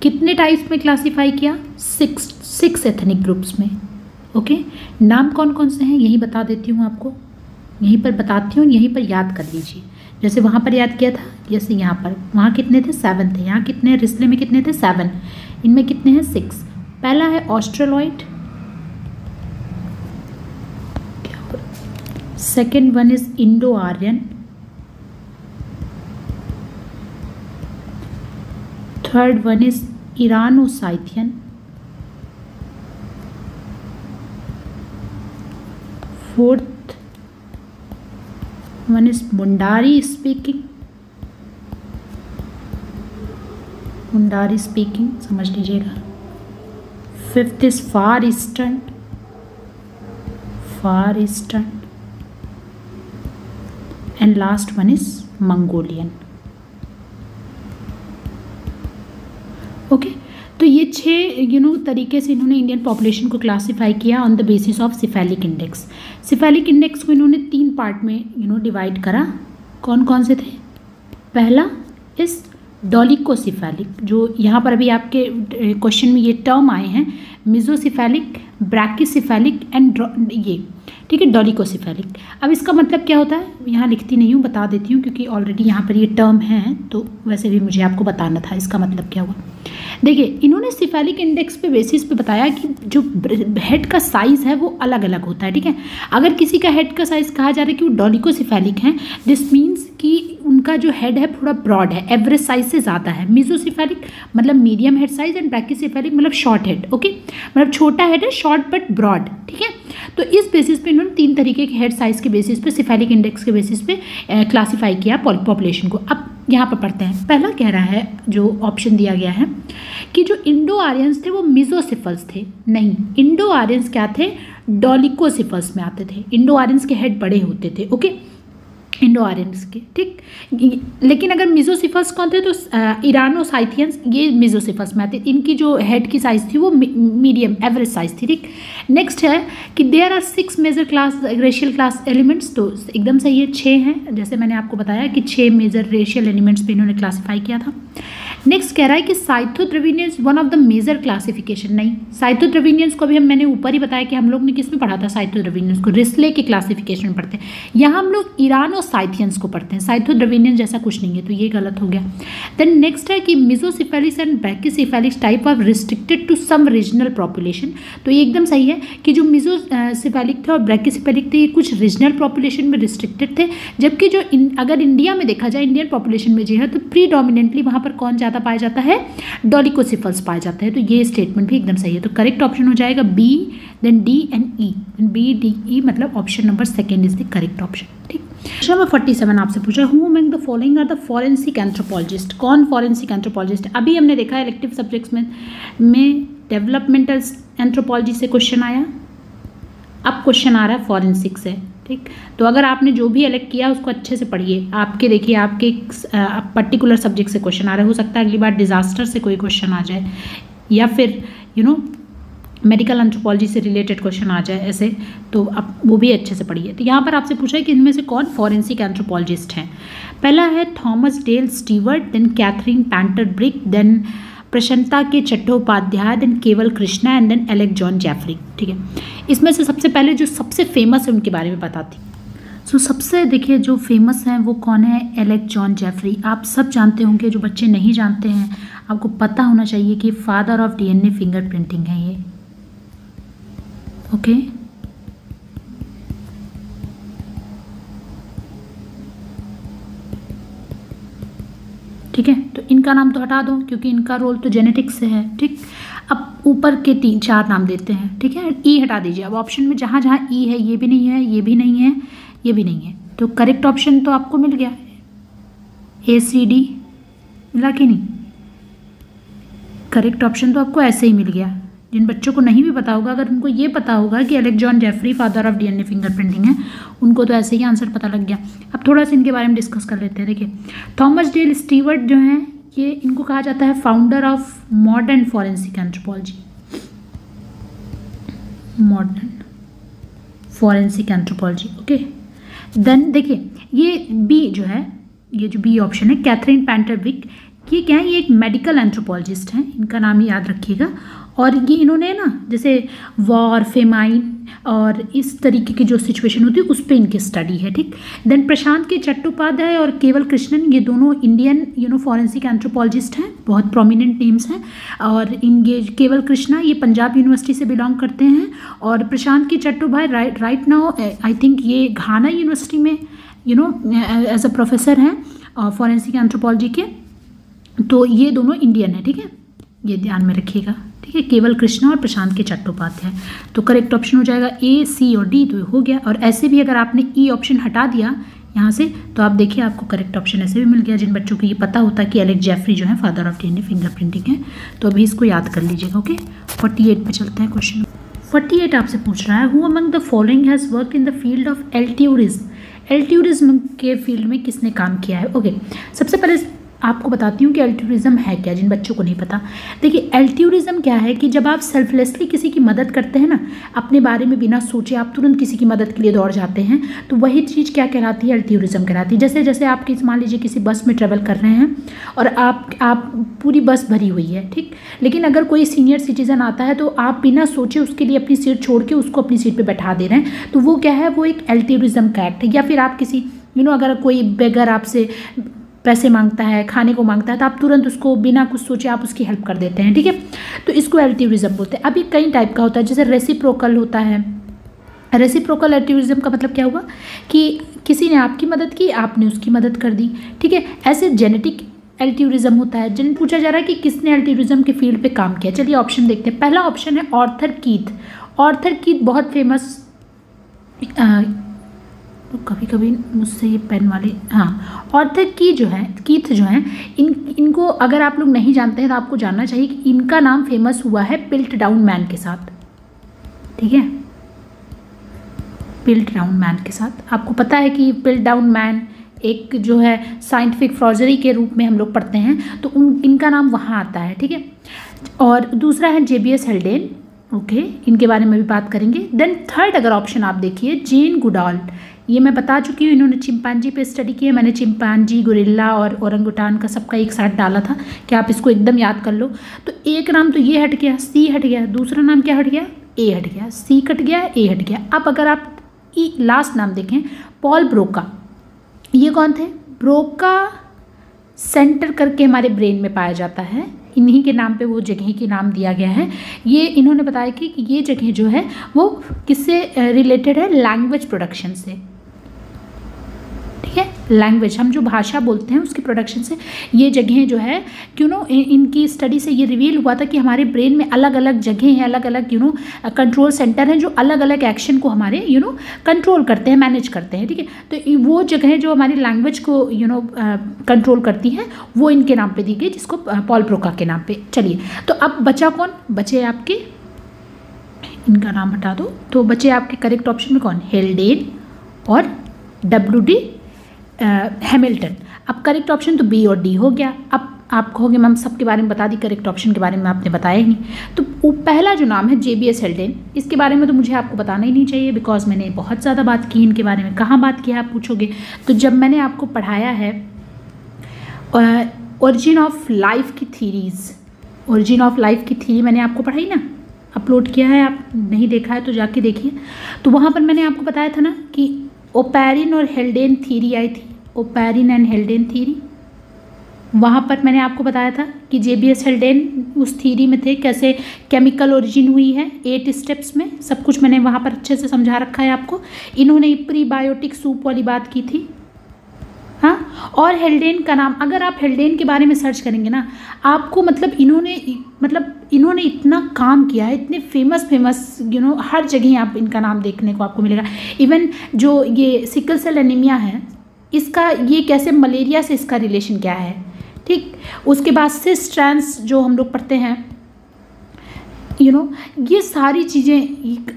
S2: कितने टाइप्स में क्लासीफाई किया? सिक्स सिक्स एथनिक ग्रुप्स में। ओके नाम कौन कौन से हैं? यही बता देती हूँ आपको। यहीं पर बताती हूँ, यहीं पर याद कर लीजिए। जैसे वहाँ पर याद किया था? जैसे यहाँ पर। वहाँ कितने थे? सेवन थे। यहाँ कितने रिस्ले में कितने थे? सेवन इनमें कितने हैं? सिक्स पहला है Australoid second one is Indo Aryan third one is Irano Scythian fourth one is Mundari speaking. Mundari speaking समझ लीजिएगा। Fifth is far eastern far eastern and last one is Mongolian okay तो ये छः you know तरीके से इन्होंने Indian population को classify किया on the basis of cephalic index cephalic index को इन्होंने तीन पार्ट में यू नो डिवाइड करा। कौन कौन से थे? पहला इस डॉलिकोसिफेलिक, जो यहाँ पर अभी आपके क्वेश्चन में ये टर्म आए हैं मिजोसिफेलिक ब्रैकिसिफेलिक एंड ये। ठीक है, डॉलिकोसिफेलिक। अब इसका मतलब क्या होता है? यहाँ लिखती नहीं हूँ, बता देती हूँ, क्योंकि ऑलरेडी यहाँ पर ये टर्म है तो वैसे भी मुझे आपको बताना था इसका मतलब क्या हुआ। देखिए, इन्होंने सिफेलिक इंडेक्स पे बेसिस पे बताया कि जो हेड का साइज़ है, वो अलग अलग होता है, ठीक है? अगर किसी का हेड का साइज़ कहा जा रहा है कि वो डॉलिकोसिफेलिक है दिस मीन्स कि उनका जो हेड है, थोड़ा ब्रॉड है एवरेज साइज़ से ज़्यादा है। मिजोसिफेलिक मतलब medium head size and brachycephalic मतलब शॉर्ट हेड ओके मतलब छोटा हेड है शॉर्ट बट ब्रॉड ठीक है? तो इस बेसिस पे इन्होंने तीन तरीके के हेड साइज़ के बेसिस पे सिफेलिक इंडेक्स के बेसिस पे क्लासिफाई किया पॉपुलेशन को। अब यहाँ पर पढ़ते हैं। पहला कह रहा है, जो ऑप्शन दिया गया है, कि जो इंडो आर्यंस थे वो मिजोसिफल्स थे। नहीं इंडो आर्यंस क्या थे? डॉलिकोसिफल्स में आते थे। इंडो आर्यंस के हेड बड़े होते थे ओके इंडो आर्यंस के, ठीक? लेकिन अगर मिजोसिफस कौन थे तो ईरानो साइथियंस, ये मिजोसिफस में आते। इनकी जो हेड की साइज़ थी, वो मीडियम एवरेज साइज़ थी, ठीक? नेक्स्ट है कि there are six major class racial class elements तो एकदम सही है छः हैं। जैसे मैंने आपको बताया कि छः मेजर रेशियल एलिमेंट्स पे इन्होंने क्लासीफाई किया था। नेक्स्ट कह रहा है कि Scytho Dravidians one of the major classification नहीं साइथोद्रविनियंस को भी हम मैंने ऊपर ही बताया कि हम लोग ने किसमें पढ़ा था साइथोद्रविनियंस को, रिस्ले के क्लासिफिकेशन में पढ़ते हैं। यहाँ हम लोग ईरान और साइथियंस को पढ़ते हैं साइथोद्रविनियंस जैसा कुछ नहीं है तो ये गलत हो गया। देन नेक्स्ट है कि mesocephalics and brachycephalics type of restricted to some regional population तो ये एकदम सही है कि जो मिजो सिफेलिक थे और ब्रैकिसिफेलिक थे, ये कुछ रीजनल पॉपुलेशन में रिस्ट्रिक्टेड थे, जबकि जो अगर इंडिया में देखा जाए इंडियन पॉपुलेशन में जो है तो प्री वहाँ पर कौन ज़्यादा पाया जाता है, डॉलिकोसिफल्स पाया जाता है। तो ये स्टेटमेंट भी एकदम सही है। तो करेक्ट ऑप्शन हो जाएगा B then D and E B D E मतलब option number second is the correct option ठीक? क्वेश्चन नंबर फोर्टी सेवन आपसे पूछा हूँ। Among the following are the forensic anthropologist कौन फॉरेंसिक एंथ्रोपोलॉजिस्ट अभी हमने देखा इलेक्टिव सब्जेक्ट्स में में डेवलपमेंटल एंथ्रोपोलॉजी से क्वेश्चन आया। अब क्वेश्चन आ रहा है फॉरेंसिक से। ठीक? तो अगर आपने जो भी इलेक्ट किया, उसको अच्छे से पढ़िए। आपके, देखिए, आपके पर्टिकुलर सब्जेक्ट से क्वेश्चन आ रहे हो। सकता है अगली बार डिज़ास्टर से कोई क्वेश्चन आ जाए, या फिर यू नो मेडिकल एंथ्रोपोलॉजी से रिलेटेड क्वेश्चन आ जाए ऐसे तो आप वो भी अच्छे से पढ़िए। तो यहाँ पर आपसे पूछा है कि इनमें से कौन फॉरेंसिक एंथ्रोपोलॉजिस्ट हैं? पहला है Thomas Dale Stewart then Catherine Panter Brick then Prashanta K Chattopadhyay then Kewal Krishna and then Alec John Jeffrey ठीक है? इसमें से सबसे पहले जो सबसे फ़ेमस है उनके बारे में बताती सो so, सबसे देखिए जो फ़ेमस हैं वो कौन है? एलेक जॉन जेफरी आप सब जानते होंगे जो बच्चे नहीं जानते हैं आपको पता होना चाहिए कि फादर ऑफ़ डीएनए फिंगरप्रिंटिंग है ये। ओके ठीक है? तो इनका नाम तो हटा दो, क्योंकि इनका रोल तो जेनेटिक्स से है, ठीक? अब ऊपर के तीन, चार नाम देते हैं, ठीक है? ई हटा दीजिए। अब ऑप्शन में जहाँ जहाँ ई है, ये भी नहीं है, ये भी नहीं है, ये भी नहीं है। तो करेक्ट ऑप्शन तो आपको मिल गया। ए सी डी मिला कि नहीं? करेक्ट ऑप्शन तो आपको ऐसे ही मिल गया। जिन बच्चों को नहीं भी पता होगा, अगर उनको ये पता होगा कि Alec John Jeffrey father of DNA fingerprinting है, उनको तो ऐसे ही आंसर पता लग गया। अब थोड़ा सा इनके बारे में डिस्कस कर लेते हैं, देखिए। थॉमस डेल स्टीवर्ट जो हैं, ये इनको कहा जाता है founder of modern forensic anthropology modern forensic anthropology okay then देखिए, ये बी जो है, ये जो बी ऑप्शन है कैथरीन पैंटरविक ये क्या है, ये एक मेडिकल एंथ्रोपोलॉजिस्ट हैं, इनका नाम याद रखिएगा। और ये इन्होंने ना, जैसे वॉर फेमाइन और इस तरीके की जो सिचुएशन होती है, उस पर इनकी स्टडी है, ठीक? देन प्रशांत के चट्टोपाध्याय और केवल कृष्णन, ये दोनों Indian you know forensic anthropologist हैं, बहुत प्रोमिनेंट नेम्स हैं। और इन ये केवल कृष्णा, ये पंजाब यूनिवर्सिटी से बिलोंग करते हैं। और Prashant K Chattopadhyay right right now I think ये घाना यूनिवर्सिटी में you know as a professor हैं फॉरेंसिक एंथ्रोपोलॉजी के। तो ये दोनों इंडियन है, ठीक है? ये ध्यान में रखिएगा। ठीक है, केवल कृष्णा और प्रशांत के चट्टोपाध्याय तो करेक्ट ऑप्शन हो जाएगा ए सी और डी तो हो गया। और ऐसे भी अगर आपने ई e ऑप्शन हटा दिया यहाँ से तो आप देखिए आपको करेक्ट ऑप्शन ऐसे भी मिल गया। जिन बच्चों को ये पता होता कि एलेक्स जेफरी जो है father of D fingerprinting है तो अभी इसको याद कर लीजिएगा ओके फोर्टी एट पे चलते हैं क्वेश्चन फोर्टी एट आपसे पूछ रहा है who among the following has work in the field of altruism altruism के फ़ील्ड में किसने काम किया है? ओके सबसे पहले आपको बताती हूँ कि एल्ट्यूरिज्म है क्या, जिन बच्चों को नहीं पता। देखिए एल्ट्यूरिज्म क्या है कि जब आप सेल्फलेसली किसी की मदद करते हैं ना, अपने बारे में बिना सोचे आप तुरंत किसी की मदद के लिए दौड़ जाते हैं तो वही चीज़ क्या कहलाती है एल्ट्यूरिज्म कहलाती है। जैसे जैसे आप किस, मान लीजिए किसी बस में ट्रेवल कर रहे हैं और आप आप पूरी बस भरी हुई है, ठीक? लेकिन अगर कोई सीनियर सिटीज़न आता है तो आप बिना सोचे उसके लिए अपनी सीट छोड़ के उसको अपनी सीट पर बैठा दे रहे हैं। तो वो क्या है, वो एक एल्ट्यूरिज्म का एक्ट है। या फिर आप किसी यू नो अगर कोई बेगर आपसे पैसे माँगता है, खाने को माँगता है तो आप तुरंत उसको बिना कुछ सोचे आप उसकी हेल्प कर देते हैं, ठीक है? तो इसको एल्टिविज़म बोलते हैं। अभी कई टाइप का होता है, जैसे रेसिप्रोकल होता है। रेसिप्रोकल एल्टिविज्म का मतलब क्या हुआ? कि किसी ने आपकी मदद की, आपने उसकी मदद कर दी, ठीक है? ऐसे जेनेटिक एल्ट्यूरिज्म होता है, जिन पूछा जा रहा है कि किसने एल्ट्यूरिज्म के फ़ील्ड पे काम किया। चलिए ऑप्शन देखते हैं। पहला ऑप्शन है ऑर्थर कीथ ऑर्थर कीथ बहुत फ़ेमस तो कभी कभी मुझसे ये पेन वाले हाँ ऑर्थर की जो है, कीथ जो हैं, इन, इनको अगर आप लोग नहीं जानते हैं तो आपको जानना चाहिए कि इनका नाम फ़ेमस हुआ है पिल्ट डाउन मैन के साथ। ठीक है? पिल्ट डाउन मैन के साथ। आपको पता है कि पिल्ट डाउन मैन एक जो है साइंटिफिक फ्रॉजरी के रूप में हम लोग पढ़ते हैं तो उन, इनका नाम वहाँ आता है, ठीक है? और दूसरा है J B S Haldane okay इनके बारे में भी बात करेंगे। देन थर्ड अगर ऑप्शन आप देखिए जेन गुडाल ये मैं बता चुकी हूँ, इन्होंने चिंपांजी पे स्टडी की है। मैंने चिंपांजी गुरिल्ला और औरंगुटान का सबका एक साथ डाला था कि आप इसको एकदम याद कर लो। तो एक नाम तो ये हट गया सी हट गया, दूसरा नाम क्या हट गया? ए हट गया। सी कट गया ए हट गया। अब अगर आप ई लास्ट नाम देखें पॉल ब्रोका ये कौन थे? ब्रोका सेंटर करके हमारे ब्रेन में पाया जाता है। इन्हीं के नाम पे वो जगह के नाम दिया गया है। ये इन्होंने बताया कि ये जगह जो है, वो किससे रिलेटेड है? लैंग्वेज प्रोडक्शन से। लैंग्वेज हम जो भाषा बोलते हैं, उसकी प्रोडक्शन से ये जगह जो है, क्यों नो इनकी स्टडी से ये रिवील हुआ था कि हमारे ब्रेन में अलग अलग जगह हैं अलग अलग यू नो कंट्रोल सेंटर हैं, जो अलग अलग एक्शन को हमारे यू नो कंट्रोल करते हैं मैनेज करते हैं, ठीक है? तो वो जगह जो हमारी लैंग्वेज को यू नो कंट्रोल करती हैं, वो इनके नाम पर दी गई, जिसको पॉल प्रोका के नाम पर चलिए तो अब बचा कौन? बचे आपके, इनका नाम हटा दो। तो बचे आपके करेक्ट ऑप्शन में कौन? हेल्डेन और डब्ल्यू डी हैमिल्टन अब करेक्ट ऑप्शन तो बी और डी हो गया। अब आप कहोगे, मैम, सबके बारे में बता दी करेक्ट ऑप्शन के बारे में आपने बताया ही नहीं। तो वो पहला जो नाम है जे बी एस हेल्डेन इसके बारे में तो मुझे आपको बताना ही नहीं चाहिए बिकॉज़ मैंने बहुत ज़्यादा बात की, इनके बारे में कहाँ बात की आप पूछोगे। तो जब मैंने आपको पढ़ाया है ओरिजिन ऑफ़ लाइफ की थीरीज़ ओरिजिन ऑफ़ लाइफ की थीरी मैंने आपको पढ़ाई ना? अपलोड किया है, आप नहीं देखा है तो जाके देखिए। तो वहाँ पर मैंने आपको बताया था ना कि ओपैरिन और हेल्डेन थीरी आई थी। Oparin and Haldane theory. वहाँ पर मैंने आपको बताया था कि जे बी एस हेल्डेन उस थीरी में थे, कैसे केमिकल ओरिजिन हुई है, एट स्टेप्स में सब कुछ मैंने वहाँ पर अच्छे से समझा रखा है आपको। इन्होंने प्रीबायोटिक सूप वाली बात की थी। हाँ? और हेल्डेन का नाम, अगर आप हेल्डेन के बारे में सर्च करेंगे ना, आपको मतलब इन्होंने मतलब इन्होंने इतना काम किया है, इतने फ़ेमस फ़ेमस यू नो हर जगह आप इनका नाम देखने को आपको मिलेगा। इवन जो ये सिकल सेल एनीमिया है, इसका ये कैसे मलेरिया से इसका रिलेशन क्या है? ठीक? उसके बाद से स्ट्रैंड्स जो हम लोग पढ़ते हैं यू नो ये सारी चीज़ें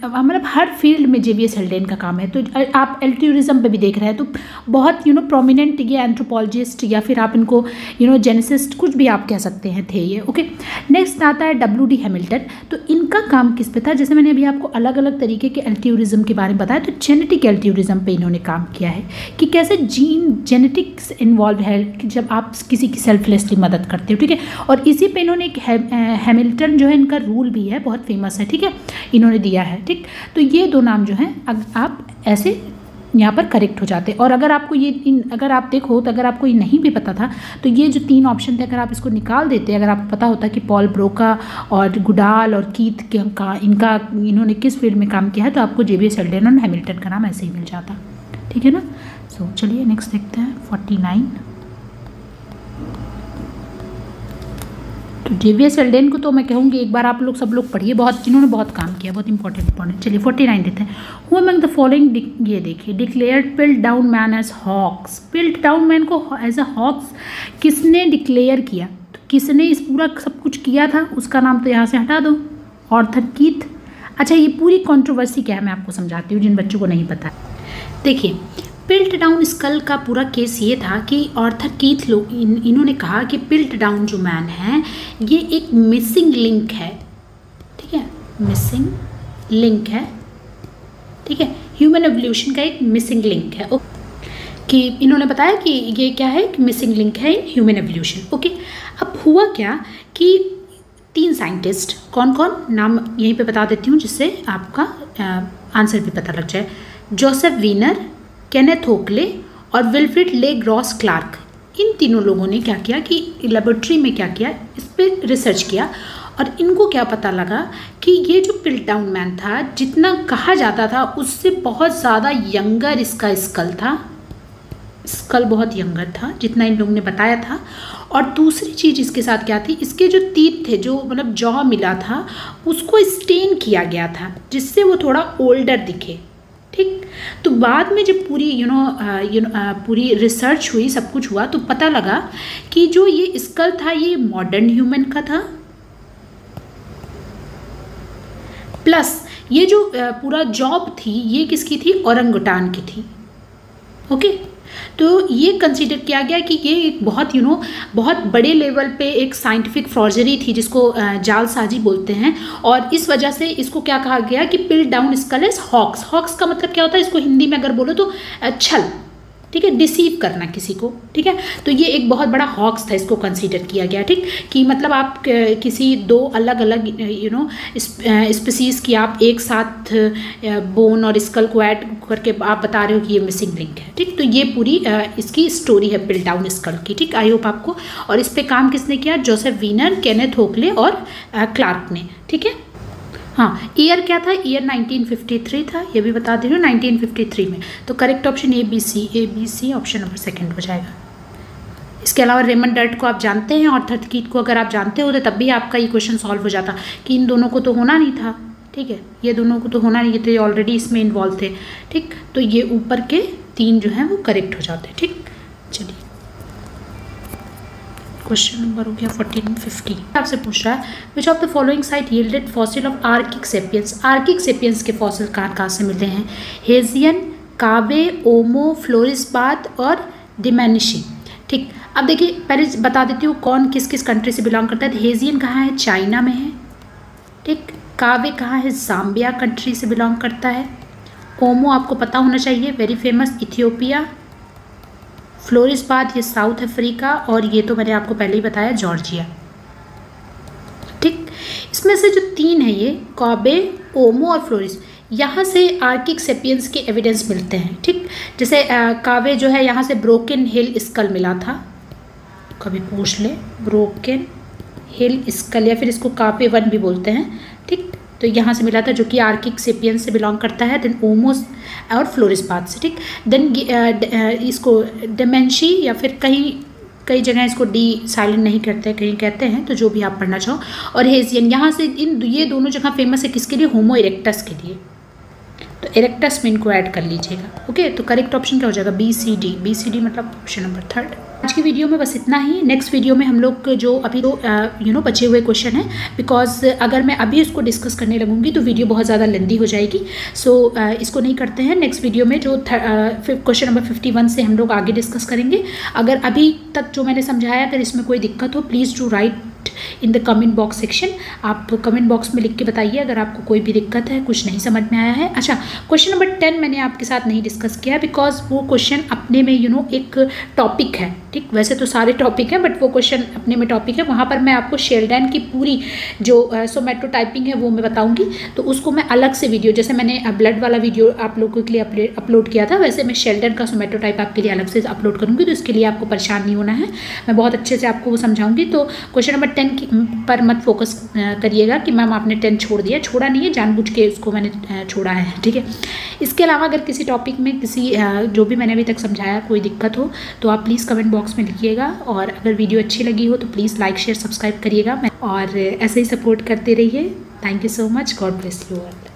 S2: मतलब हर फ़ील्ड में जे बी एस हेल्डेन का काम है। तो आप एल्ट्यूरिज्म पर भी देख रहे हैं तो बहुत यू नो प्रोमिनेंट ये एंथ्रोपोलॉजिस्ट या फिर आप इनको यू नो जेनेसिस्ट कुछ भी आप कह सकते हैं, थे ये ओके नेक्स्ट आता है डब्ल्यू डी हेमिल्टन तो इनका काम किस पे था? जैसे मैंने अभी आपको अलग अलग तरीके के एल्ट्यूरिज्म के बारे में बताया तो जेनेटिक एल्ट्यूरिज्म पे इन्होंने काम किया है, कि कैसे जीन जेनेटिक्स इन्वॉल्व है, कि जब आप किसी की सेल्फलेसली मदद करते हो, ठीक है? और इसी पर इन्होंने एक हेमिल्टन जो है, इनका रूल भी है बहुत फ़ेमस है ठीक है? इन्होंने दिया है ठीक? तो ये दो नाम जो हैं आप ऐसे यहाँ पर करेक्ट हो जाते। और अगर आपको ये इन अगर आप देखो तो अगर आपको ये नहीं भी पता था तो ये जो तीन ऑप्शन थे अगर आप इसको निकाल देते अगर आपको पता होता कि पॉल ब्रोका और गुडाल और कीथ का इनका इन्होंने किस फ़ील्ड में काम किया है तो आपको जे बी एस एल्डेन और हैमिल्टन का नाम ऐसे ही मिल जाता ठीक है ना? सो so, चलिए नेक्स्ट देखते हैं फोर्टी नाइन तो जे वी एस एल्डेन को तो मैं कहूँगी एक बार आप लोग सब लोग पढ़िए, बहुत इन्होंने बहुत काम किया, बहुत इंपॉर्टेंट इंपॉर्टेंट चलिए फोर्टी नाइन देते हैं। हु अमंग द फॉलोइंग ये देखिए declare Piltdown man as hoax Piltdown man को एज अ हॉक्स किसने डिक्लेयर किया? तो किसने इस पूरा सब कुछ किया था? उसका नाम तो यहाँ से हटा दो। ऑर्थर कीथ अच्छा ये पूरी कॉन्ट्रोवर्सी क्या है? मैं आपको समझाती हूँ, जिन बच्चों को नहीं पता। देखिए पिल्ट डाउन स्कल का पूरा केस ये था कि ऑर्थर कीथ लोग इन, इन्होंने कहा कि पिल्ट डाउन जो मैन है ये एक मिसिंग लिंक है। ठीक है? मिसिंग लिंक है। ठीक है? ह्यूमन एवोल्यूशन का एक मिसिंग लिंक है। ओके कि इन्होंने बताया कि ये क्या है? मिसिंग लिंक है इन ह्यूमन एवोल्यूशन ओके अब हुआ क्या कि तीन साइंटिस्ट कौन कौन? नाम यहीं पे बता देती हूँ जिससे आपका आंसर भी पता लग जाए। जोसेफ वीनर केनेथ होकले और विल्फ्रिड ले ग्रॉस क्लार्क इन तीनों लोगों ने क्या किया कि लेबोरेटरी में क्या किया, इस पर रिसर्च किया और इनको क्या पता लगा कि ये जो पिल्टाउन मैन था, जितना कहा जाता था, उससे बहुत ज़्यादा यंगर इसका स्कल था। स्कल बहुत यंगर था, जितना इन लोगों ने बताया था। और दूसरी चीज़ इसके साथ क्या थी, इसके जो तीत थे, जो मतलब जॉ मिला था, उसको स्टेन किया गया था, जिससे वो थोड़ा ओल्डर दिखे। ठीक? तो बाद में जब पूरी यू नो यू नो पूरी रिसर्च हुई, सब कुछ हुआ तो पता लगा कि जो ये स्कल था, ये मॉडर्न ह्यूमन का था। प्लस ये जो पूरा जॉब थी, ये किसकी थी? औरंगटान की थी। Okay okay? तो ये कंसिडर किया गया कि ये एक बहुत यू you नो know, बहुत बड़े लेवल पे एक साइंटिफिक फ्रॉजरी थी जिसको जालसाजी बोलते हैं। और इस वजह से इसको क्या कहा गया कि Piltdown skull is hoax hoax का मतलब क्या होता है? इसको हिंदी में अगर बोलो तो छल। ठीक है डिसीव करना किसी को, ठीक है? तो ये एक बहुत बड़ा हॉक्स था, इसको कंसीडर किया गया, ठीक? कि मतलब आप किसी दो अलग अलग यू नो स्पीसीज़ की आप एक साथ बोन और स्कल को ऐड करके आप बता रहे हो कि ये मिसिंग लिंक है, ठीक? तो ये पूरी इसकी स्टोरी है बिल्ड डाउन स्कल की, ठीक? आई होप आपको, और इस पर काम किसने किया? जोसेफ वीनर केनेथ होकले और क्लार्क ने, ठीक है? हाँ ईयर क्या था? ईयर 1953 था, ये भी बता दे रही हूँ 1953 में। तो correct option A B C A B C option number second हो जाएगा। इसके अलावा रेमन डर्ट को आप जानते हैं और थर्थ को अगर आप जानते हो तो तब भी आपका ये क्वेश्चन सॉल्व हो जाता कि इन दोनों को तो होना नहीं था, ठीक है? ये दोनों को तो होना नहीं थे ऑलरेडी इसमें इन्वॉल्व थे, ठीक? तो ये ऊपर के तीन जो हैं, वो करेक्ट हो जाते, ठीक? चलिए। क्वेश्चन नंबर हो गया फोर्टीन फिफ्टी आपसे पूछ रहा है which of the following site yielded fossil of archaic sapiens archaic sapiens के फॉसिल कहाँ कहाँ से मिलते हैं? हेजियन कावे ओमो फ्लोरिसबाद और डिमेनिशी ठीक, अब देखिए, पहले बता देती हूँ कौन किस किस कंट्री से बिलोंग करता है। हेजियन कहाँ है? चाइना में है। ठीक कावे कहाँ है? जाम्बिया कंट्री से बिलोंग करता है। ओमो आपको पता होना चाहिए वेरी फ़ेमस इथियोपिया फ्लोरिसबाद ये साउथ अफ्रीका और ये तो मैंने आपको पहले ही बताया, जॉर्जिया। ठीक? इसमें से जो तीन है ये, कॉबे, ओमो और फ्लोरिस, यहाँ से आर्किक सेपियंस के एविडेंस मिलते हैं, ठीक? जैसे कावे जो है, यहाँ से ब्रोकन हिल स्कल मिला था। कभी पूछ ले, ब्रोकन हिल स्कल या फिर इसको कापे वन भी बोलते हैं। तो यहाँ से मिला था जो कि आर्किक सेपियन से बिलोंग करता है देन ओमोस और फ्लोरिस पाथ से, ठीक? देन इसको डेमेंशी या फिर कहीं, कई जगह इसको डी साइलेंट नहीं करते, कहीं कहते हैं तो जो भी आप पढ़ना चाहो। और हेजियन यहाँ से इन ये दोनों जगह फ़ेमस है किसके लिए? होमो इरेक्टस के लिए। तो इरेक्टस में इनको ऐड कर लीजिएगा। ओके तो करेक्ट ऑप्शन क्या हो जाएगा? B C D B C D मतलब ऑप्शन नंबर थर्ड आज की वीडियो में बस इतना ही। नेक्स्ट वीडियो में हम लोग जो अभी तो यू नो बचे हुए क्वेश्चन हैं बिकॉज़ अगर मैं अभी उसको डिस्कस करने लगूँगी तो वीडियो बहुत ज़्यादा लेंदी हो जाएगी। सो so, uh, इसको नहीं करते हैं। नेक्स्ट वीडियो में जो क्वेश्चन नंबर फिफ्टी वन से हम लोग आगे डिस्कस करेंगे। अगर अभी तक जो मैंने समझाया अगर इसमें कोई दिक्कत हो please to write in the comment box section. आप कमेंट बॉक्स में लिख के बताइए अगर आपको कोई भी दिक्कत है कुछ नहीं समझ में आया है। अच्छा क्वेश्चन नंबर टेन मैंने आपके साथ नहीं डिस्कस किया बिकॉज़ वो क्वेश्चन अपने में यू you नो know, एक टॉपिक है ठीक? वैसे तो सारे टॉपिक हैं बट वो क्वेश्चन अपने में टॉपिक है। वहाँ पर मैं आपको शेल्डैन की पूरी जो सोमेटो टाइपिंग है वो मैं बताऊँगी। तो उसको मैं अलग से वीडियो जैसे मैंने ब्लड वाला वीडियो आप लोगों के लिए अपलोड किया था वैसे मैं शेल्डन का सोमेटो टाइप आपके लिए अलग से अपलोड करूँगी तो इसके लिए आपको परेशान नहीं होना है। मैं बहुत अच्छे से आपको वो समझाऊँगी। तो क्वेश्चन नंबर टेन पर मत फोकस करिएगा कि मैम आपने टेन छोड़ दिया। छोड़ा नहीं है, जानबूझ के उसको मैंने छोड़ा है, ठीक है? इसके अलावा अगर किसी टॉपिक में किसी जो भी मैंने अभी तक समझाया कोई दिक्कत हो तो आप प्लीज़ कमेंट बॉक्स में लिखिएगा और अगर वीडियो अच्छी लगी हो तो प्लीज़ लाइक शेयर सब्सक्राइब करिएगा। और ऐसे ही सपोर्ट करते रहिए। Thank you so much God bless you all